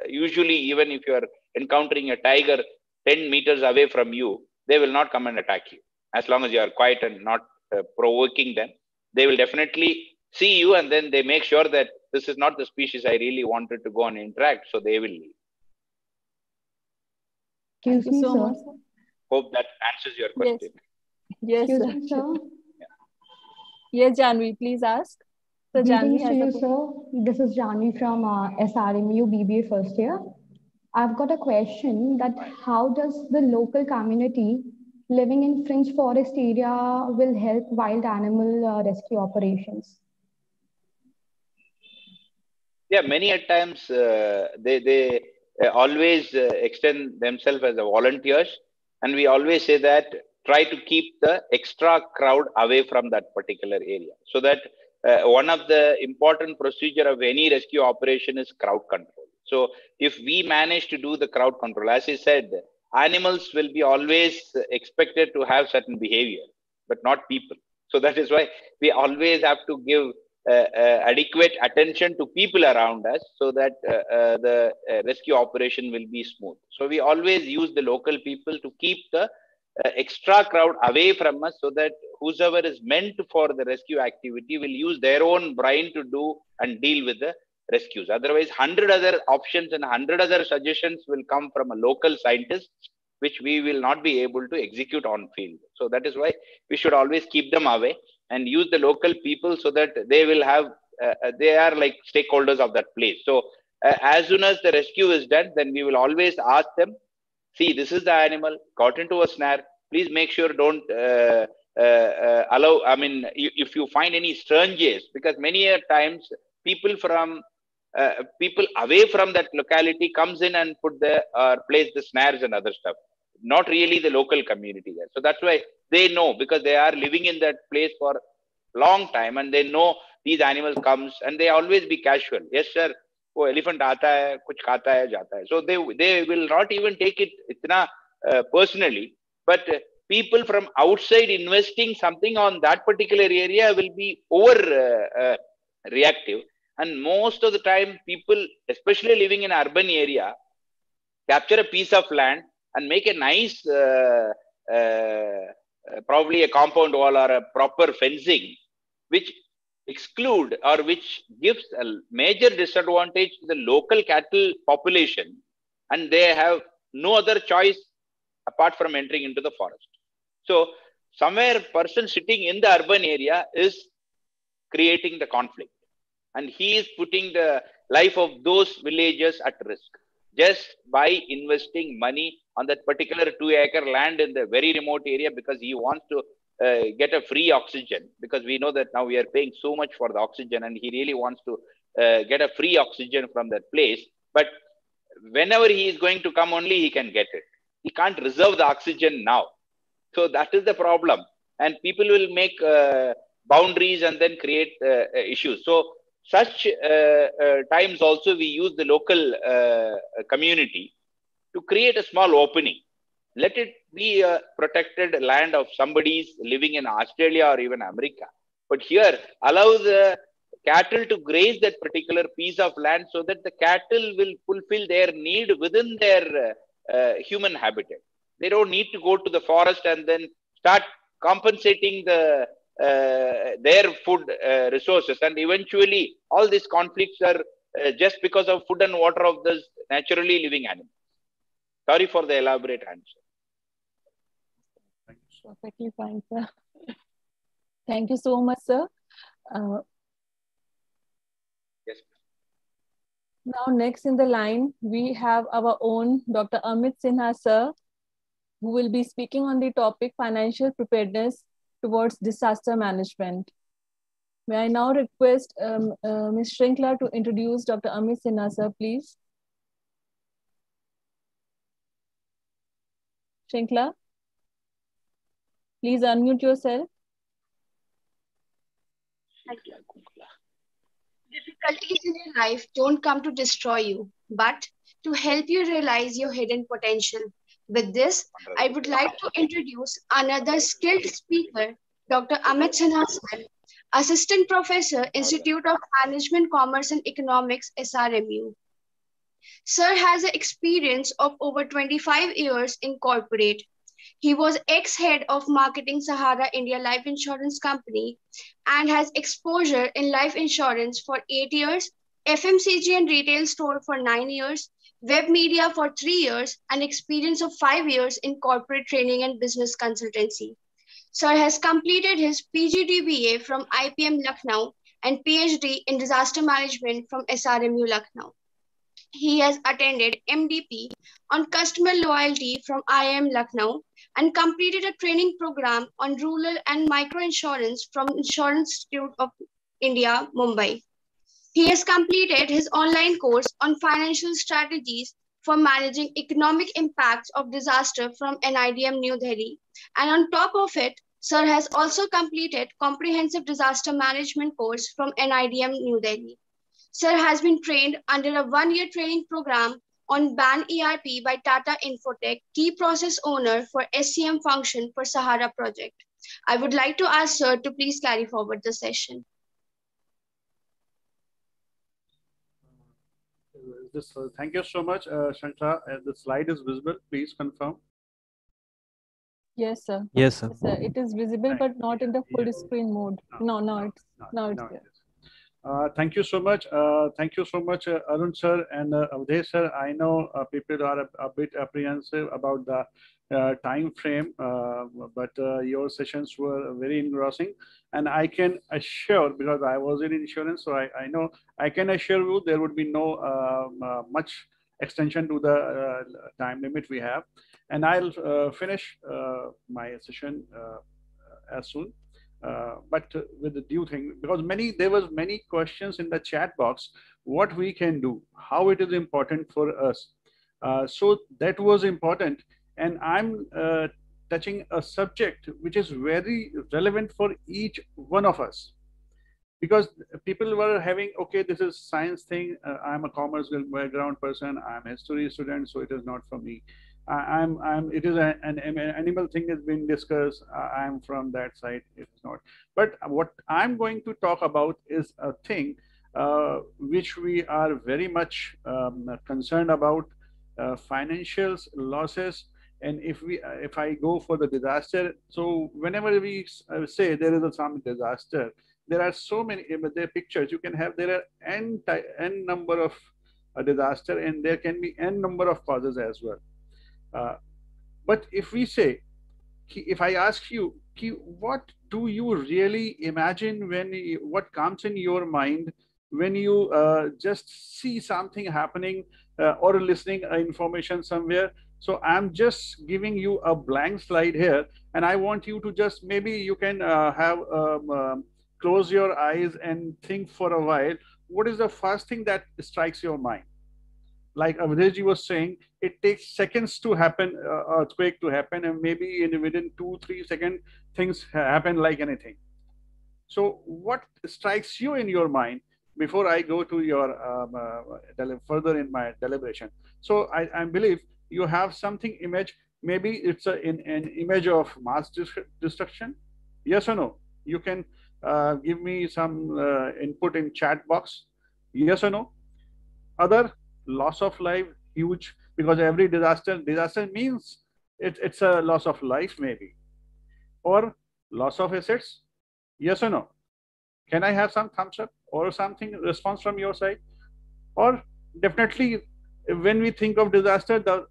usually even if you are encountering a tiger 10 meters away from you, they will not come and attack you. As long as you are quiet and not uh, provoking them, they will definitely see you and then they make sure that this is not the species I really wanted to go and interact, so they will leave.
Thank you so much.
Hope that answers your question.
Yes, yes sir. sir. Yeah. Yes, Janvi, please ask.
So, Janvi has you, sir. This is Janvi from uh, SRMU BBA first year. I've got a question that how does the local community living in fringe forest area will help wild animal uh, rescue operations?
Yeah, many at times uh, they, they always uh, extend themselves as a volunteers. And we always say that try to keep the extra crowd away from that particular area. So that uh, one of the important procedure of any rescue operation is crowd control so if we manage to do the crowd control, as I said, animals will be always expected to have certain behavior. but not people. So that is why we always have to give uh, uh, adequate attention to people around us so that uh, uh the uh, rescue operation will be smooth. So we always use the local people to keep the uh, extra crowd away from us so that whosoever is meant for the rescue activity will use their own brain to do and deal with the rescues. Otherwise, 100 other options and 100 other suggestions will come from a local scientist, which we will not be able to execute on field. So that is why we should always keep them away and use the local people so that they will have, uh, uh they are like stakeholders of that place. So uh, as soon as the rescue is done, then we will always ask them, see, this is the animal, got into a snare. Please make sure don't uh, uh, uh allow, I mean, if you find any strangers, because many times people from people away from that locality comes in and put the or place the snares and other stuff not really the local community there so that's why they know because they are living in that place for long time and they know these animals comes and they always be casual yes sir वो elephant आता है कुछ खाता है जाता है so they they will not even take it इतना uh, personally but uh, people from outside investing something on that particular area will be over uh, uh, reactive and most of the time, people, especially living in urban area, capture a piece of land and make a nice, uh, uh, probably a compound wall or a proper fencing, which exclude or which gives a major disadvantage to the local cattle population and they have no other choice apart from entering into the forest. So somewhere person sitting in the urban area is creating the conflict and he is putting the life of those villagers at risk just by investing money on that particular two acre land in the very remote area because he wants to uh, get a free oxygen because we know that now we are paying so much for the oxygen and he really wants to uh, get a free oxygen from that place. But whenever he is going to come only he can get it. He can't reserve the oxygen now. So that is the problem. And people will make uh, boundaries and then create uh, issues. So such uh, uh, times also we use the local uh, community to create a small opening. Let it be a protected land of somebody's living in Australia or even America. But here, allow the cattle to graze that particular piece of land so that the cattle will fulfill their need within their uh, human habitat. They don't need to go to the forest and then start compensating the their food uh, resources. And eventually all these conflicts are uh, just because of food and water of this naturally living animals. Sorry for the elaborate answer.
Perfectly fine sir. Thank you so much sir. Uh,
yes
now next in the line we have our own dr amit sinha sir who will be speaking on the topic financial preparedness towards disaster management. May I now request um, uh, Ms. Shrinkla to introduce Dr. Amit Sinha, sir, please. Shrinkla, please unmute yourself.
Difficulties in your life don't come to destroy you, but to help you realize your hidden potential. With this, I would like to introduce another skilled speaker, Dr. Amit Sinha Assistant Professor, Institute of Management, Commerce and Economics, SRMU. Sir has an experience of over 25 years in corporate. He was ex-head of marketing Sahara India Life Insurance Company and has exposure in life insurance for eight years, FMCG and retail store for nine years, web media for three years, and experience of five years in corporate training and business consultancy. Sir has completed his PGDBA from IPM Lucknow and PhD in disaster management from SRMU Lucknow. He has attended MDP on customer loyalty from IIM Lucknow and completed a training program on rural and micro insurance from Insurance Institute of India, Mumbai. He has completed his online course on financial strategies for managing economic impacts of disaster from NIDM New Delhi. And on top of it, Sir has also completed comprehensive disaster management course from NIDM New Delhi. Sir has been trained under a one-year training program on Baan ERP by Tata Infotech, key process owner for SCM function for Sahara project. I would like to ask Sir to please carry forward the session.
This, uh, thank you so much, uh, Shankar. Uh, the slide is visible. Please confirm.
Yes, sir.
Yes, sir.
Yes, sir. It is visible, but not in the full screen mode. No, no, it's now it's there.
Uh, thank you so much. Uh, thank you so much, uh, Arun sir and uh, Avdesh sir. I know uh, people are a, a, bit apprehensive about the uh, time frame, uh, but your sessions were very engrossing. And I can assure, because I was in insurance, so I, I know, I can assure you there would be no um, much extension to the time limit we have. And I'll finish my session as soon uh, but with the due thing because many there was many questions in the chat box what we can do how it is important for us uh, so that was important and i'm uh, touching a subject which is very relevant for each one of us because people were having okay this is science thing uh, i'm a commerce background person i'm a history student so it is not for me I'm, I'm, it is a, an, an animal thing has been discussed. I'm from that side. It is not. But what I'm going to talk about is a thing uh, which we are very much um, concerned about uh, financials, losses. And if we, if I go for the disaster, so whenever we uh, say there is a some disaster, there are so many there pictures you can have. There are n n number of a disaster, and there can be n number of causes as well. Uh, but if we say, if I ask you, what do you really imagine when what comes in your mind when you uh, just see something happening uh, or listening information somewhere? So I'm just giving you a blank slide here, and I want you to just maybe you can uh, have um, um, close your eyes and think for a while. What is the first thing that strikes your mind? like Avdeji was saying, it takes seconds to happen, uh, earthquake to happen, and maybe in within two, three seconds, things happen like anything. So what strikes you in your mind before I go to your um, uh, further in my deliberation? So I, I believe you have something image, maybe it's a, in, an image of mass destruction. Yes or no? You can uh, give me some uh, input in chat box. Yes or no? Other loss of life huge because every disaster disaster means it, it's a loss of life maybe or loss of assets yes or no can i have some thumbs up or something response from your side or definitely when we think of disaster the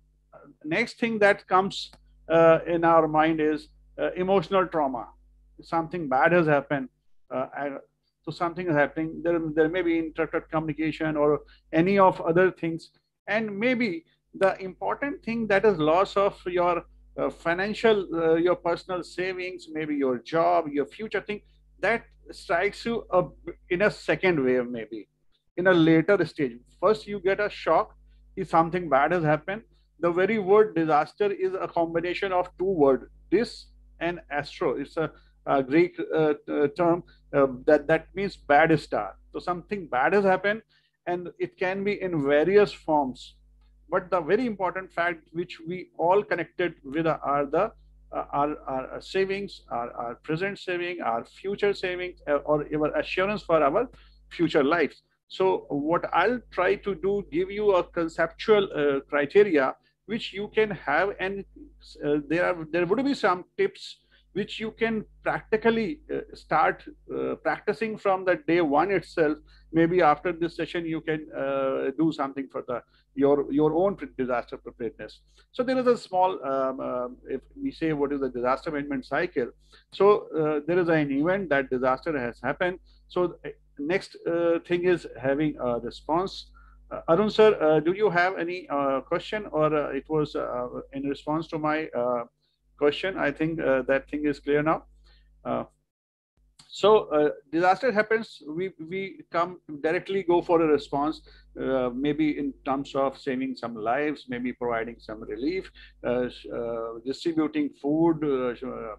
next thing that comes uh, in our mind is uh, emotional trauma something bad has happened uh, so something is happening. There, there may be interrupted communication or any of other things. And maybe the important thing that is loss of your uh, financial, uh, your personal savings, maybe your job, your future thing, that strikes you a, in a second wave, maybe in a later stage. First, you get a shock, if something bad has happened. The very word disaster is a combination of two words, dis and astro. It's a uh, Greek uh, uh, term that that means bad star. So something bad has happened, and it can be in various forms. But the very important fact which we all connected with are the uh, our, our savings, our, our present saving, our future savings, uh, or our assurance for our future lives. So what I'll try to do, give you a conceptual uh, criteria which you can have, and there are there would be some tips which you can practically uh, start uh, practicing from the day one itself. Maybe after this session, you can uh, do something for the your your own disaster preparedness. So there is a small, um, uh, if we say what is the disaster management cycle. So uh, there is an event that disaster has happened. So uh, next thing is having a response. Arun sir, do you have any question or it was in response to my question. I think uh, that thing is clear now. Uh, so uh, disaster happens, we, we come directly go for a response, uh, maybe in terms of saving some lives, maybe providing some relief, uh, uh distributing food,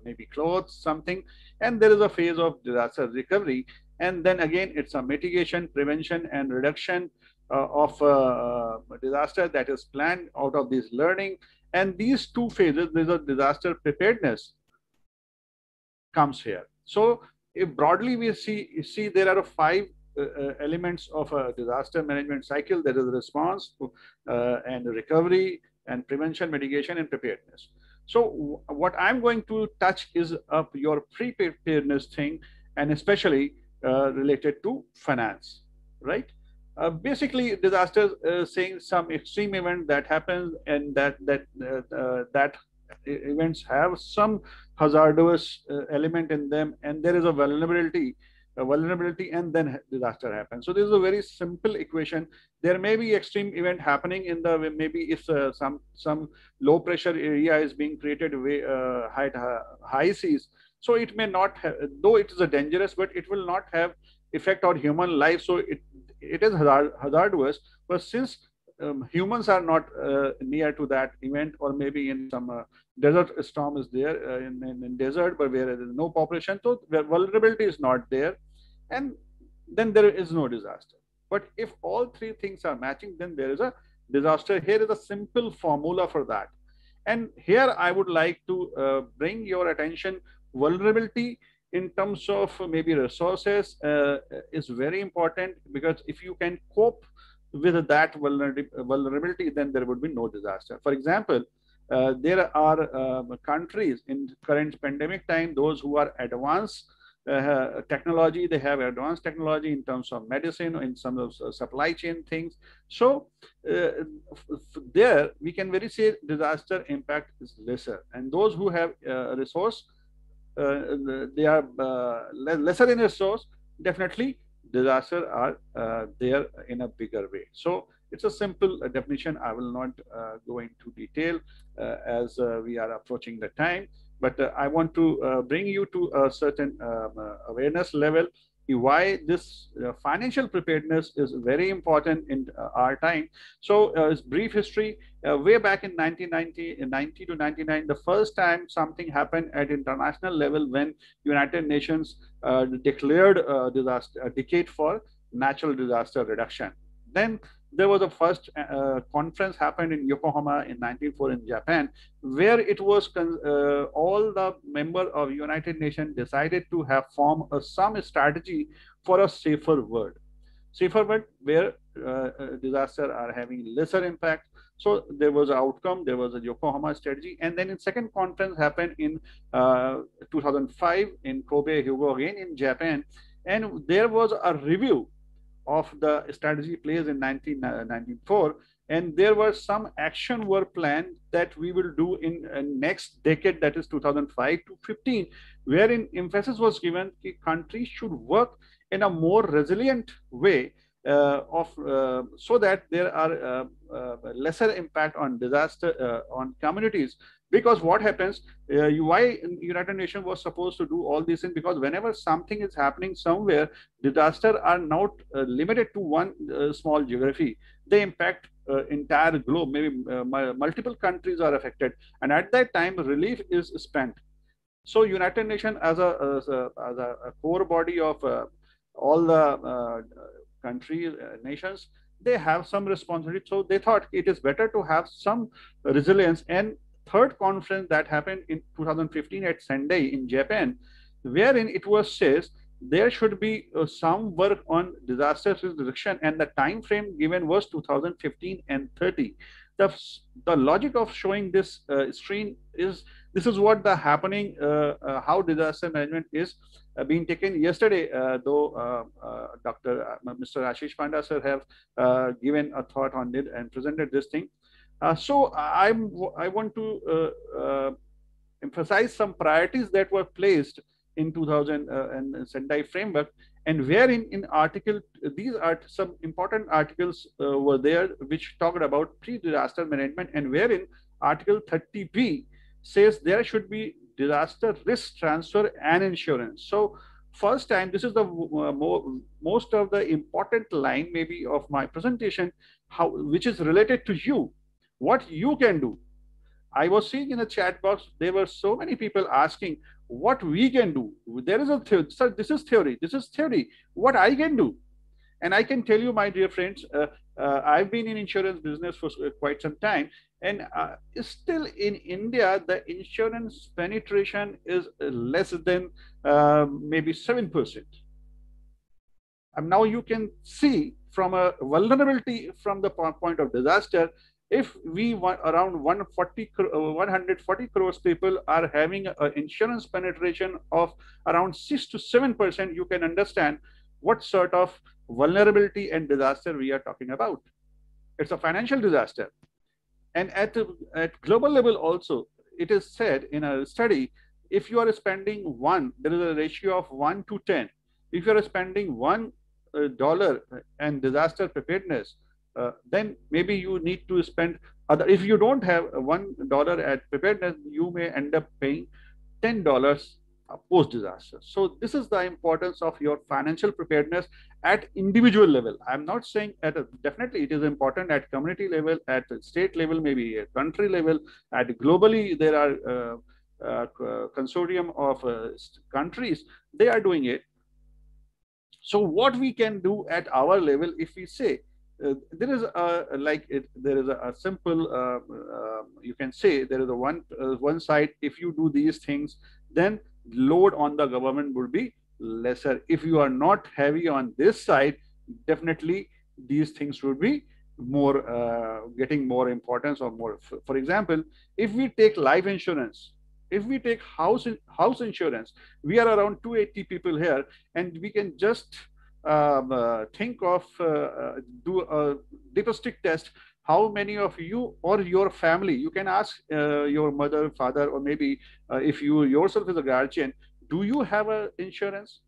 maybe clothes, something. And there is a phase of disaster recovery. And then again, it's a mitigation, prevention, and reduction of a disaster that is planned out of this learning and these two phases, there's a disaster preparedness. comes here. So if broadly we see, see there are five uh, uh, elements of a disaster management cycle. There is response uh, and recovery and prevention, mitigation, and preparedness. So what I'm going to touch is up your preparedness thing, and especially uh, related to finance, right? Uh, basically, disasters uh, saying some extreme event that happens and that that that events have some hazardous element in them, and there is a vulnerability a vulnerability and then disaster happens. So this is a very simple equation. There may be extreme event happening in the maybe if uh, some some low pressure area is being created way uh, high high seas. So it may not have, though it is a dangerous, but it will not have effect on human life. So it it is hazard, hazardous. But since um, humans are not uh, near to that event, or maybe in some uh, desert storm is there uh, in, in, in, desert, but where there is no population, so vulnerability is not there, and then there is no disaster. But if all three things are matching, then there is a disaster. Here is a simple formula for that. And here I would like to uh, bring your attention vulnerability in terms of maybe resources uh, is very important because if you can cope with that vulnerability, then there would be no disaster. For example, uh, there are um, countries in current pandemic time, those who are advanced uh, technology, they have advanced technology in terms of medicine, in some of supply chain things. So uh, there we can very say disaster impact is lesser. And those who have uh, resource, they are lesser in a source, definitely disaster are uh, there in a bigger way. So it's a simple uh, definition. I will not uh, go into detail uh, as uh, we are approaching the time, but uh, I want to bring you to a certain um, awareness level why this uh, financial preparedness is very important in uh, our time. So, uh, brief history. way back in 1990, 90 to 99, the first time something happened at international level when United Nations declared disaster, a decade for natural disaster reduction. Then there was a first uh, conference happened in Yokohama in 1904 in Japan, where it was uh, all the member of United Nations decided to have form a, some strategy for a safer world. Safer world where uh, uh disaster are having lesser impact. So there was an outcome, there was a Yokohama strategy. And then in second conference happened in uh, 2005 in Kobe, Hyogo again in Japan. And there was a review of the strategy plays in 1994 uh, and there were some action were planned that we will do in uh, next decade that is 2005 to 15 wherein emphasis was given that countries should work in a more resilient way uh, of uh, so that there are uh, uh lesser impact on disaster on communities because what happens uh, why united nations was supposed to do all these things? Because whenever something is happening somewhere disaster are not uh, limited to one uh, small geography. They impact uh, entire globe. Maybe uh, multiple countries are affected. And at that time relief is spent. So united nations as a as a, as a core body of uh, all the countries nations they have some responsibility. So they thought it is better to have some resilience and third conference that happened in 2015 at Sendai in Japan, wherein it was says there should be uh, some work on disaster risk reduction and the time frame given was 2015 and 30 the, the logic of showing this uh, screen is this is what the happening uh, uh how disaster management is uh, being taken yesterday uh, though dr mr ashish panda sir have given a thought on it and presented this thing so I'm, I want to uh, uh, emphasize some priorities that were placed in 2000 and Sendai framework. And wherein in article these are some important articles uh, were there which talked about pre-disaster management and wherein article 30b says there should be disaster risk transfer and insurance. So first time this is the uh, most of the important line maybe of my presentation how which is related to you what you can do. I was seeing in the chat box, there were so many people asking what we can do. There is a theory, sir, this is theory, this is theory, what I can do. And I can tell you, my dear friends, uh, uh, I've been in insurance business for quite some time, and uh, still in India, the insurance penetration is less than uh, maybe 7%. And now you can see from a vulnerability from the point of disaster, if we want around 140, uh, 140 crores people are having an insurance penetration of around 6 to 7%, you can understand what sort of vulnerability and disaster we are talking about. It's a financial disaster. And at, at global level also, it is said in a study, if you are spending one, there is a ratio of one to 10. If you are spending one uh, and disaster preparedness, uh, then maybe you need to spend other, if you don't have one dollar at preparedness, you may end up paying $10 post disaster. So this is the importance of your financial preparedness at individual level. I'm not saying at a, definitely it is important at community level, at state level, maybe at country level, at globally there are uh, uh, consortium of uh, countries, they are doing it. So what we can do at our level, if we say, uh, there is a like it, there is a, a simple uh, uh, you can say there is a one uh, one side if you do these things then load on the government would be lesser. If you are not heavy on this side, definitely these things would be more uh, getting more importance or more. For example, if we take life insurance, if we take house house insurance, we are around 280 people here, and we can just think of uh, uh do a diagnostic test how many of you or your family, you can ask uh, your mother, father, or maybe uh, if you yourself is a guardian, do you have a insurance?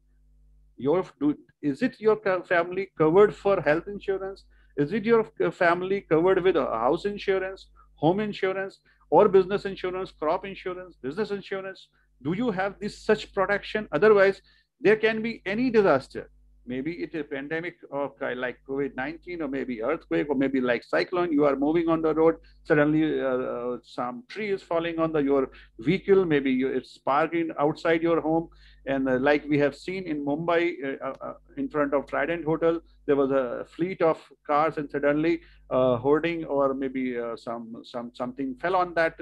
Your do, is it your family covered for health insurance? Is it your family covered with a house insurance, home insurance, or business insurance, crop insurance, business insurance? Do you have this such protection? Otherwise, there can be any disaster maybe it's a pandemic of like COVID-19 or maybe earthquake or maybe like cyclone, you are moving on the road, suddenly uh, uh, some tree is falling on the your vehicle, maybe you, it's parking outside your home. And uh, like we have seen in Mumbai, uh, uh, uh, in front of Trident Hotel, there was a fleet of cars and suddenly hoarding or maybe some some something fell on that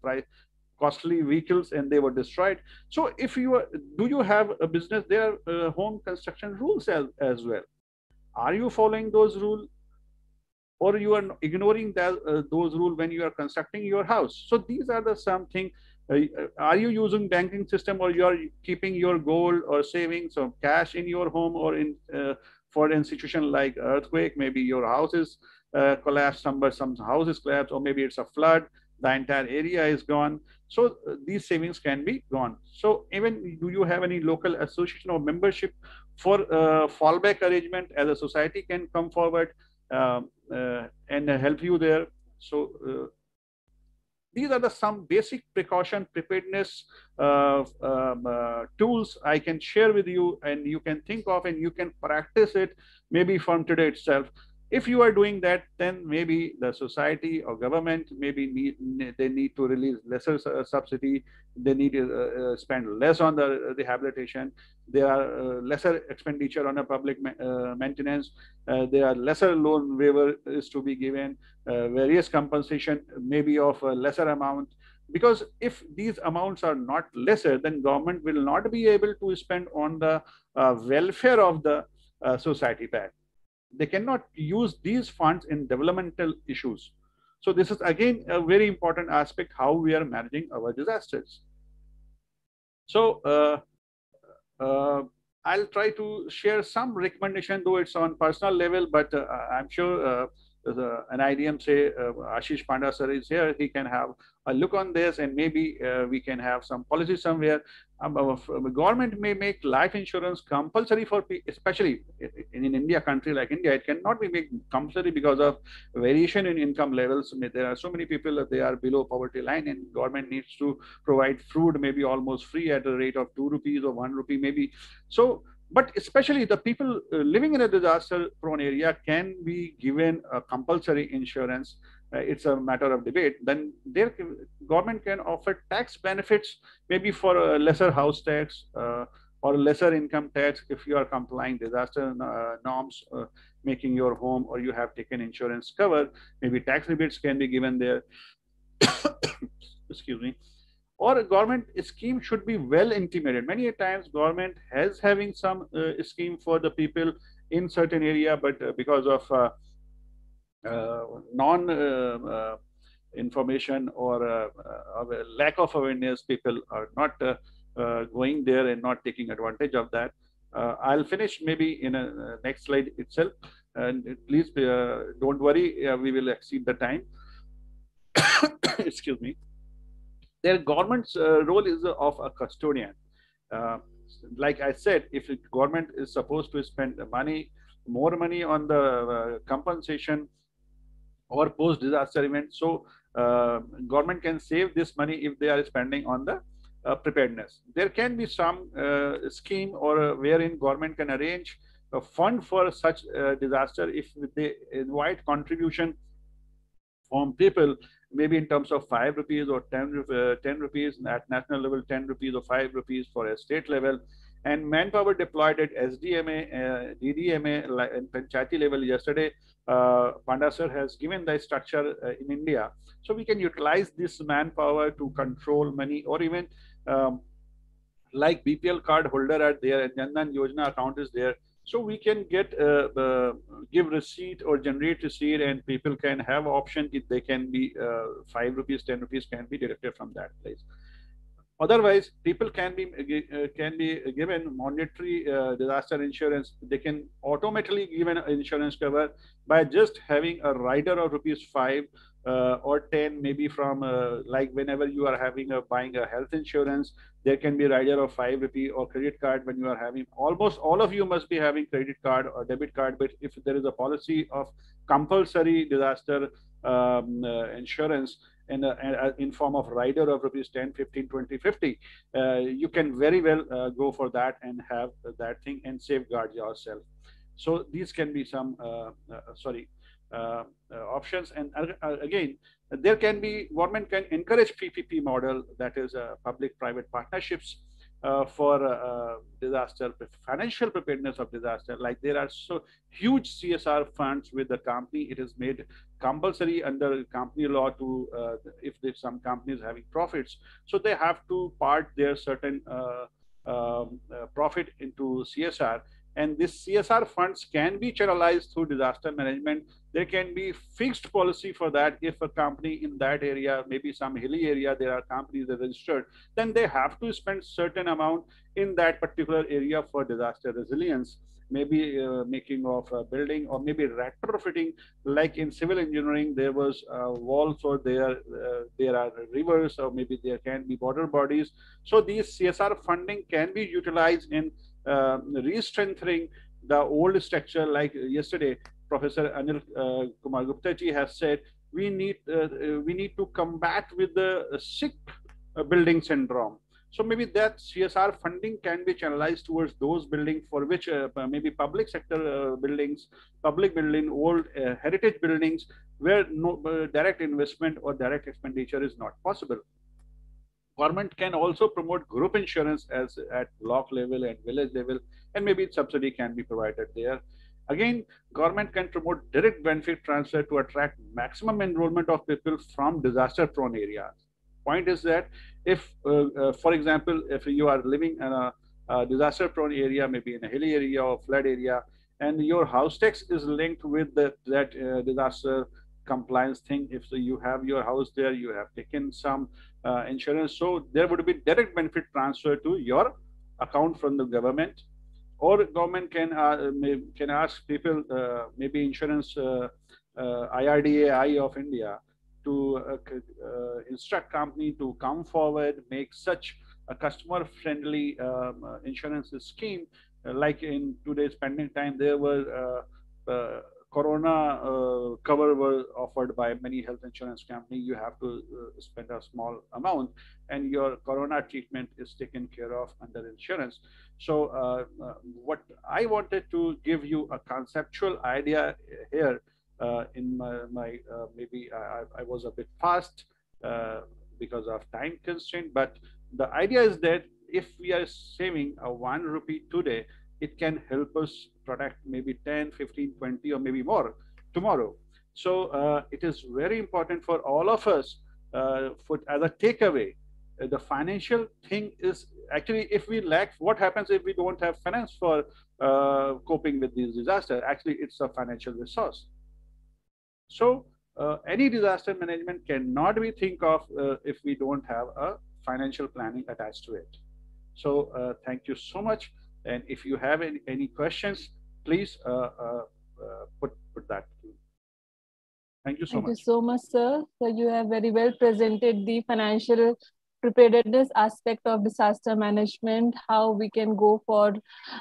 price costly vehicles and they were destroyed. So if you are, do you have a business, there are uh, home construction rules as, as well. Are you following those rules? Or you are ignoring that, uh, those rules when you are constructing your house. So these are the something, uh, are you using banking system or you are keeping your gold or savings or cash in your home or in uh, for an institution like earthquake, maybe your house is uh, collapsed, some, some house is collapsed, or maybe it's a flood, the entire area is gone. So uh, these savings can be gone. So even do you have any local association or membership for uh, fallback arrangement as a society can come forward um, uh, and help you there. So these are the some basic precaution preparedness uh, um, uh, tools I can share with you and you can think of and you can practice it maybe from today itself if you are doing that, then maybe the society or government maybe need they need to release lesser uh, subsidy. They need to uh, uh, spend less on the rehabilitation. There are uh, lesser expenditure on a public uh, maintenance. Uh, there are lesser loan waiver is to be given. various compensation maybe of a lesser amount. Because if these amounts are not lesser, then government will not be able to spend on the welfare of the society back they cannot use these funds in developmental issues. So this is again a very important aspect how we are managing our disasters. So uh, uh, I'll try to share some recommendation, though it's on personal level, but uh, I'm sure NIDM say uh, Ashish Panda sir is here, he can have a look on this and maybe uh, we can have some policy somewhere. Um, uh, government may make life insurance compulsory for especially in, in India country like India, it cannot be made compulsory because of variation in income levels. There are so many people that they are below poverty line and government needs to provide food maybe almost free at a rate of two rupees or one rupee maybe. So but especially the people uh, living in a disaster prone area can be given a compulsory insurance uh, it's a matter of debate then their government can offer tax benefits maybe for a lesser house tax uh, or lesser income tax if you are complying disaster uh, norms, uh, making your home or you have taken insurance cover. Maybe tax rebates can be given there. Excuse me. Or a government scheme should be well intimated. Many times government has having some uh, scheme for the people in certain area, but uh, because of uh, uh, non information or uh, lack of awareness, people are not uh, uh, going there and not taking advantage of that. I'll finish maybe in a next slide itself. And please don't worry, we will exceed the time. Excuse me. Their government's role is of a custodian. like I said, if the government is supposed to spend money, more money on the uh, compensation or post disaster event. So uh, government can save this money if they are spending on the uh, preparedness. There can be some uh, scheme or wherein government can arrange a fund for such disaster if they invite contribution from people maybe in terms of 5 rupees or 10, uh, 10 rupees at national level 10 rupees or 5 rupees for a state level and manpower deployed at SDMA, uh, DDMA and Panchayati level yesterday uh, sir has given the structure uh, in India. So we can utilize this manpower to control money or even um, like BPL card holder at there and Jan Dhan Yojana account is there. So we can get uh, uh, give receipt or generate receipt and people can have option if they can be uh, 5 rupees, 10 rupees can be deducted from that place. Otherwise, people can be uh, can be given monetary uh, disaster insurance. They can automatically given insurance cover by just having a rider of rupees five uh, or 10 maybe from uh, like whenever you are having a buying a health insurance there can be rider of 5 rupee or credit card when you are having almost all of you must be having credit card or debit card but if there is a policy of compulsory disaster um, uh, insurance in, a, in form of rider of rupees 10 15 20 50 uh, you can very well uh, go for that and have that thing and safeguard yourself. So these can be some uh, uh sorry uh, uh, options. And again there can be government can encourage ppp model that is public private partnerships uh, for uh, disaster, financial preparedness of disaster. Like there are so huge CSR funds with the company. It is made compulsory under company law to uh, if some companies having profits, so they have to part their certain uh, um, uh, profit into CSR and this CSR funds can be channelized through disaster management. There can be fixed policy for that. If a company in that area, maybe some hilly area, there are companies that are registered, then they have to spend certain amount in that particular area for disaster resilience maybe uh, making of a building or maybe retrofitting like in civil engineering there was uh, walls or there uh, there are rivers or maybe there can be border bodies so these csr funding can be utilized in uh, re-strengthening the old structure. Like yesterday professor anil uh, kumar gupta ji has said we need uh, we need to combat with the sick building syndrome. So maybe that CSR funding can be channelized towards those buildings for which uh, maybe public sector uh, buildings, public building, old uh, heritage buildings, where no direct investment or direct expenditure is not possible government can also promote group insurance as at block level and village level and maybe subsidy can be provided there. Again government can promote direct benefit transfer to attract maximum enrollment of people from disaster prone areas. Point is that if uh, uh, for example if you are living in a, a disaster prone area maybe in a hilly area or flood area and your house tax is linked with the, that uh, disaster compliance thing. If so you have your house there you have taken some uh, insurance. So there would be direct benefit transfer to your account from the government. Or government can uh, may, can ask people uh, maybe insurance uh, uh, IRDAI of India to uh, instruct company to come forward make such a customer friendly um, insurance scheme. Like in today's pending time there were corona uh, cover was offered by many health insurance company you have to uh, spend a small amount and your corona treatment is taken care of under insurance. So uh, what i wanted to give you a conceptual idea here in my, my maybe I, I, was a bit fast because of time constraint but the idea is that if we are saving a one rupee today, it can help us protect maybe 10, 15, 20, or maybe more tomorrow. So uh, it is very important for all of us uh, for as a takeaway. Uh, the financial thing is actually if we lack, what happens if we don't have finance for uh, coping with these disasters? Actually, it's a financial resource. So uh, any disaster management cannot be think of uh, if we don't have a financial planning attached to it. So thank you so much. And if you have any, any questions, please put, put that Thank you so
Thank
much.
Thank you so much, sir. So you have very well presented the financial preparedness aspect of disaster management, how we can go for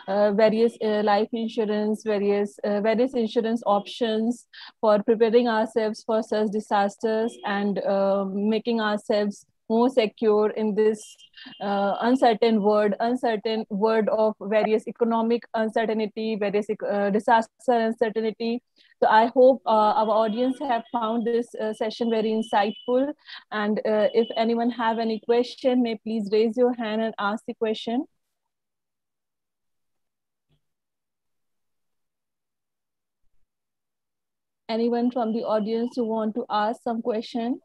uh, various uh, life insurance, various uh, various insurance options for preparing ourselves for such disasters and uh, making ourselves more secure in this uh, uncertain world, uncertain world of various economic uncertainty, various uh, disaster uncertainty. So I hope uh, our audience have found this uh, session very insightful. And uh, if anyone have any question, may please raise your hand and ask the question. Anyone from the audience who want to ask some question?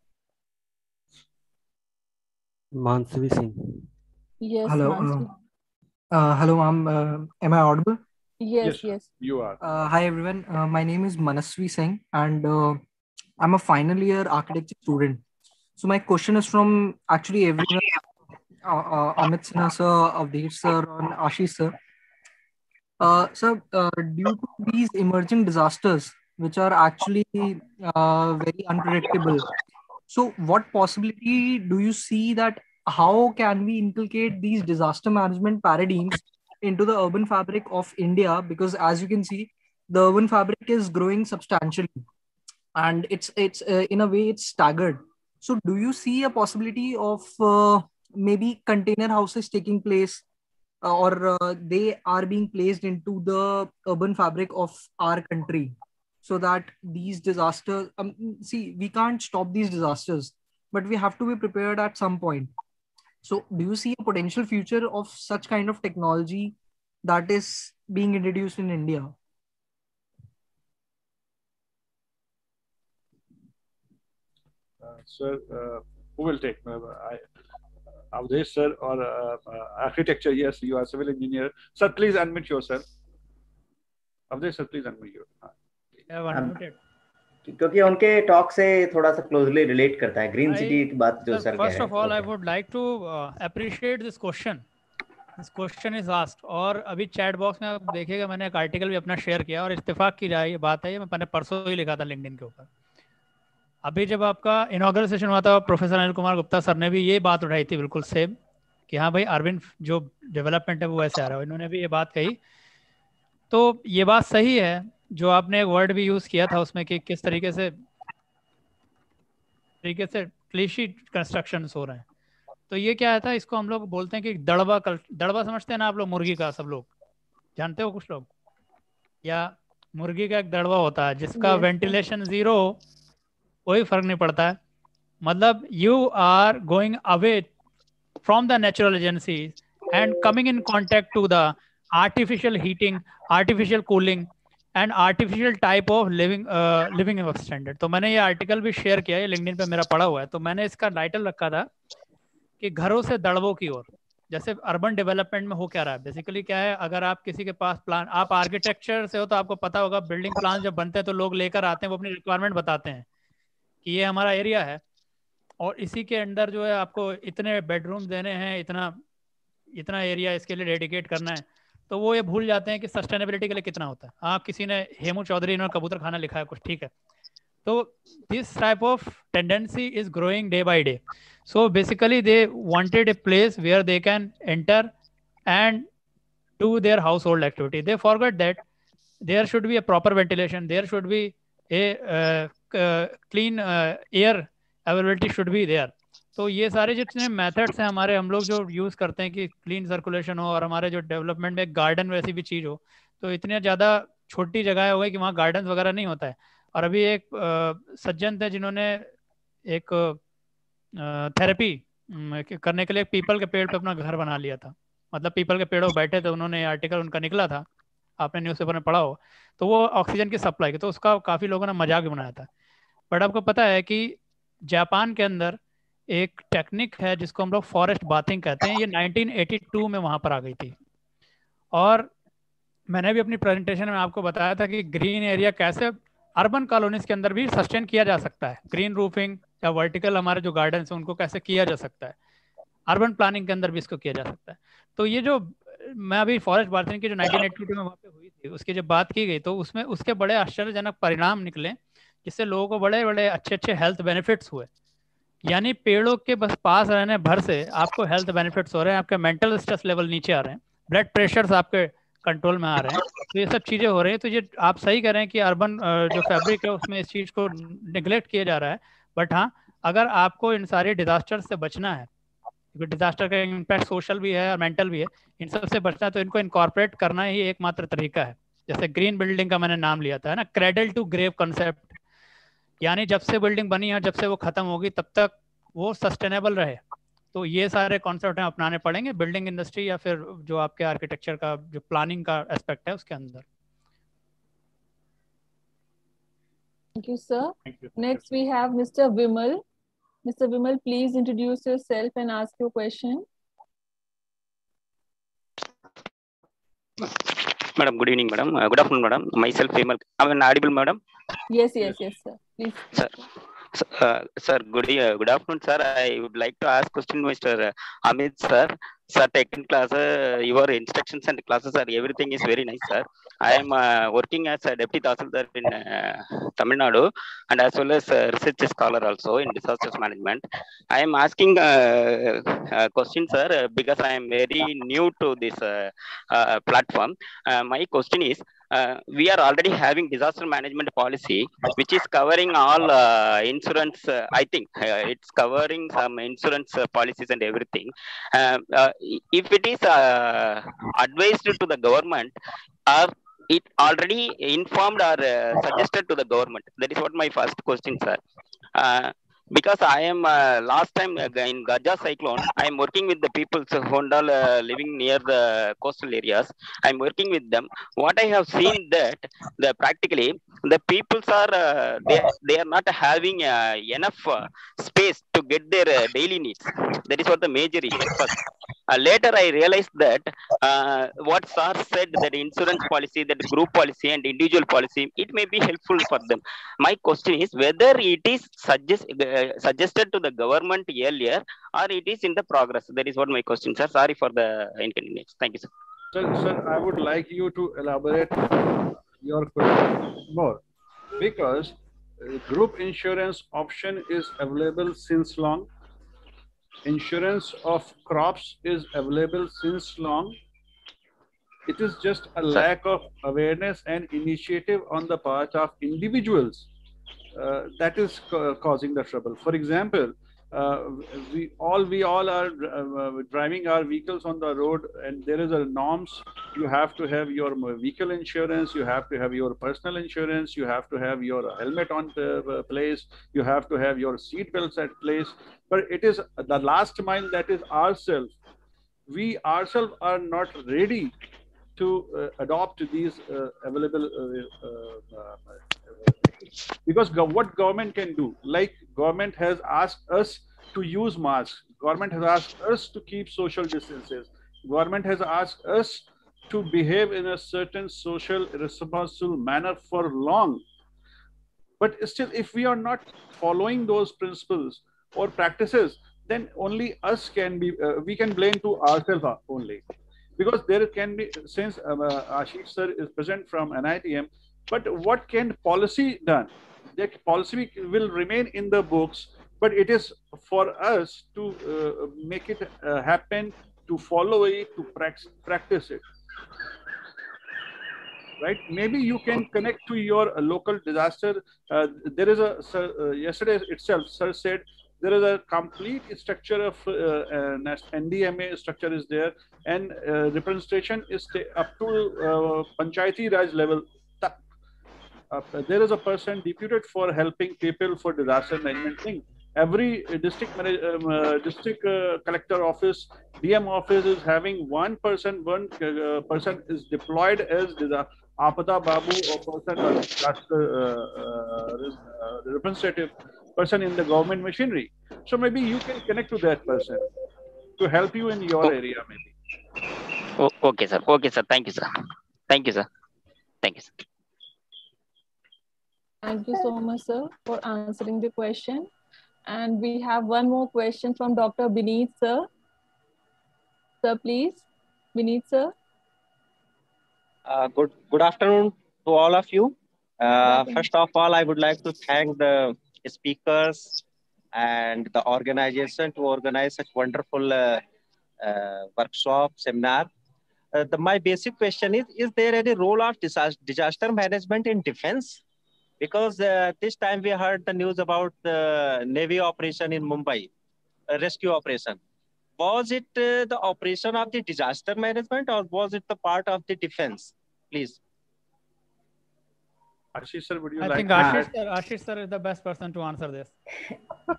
Mansavi Singh.
Yes.
Hello. Uh, uh, hello, ma'am. Uh, am I audible?
Yes, yes. yes.
You are.
Uh, hi, everyone. Uh, my name is Manasvi Singh, and uh, I'm a final year architecture student. So my question is from actually everyone. Uh, Amit Sinha sir, Avdesh sir, and Ashish sir. Uh, so, uh, due to these emerging disasters, which are actually uh, very unpredictable, so what possibility do you see that how can we inculcate these disaster management paradigms into the urban fabric of India? Because as you can see, the urban fabric is growing substantially, and it's it's uh, in a way it's staggered. So do you see a possibility of uh, maybe container houses taking place uh, or uh, they are being placed into the urban fabric of our country so that these disasters um, see we can't stop these disasters but we have to be prepared at some point so do you see a potential future of such kind of technology that is being introduced in india?
Uh, sir uh, who will take uh, I, Avdesh sir or uh, uh, architecture? Yes you are civil engineer. Sir please unmute yourself. Avdesh sir please unmute yourself
क्योंकि उनके talk से थोड़ा सा closely relate करता है। Green city की बात जो sir
first of all I would like to appreciate this question this question is asked और अभी चैट बॉक्स में आप देखिएगा मैंने एक आर्टिकल भी अपना शेयर किया और इत्तेफाक की जाए ये बात है ये मैंने परसों ही लिखा था लिंक्डइन के ऊपर। अभी जब आपका इनोग्रल सेशन हुआ था प्रोफेसर अनिल कुमार गुप्ता सर ने भी ये बात उठाई थी बिल्कुल सेम कि हाँ भाई अरविंद जो डेवलपमेंट है वो ऐसे आ रहा है इन्होंने भी ये बात कही। तो ये बात सही है जो आपने एक वर्ड भी यूज़ किया था उसमें कि किस तरीके से तरीके से क्लिशी कंस्ट्रक्शन हो रहे हैं। तो ये क्या था? इसको हम लोग बोलते हैं कि दड़बा कल दड़बा समझते हैं ना आप लोग मुर्गी का सब लोग? जानते हो कुछ लोग? या मुर्गी का एक दड़बा होता है जिसका वेंटिलेशन ज़ीरो हो कोई फ़र्क नहीं पड़ता है। मतलब you are going away from the natural agency and coming in contact to the artificial heating artificial cooling and artificial type of living living standard तो मैंने ये आर्टिकल भी शेयर किया है लिंक्डइन पे मेरा पड़ा हुआ है। तो मैंने इसका टाइटल रखा था कि घरों से दड़बों की ओर। जैसे अर्बन डेवलपमेंट में हो क्या रहा है? बेसिकली क्या है? अगर आप किसी के पास प्लान आप आर्किटेक्चर से हो तो आपको पता होगा बिल्डिंग प्लान जब बनते हैं तो लोग लेकर आते हैं, वो अपनी रिक्वायरमेंट बताते हैं कि ये हमारा एरिया है। और इसी के अंदर जो है, आपको इतने बेडरूम देने हैं, इतना इतना एरिया इसके लिए डेडिकेट करना है। तो वो ये भूल जाते हैं कि सस्टेनेबिलिटी के लिए कितना होता है। आप किसी ने हेमू चौधरी ने कबूतर खाना लिखा है कुछ, ठीक है। तो this type of tendency is growing day by day so basically they wanted a place where they can enter and to their household activity they forget that there should be a proper ventilation there should be a clean air availability should be there तो ये सारे जितने methods हैं हमारे, हम लोग जो use करते हैं कि क्लीन सर्कुलेशन हो और हमारे जो डेवलपमेंट में गार्डन वैसी भी चीज़ हो तो इतने ज़्यादा छोटी जगह हो गई कि वहाँ गार्डन वगैरह नहीं होता है। और अभी एक सज्जन थे जिन्होंने एक थेरेपी करने के लिए पीपल के पेड़ पे अपना घर बना लिया था। मतलब पीपल के पेड़ों बैठे थे, उन्होंने आर्टिकल उनका निकला था। आपने न्यूज़पेपर में पढ़ा हो। तो वो ऑक्सीजन की सप्लाई की तो उसका काफ़ी लोगों ने मज़ाक भी बनाया था। बट आपको पता है कि जापान के अंदर एक टेक्निक है जिसको हम लोग फॉरेस्ट बाथिंग कहते हैं। ये 1982 में वहाँ पर आ गई थी। और मैंने भी अपनी प्रेजेंटेशन में आपको बताया था कि ग्रीन एरिया कैसे अर्बन कॉलोनीज के अंदर भी सस्टेन किया जा सकता है। ग्रीन रूफिंग या वर्टिकल हमारे जो गार्डन है, उनको कैसे किया जा सकता है। अर्बन प्लानिंग के अंदर भी इसको किया जा सकता है। तो ये जो मैं अभी फॉरेस्ट बार्थिंग की जो 1982 में वहाँ पे हुई थी, उसकी जब बात की गई तो उसमें उसके बड़े आश्चर्यजनक परिणाम निकले, जिससे लोगों को बड़े बड़े अच्छे अच्छे हेल्थ बेनिफिट्स हुए। यानी पेड़ों के बस पास रहने, भर से आपको हेल्थ बेनिफिट्स हो रहे हैं, आपके मेंटल स्ट्रेस लेवल नीचे आ रहे हैं ब्लड प्रेशर्स आपके कंट्रोल में आ रहे हैं तो ये सब चीज़ें हो रही हैं तो ये आप सही कह रहे हैं कि अर्बन जो फैब्रिक है, उसमें इस चीज़ को निगलेक्ट किया जा रहा है बट हाँ अगर आपको इन सारे डिजास्टर से बचना है, क्योंकि डिजास्टर का इम्पैक्ट सोशल भी है और मेंटल भी है, इन सबसे बचना है तो इनको इनकॉर्पोरेट करना ही एकमात्र तरीका है, जैसे ग्रीन बिल्डिंग का मैंने नाम लिया था ना क्रेडल टू ग्रेव कंसेप्ट यानी जब से बिल्डिंग बनी है जब से वो खत्म होगी तब तक वो सस्टेनेबल रहे तो ये सारे कॉन्सेप्ट हैं अपनाने पड़ेंगे बिल्डिंग इंडस्ट्री या फिर जो आपके आर्किटेक्चर का जो प्लानिंग का एस्पेक्ट है उसके अंदर
Thank you, sir. Thank you. Next, we have Mr. Vimal. Mr. Vimal, please introduce yourself and ask your question.
Madam, good evening, madam. Uh, good afternoon, madam. Myself, Vimal. Am I audible, madam?
Yes, yes, yes, sir. Please.
Sir. Uh, sir, good, uh, good afternoon, sir. I would like to ask question Mr. Amit, sir. Sir, taken class, uh, your instructions and classes are everything is very nice, sir. I am uh, working as a deputy tahsildar in uh, Tamil Nadu and as well as a research scholar also in disasters management. I am asking a, a question, sir, because I am very new to this platform. my question is, uh, we are already having disaster management policy which is covering all uh, insurance uh, i think it's covering some insurance policies and everything. If it is uh, advised to the government or it already informed or uh, suggested to the government. That is what my first question sir. Uh, because I am uh, last time uh, in Gaja cyclone, I am working with the people so Hondal uh, living near the coastal areas. I am working with them. What I have seen that the practically the peoples are uh, they, they are not having uh, enough uh, space to get their daily needs. That is what the major issue. First. Uh, later, I realized that uh, what SAR said that insurance policy, that group policy and individual policy, it may be helpful for them. My question is whether it is suggest uh, suggested to the government earlier or it is in the progress? That is what my question, sir. Sorry for the inconvenience. Thank you, sir.
Sir, sir I would like you to elaborate your question more because group insurance option is available since long. Insurance of crops is available since long. It is just a lack of awareness and initiative on the part of individuals uh, that is causing the trouble. For example, we all we all are uh, driving our vehicles on the road and there is a norms. You have to have your vehicle insurance you have to have your personal insurance you have to have your helmet on place you have to have your seat belts at place. But it is the last mile that is ourselves we ourselves are not ready to uh, adopt these uh, available uh, because what government can do like government has asked us to use masks. Government has asked us to keep social distances. Government has asked us to behave in a certain social responsible manner for long. But still if we are not following those principles or practices then only us can be uh, we can blame to ourselves only. Because there can be since um, uh, Ashish sir is present from NIDM but what can policy done? The policy will remain in the books, but it is for us to uh, make it uh, happen, to follow it, to practice it. Right? Maybe you can connect to your uh, local disaster. Uh, there is a sir, uh, yesterday itself, sir said there is a complete structure of uh, NDMA structure is there, and representation is up to Panchayati Raj level uh, there is a person deputed for helping people for disaster management thing every district um, uh, district uh, collector office, DM office is having one person, one uh, person is deployed as the Apada Babu or person or uh, representative person in the government machinery. So maybe you can connect to that person to help you in your area, maybe.
Oh, okay, sir. Okay, sir. Thank you, sir. Thank you, sir. Thank you, sir.
Thank you so much, sir, for answering the question. And we have one more question from Dr. Bineet, sir. Sir, please. Bineet, sir.
Uh, good, good afternoon to all of you. Uh, first of all, I would like to thank the speakers and the organization to organize such wonderful uh, uh workshop, seminar. Uh, the, my basic question is, is there any role of disaster management in defense? Because uh, this time we heard the news about the Navy operation in Mumbai, rescue operation. Was it uh, the operation of the disaster management or was it the part of the defense? Please.
Ashish sir, would you
I
like
think Ashish, sir, Ashish sir is the best person to answer this.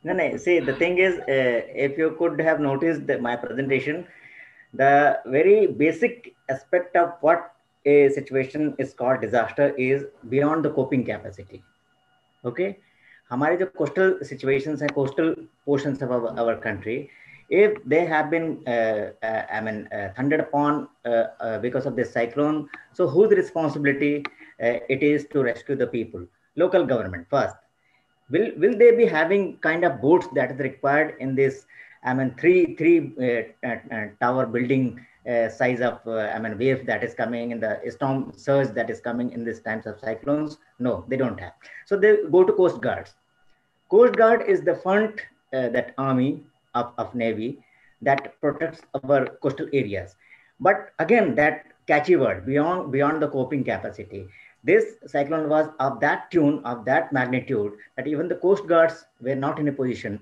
no, no. See, the thing is, uh, if you could have noticed my presentation, the very basic aspect of what a situation is called disaster is beyond the coping capacity okay हमारे जो coastal situations हैं coastal portions of our, our country if they have been uh, uh, i mean uh, thundered upon uh, uh, because of this cyclone so whose responsibility uh, it is to rescue the people local government first will will they be having kind of boats that is required in this i mean three three tower building uh, size of uh, I mean wave that is coming in the storm surge that is coming in these times of cyclones. No, they don't have. So they go to Coast Guards. Coast Guard is the front uh, that army of, of Navy that protects our coastal areas. But again, that catchy word beyond beyond the coping capacity. This cyclone was of that tune, of that magnitude, that even the coast guards were not in a position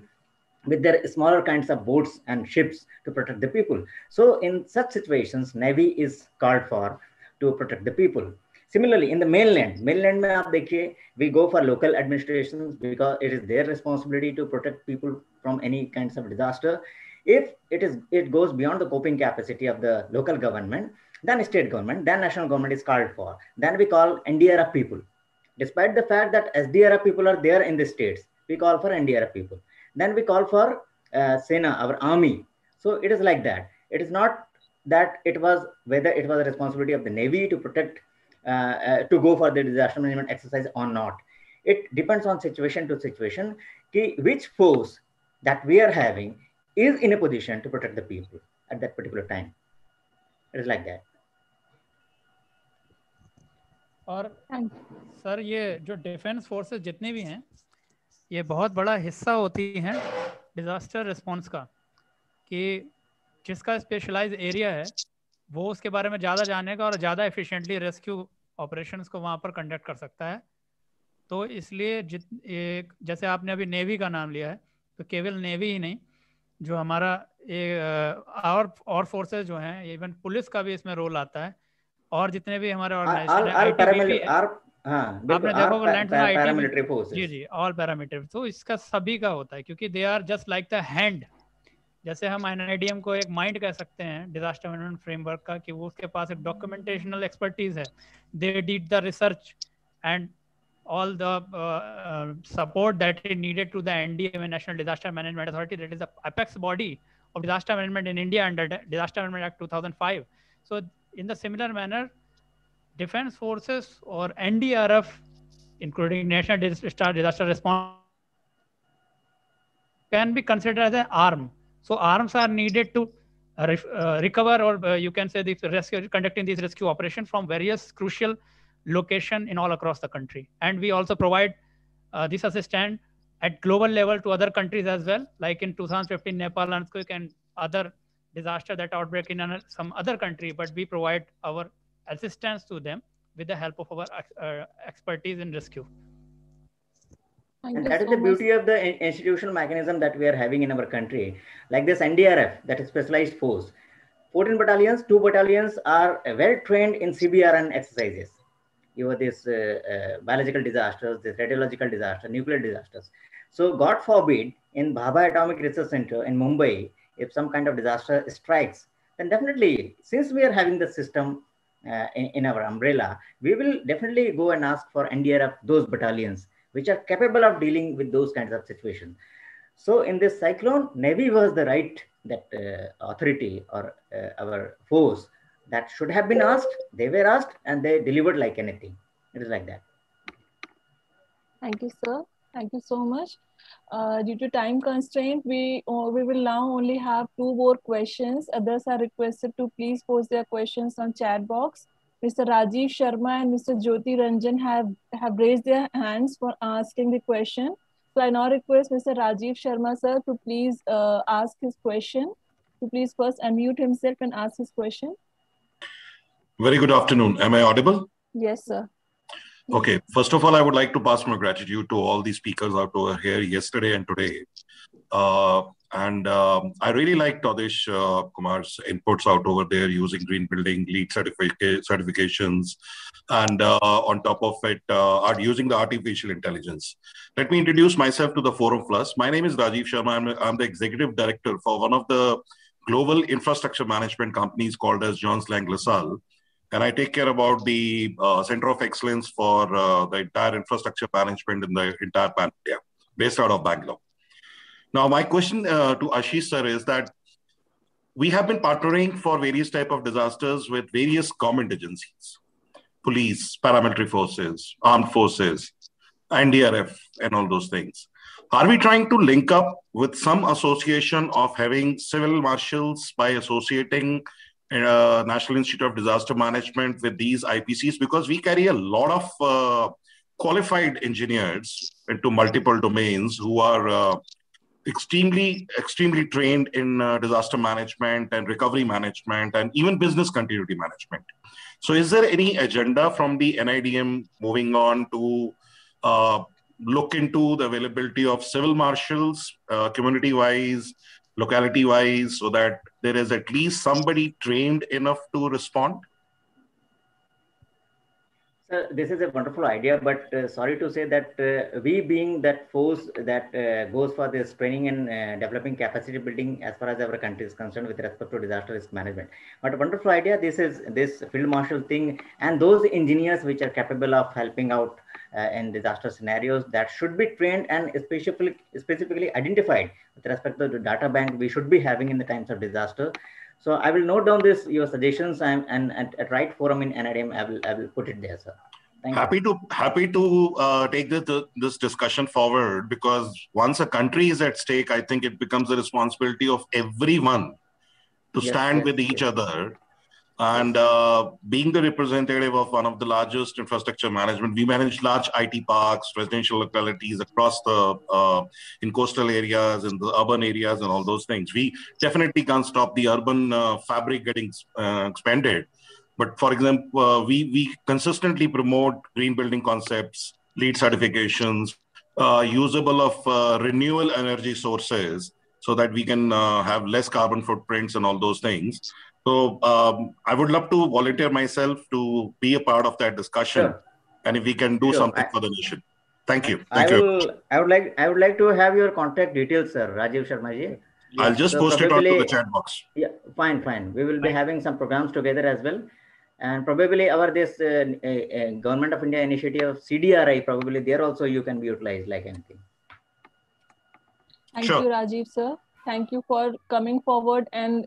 with their smaller kinds of boats and ships to protect the people. So in such situations, Navy is called for to protect the people. Similarly, in the mainland, mainland mein aap dekhiye, we go for local administrations because it is their responsibility to protect people from any kinds of disaster. If it is it goes beyond the coping capacity of the local government, then state government, then national government is called for. Then we call NDRF people. Despite the fact that SDRF people are there in the states, we call for NDRF people Then we call for uh, Sena, our army. So it is like that. It is not that it was whether it was a responsibility of the Navy to protect, uh, uh, to go for the disaster management exercise or not. It depends on situation to situation, which force that we are having is in a position to protect the people at that particular time. It is like that.
और sir ये जो defence forces जितने भी हैं ये बहुत बड़ा हिस्सा होती हैं डिज़ास्टर रिस्पॉन्स का कि जिसका स्पेशलाइज एरिया है वो उसके बारे में ज़्यादा जानेगा और ज़्यादा एफिशिएंटली रेस्क्यू ऑपरेशंस को वहाँ पर कंडक्ट कर सकता है। तो इसलिए जित एक जैसे आपने अभी नेवी का नाम लिया है तो केवल नेवी ही नहीं जो हमारा और और फोर्सेस जो हैं इवन पुलिस का भी इसमें रोल आता है और जितने भी हमारे ऑर्गेनाइजेशन हाँ, आपने देखा होगा लैंड पैरामिलिट्री फोर्सेस जी जी ऑल पैरामीटर तो इसका सभी का होता है क्योंकि they are just like the hand जैसे हम एनआईडीएम को एक माइंड कह सकते हैं डिजास्टर मैनेजमेंट फ्रेमवर्क का कि वो उसके पास एक डॉक्यूमेंटेशनल एक्सपर्टीज है they did the research and all the uh, uh, support that is needed to the NDM National Disaster Management Authority that is the apex body of disaster management in India under Disaster Management Act 2005 so in the similar manner defense forces or NDRF, including National Disaster Response, can be considered as an arm. So arms are needed to uh, recover or uh, you can say the rescue, conducting these rescue operations from various crucial location in all across the country. And we also provide uh, this assistance at global level to other countries as well, like in 2015 Nepal earthquake and other disaster that outbreak in some other country, but we provide our assistance to them with the help of our uh, expertise in rescue.
and that is the beauty of the institutional mechanism that we are having in our country. Like this NDRF, that is specialized force. 14 battalions, two battalions are well trained in CBRN exercises. You know, this uh, uh, biological disasters, this radiological disaster, nuclear disasters. So God forbid, in Bhabha Atomic Research Center in Mumbai, if some kind of disaster strikes, then definitely, since we are having the system uh, in, in, our umbrella, we will definitely go and ask for NDRF those battalions which are capable of dealing with those kinds of situations. So in this cyclone, Navy was the right that uh, authority or uh, our force that should have been asked. They were asked and they delivered like anything. It is like that.
Thank you, sir. Thank you so much. Uh, due to time constraint, we uh, we will now only have two more questions. Others are requested to please post their questions on chat box. Mr. Rajiv Sharma and Mr. Jyoti Ranjan have, have raised their hands for asking the question. So I now request Mr. Rajiv Sharma, sir, to please uh, ask his question. To please first unmute himself and ask his question.
Very good afternoon. Am I audible?
Yes, sir.
Okay. First of all, I would like to pass my gratitude to all the speakers out over here yesterday and today. Uh, and um, I really like Tadish uh, Kumar's inputs out over there using green building, LEED certific- certifications, and uh, on top of it, uh, are using the artificial intelligence. Let me introduce myself to the Forum Plus. My name is Rajiv Sharma. I'm, I'm the executive director for one of the global infrastructure management companies called as Jones Lang LaSalle and I take care about the uh, Center of Excellence for uh, the entire infrastructure management in the entire Pan India, based out of Bangalore. Now, my question uh, to Ashish sir is that we have been partnering for various type of disasters with various government agencies, police, paramilitary forces, armed forces, NDRF, and all those things. Are we trying to link up with some association of having civil marshals by associating uh, National Institute of Disaster Management with these IPCs because we carry a lot of uh, qualified engineers into multiple domains who are uh, extremely, extremely trained in uh, disaster management and recovery management and even business continuity management. So, is there any agenda from the NIDM moving on to uh, look into the availability of civil marshals, uh, community wise, locality wise, so that there is at least somebody trained enough to respond?
So this is a wonderful idea, but uh, sorry to say that uh, we being that force that uh, goes for this training and uh, developing capacity building as far as our country is concerned with respect to disaster risk management. But a wonderful idea, this is this field marshal thing and those engineers which are capable of helping out in disaster scenarios that should be trained and specifically, specifically identified with respect to the data bank we should be having in the times of disaster. So I will note down this your suggestions and, and at, at right forum in NIDM, I will I will put it there, sir.
Thank happy you. to happy to uh, take this this discussion forward because once a country is at stake, I think it becomes the responsibility of everyone to yes, stand yes, with each yes. other and uh, being the representative of one of the largest infrastructure management, we manage large IT parks, residential localities across the uh, in coastal areas, in the urban areas, and all those things. We definitely can't stop the urban uh, fabric getting uh, expanded. But for example, uh, we we consistently promote green building concepts, LEED certifications, uh, usable of renewable energy sources, so that we can have less carbon footprints and all those things. So um, I would love to volunteer myself to be a part of that discussion, sure. and if we can do sure. something I, for the nation. Thank you. Thank
I
you.
will. I would like. I would like to have your contact details, sir, Rajiv Sharma ji.
I'll just so post it onto the chat box.
Yeah, fine, fine. We will be having some programs together as well, and probably our this uh, uh, government of India initiative of CDRI. Probably there also you can be utilized like anything.
Thank sure. you, Rajiv sir. Thank you for coming forward and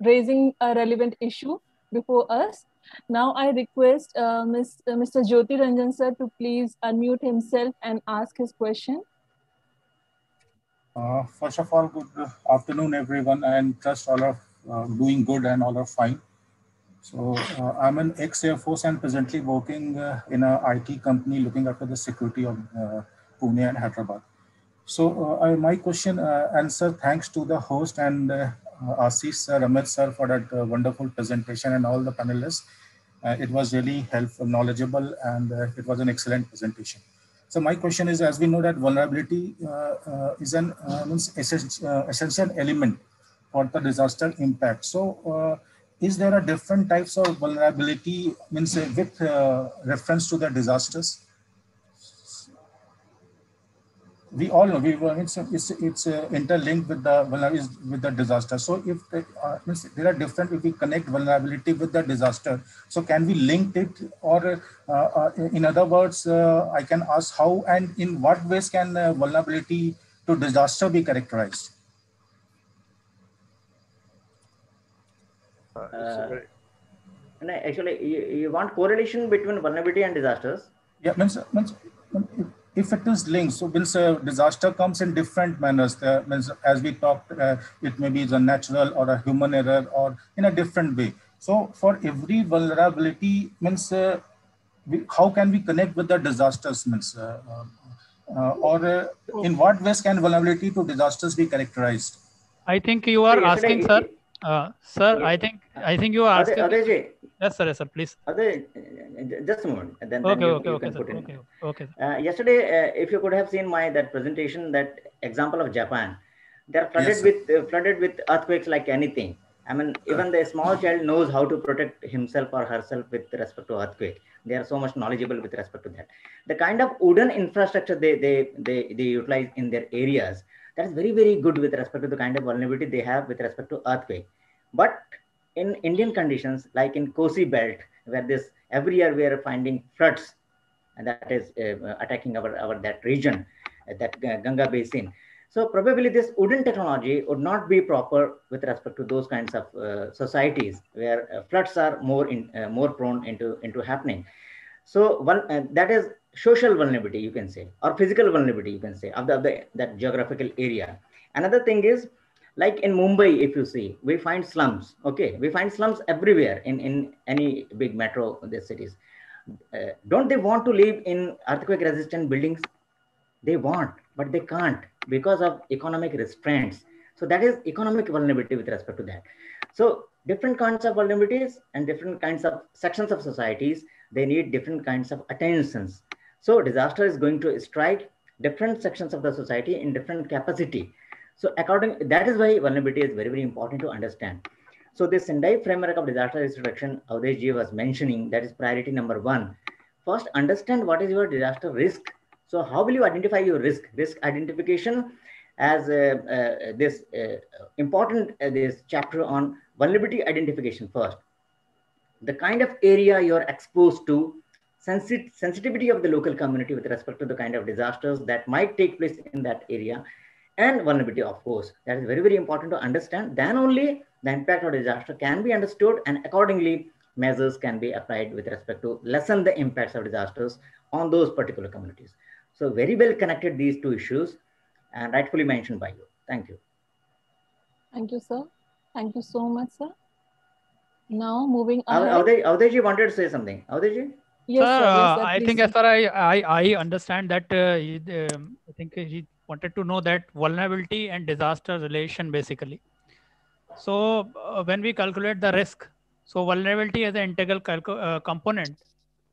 raising a relevant issue before us. Now I request uh, Ms., uh, Mr. Jyoti Ranjan sir to please unmute himself and ask his question.
Uh, first of all, good afternoon, everyone, and trust all are uh, doing good and all are fine. So uh, I'm an ex-Air Force and presently working uh, in a IT company looking after the security of Pune and Hyderabad. So I, my question, and sir, thanks to the host and uh, Uh, Ashish sir, Amit sir for that uh, wonderful presentation and all the panelists. Uh, it was really helpful, knowledgeable, and uh, it was an excellent presentation. So my question is, as we know that vulnerability uh, is an essential element for the disaster impact. So is there a different types of vulnerability means with uh, reference to the disasters we all know we it's it's, it's uh, interlinked with the with the disaster. So if uh, there are different if we connect vulnerability with the disaster so can we link it? Or uh, uh in other words uh, i can ask how and in what ways can uh, vulnerability to disaster be characterized?
Actually you, you want correlation between vulnerability and disasters?
Yeah means, means if it is linked, so means a disaster comes in different manners. There means as we talked, uh, it may be a natural or a human error or in a different way. So for every vulnerability means uh, we, how can we connect with the disasters means uh, uh or uh, in what ways can vulnerability to disasters be characterized?
I think you are asking, sir. Uh, sir, I think I think you are asking. Yes, sir. Yes, sir. Please.
Other, just a moment. Then,
okay,
then you,
okay,
you
okay,
can
sir.
put in.
Okay, okay.
Uh, yesterday, uh, if you could have seen my that presentation, that example of Japan, they're flooded
Yes,
with uh, flooded with earthquakes like anything. I mean, even the small child knows how to protect himself or herself with respect to earthquake. They are so much knowledgeable with respect to that. The kind of wooden infrastructure they they they, they utilize in their areas that is very very good with respect to the kind of vulnerability they have with respect to earthquake. But in Indian conditions, like in Kosi Belt, where this every year we are finding floods, and that is uh, attacking our, our that region, uh, that Ganga basin. So probably this wooden technology would not be proper with respect to those kinds of uh, societies where uh, floods are more in, uh, more prone into into happening. So one uh, that is social vulnerability you can say, or physical vulnerability you can say of the, of the that geographical area. Another thing is like in mumbai if you see we find slums okay? We find slums everywhere in in any big metro the cities. Uh, don't they want to live in earthquake resistant buildings? They want but they can't because of economic restraints. So that is economic vulnerability with respect to that. So different kinds of vulnerabilities and different kinds of sections of societies they need different kinds of attentions. So disaster is going to strike different sections of the society in different capacity so according, that is why vulnerability is very, very important to understand. So this Sendai framework of disaster risk reduction, Avdesh was mentioning, that is priority number one. First, understand what is your disaster risk. So how will you identify your risk? Risk identification as uh, uh, this uh, important uh, this chapter on vulnerability identification first. The kind of area you're exposed to, sensit sensitivity of the local community with respect to the kind of disasters that might take place in that area, and vulnerability, of course. That is very, very important to understand. Then only the impact of disaster can be understood and accordingly measures can be applied with respect to lessen the impacts of disasters on those particular communities. So very well connected these two issues and rightfully mentioned by you. Thank you.
Thank you, sir. Thank you so much, sir. Now moving on.
Avdeji wanted to say something. Avdeji?
Yes, sir, sir, yes, sir, I think as far I, I, I understand that uh, he, um, I think he wanted to know that vulnerability and disaster relation basically. So uh, when we calculate the risk, so vulnerability is an integral uh, component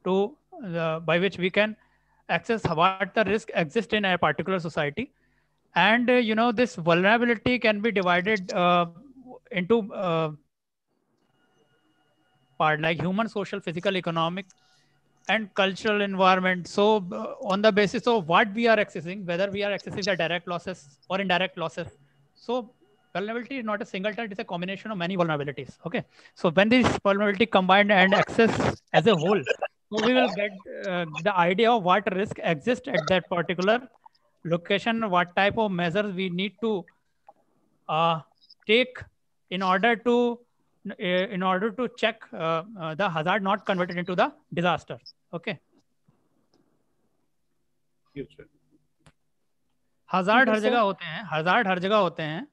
to the, by which we can access what the risk exists in a particular society. And uh, you know this vulnerability can be divided uh, into uh, part like human, social, physical, economic, and cultural environment. So uh, on the basis of what we are accessing, whether we are accessing the direct losses or indirect losses. So vulnerability is not a single type, it's a combination of many vulnerabilities. Okay. So when this vulnerability combined and access as a whole, so we will get uh, the idea of what risk exists at that particular location, what type of measures we need to uh, take in order to in order to check uh, uh, the hazard not converted into the disaster. Okay. Hazard हर जगह होते हैं hazard हर जगह होते हैं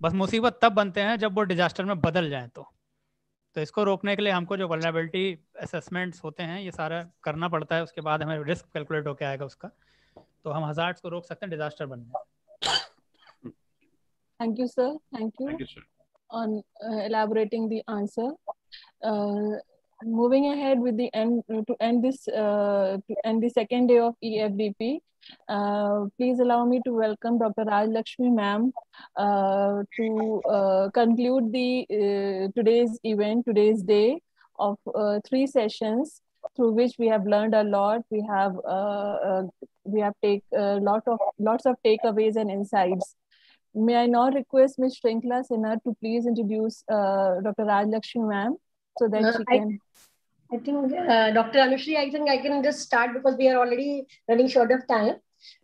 बस मुसीबत तब बनते हैं जब वो डिजास्टर में बदल जाए तो। तो इसको रोकने के लिए हमको जो वल्नरेबिलिटी असेसमेंट्स होते हैं ये सारा करना पड़ता है उसके बाद हमें रिस्क कैलकुलेट होके आएगा उसका। तो हम हजार्ड्स को रोक सकते हैं डिजास्टर बनने
thank you sir thank you on uh, elaborating the answer. Uh, moving ahead with the end to end this uh, to end the second day of EFDP. Uh, please allow me to welcome Dr. Raj Lakshmi ma'am uh, to uh, conclude the today's event, today's day of three sessions. through which we have learned a lot. We have uh, uh, we have take a lot of lots of takeaways and insights. May I now request Ms. Shrinkla Sinha to please introduce uh, Dr. Raj Lakshmi ma'am so that she can.
I, I think uh, Dr. Anushree, I think I can just start because we are already running short of time.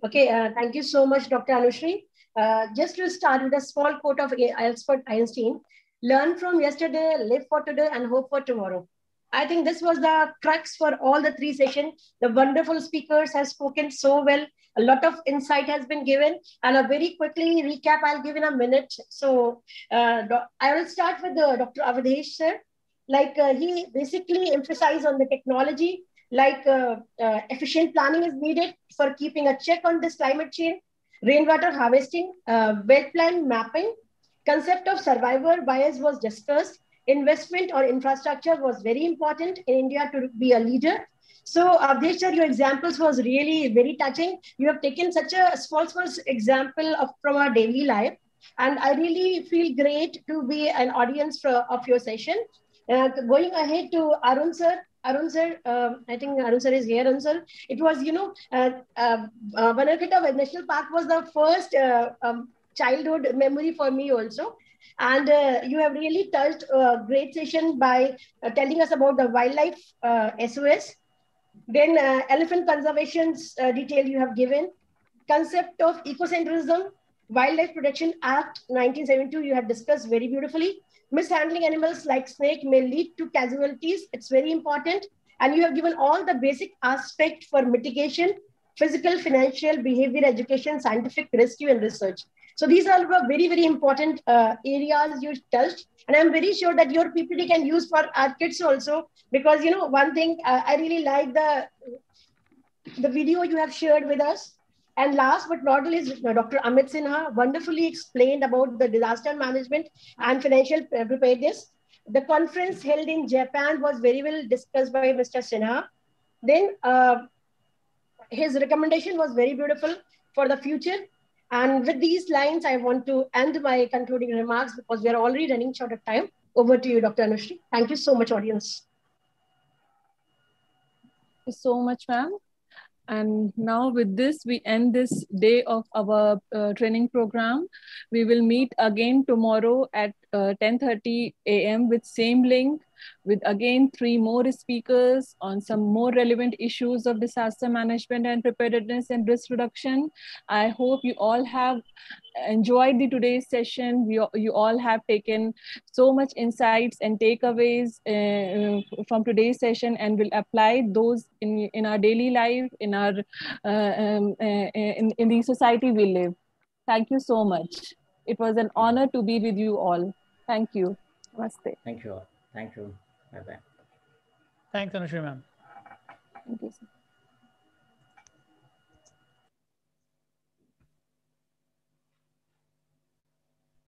Okay, uh, thank you so much, Dr. Anushree. Uh, just to start with a small quote of Albert Einstein, learn from yesterday, live for today, and hope for tomorrow. I think this was the crux for all the three sessions. The wonderful speakers have spoken so well. A lot of insight has been given. And a very quickly recap, I'll give in a minute. So uh, I will start with the Dr. Avadhesh, sir. Like uh, he basically emphasized on the technology, like uh, uh, efficient planning is needed for keeping a check on this climate change, rainwater harvesting, well plan mapping, concept of survivor bias was discussed, investment or infrastructure was very important in India to be a leader. So Avdesh your examples was really very touching. You have taken such a small, small example of from our daily life. And I really feel great to be an audience for, of your session. Uh, going ahead to Arun sir, Arun sir, um, I think Arun sir is here, Arun sir. It was, you know, uh, uh, uh National Park was the first uh, um, childhood memory for me also. And uh, you have really touched a great session by uh, telling us about the wildlife uh, SOS. Then uh, elephant conservation's uh, detail you have given. Concept of ecocentrism, Wildlife Protection Act 1972 you have discussed very beautifully. Mishandling animals like snake may lead to casualties. It's very important. And you have given all the basic aspect for mitigation, physical, financial, behavior, education, scientific rescue and research. So these are very, very important uh, areas you touched. And I'm very sure that your PPT can use for our kids also, because, you know, one thing uh, I really like the, the video you have shared with us. And last but not least, Dr. Amit Sinha wonderfully explained about the disaster management and financial preparedness. The conference held in Japan was very well discussed by Mr. Sinha. Then uh, his recommendation was very beautiful for the future and with these lines, I want to end my concluding remarks because we are already running short of time. Over to you, Dr. Anushree. Thank you so much, audience.
Thank you so much, ma'am. And now with this, we end this day of our uh, training program. We will meet again tomorrow at 10.30 uh, a.m. with same link with again three more speakers on some more relevant issues of disaster management and preparedness and risk reduction. I hope you all have enjoyed the today's session. You, you all have taken so much insights and takeaways uh, from today's session and will apply those in, in our daily life, in our uh, um, uh, in, in the society we live. Thank you so much. It was an honor to be with you all. Thank you. Namaste.
Thank you all. Thank you. Bye bye.
Thanks, Anushree ma'am.
Thank you. Sir.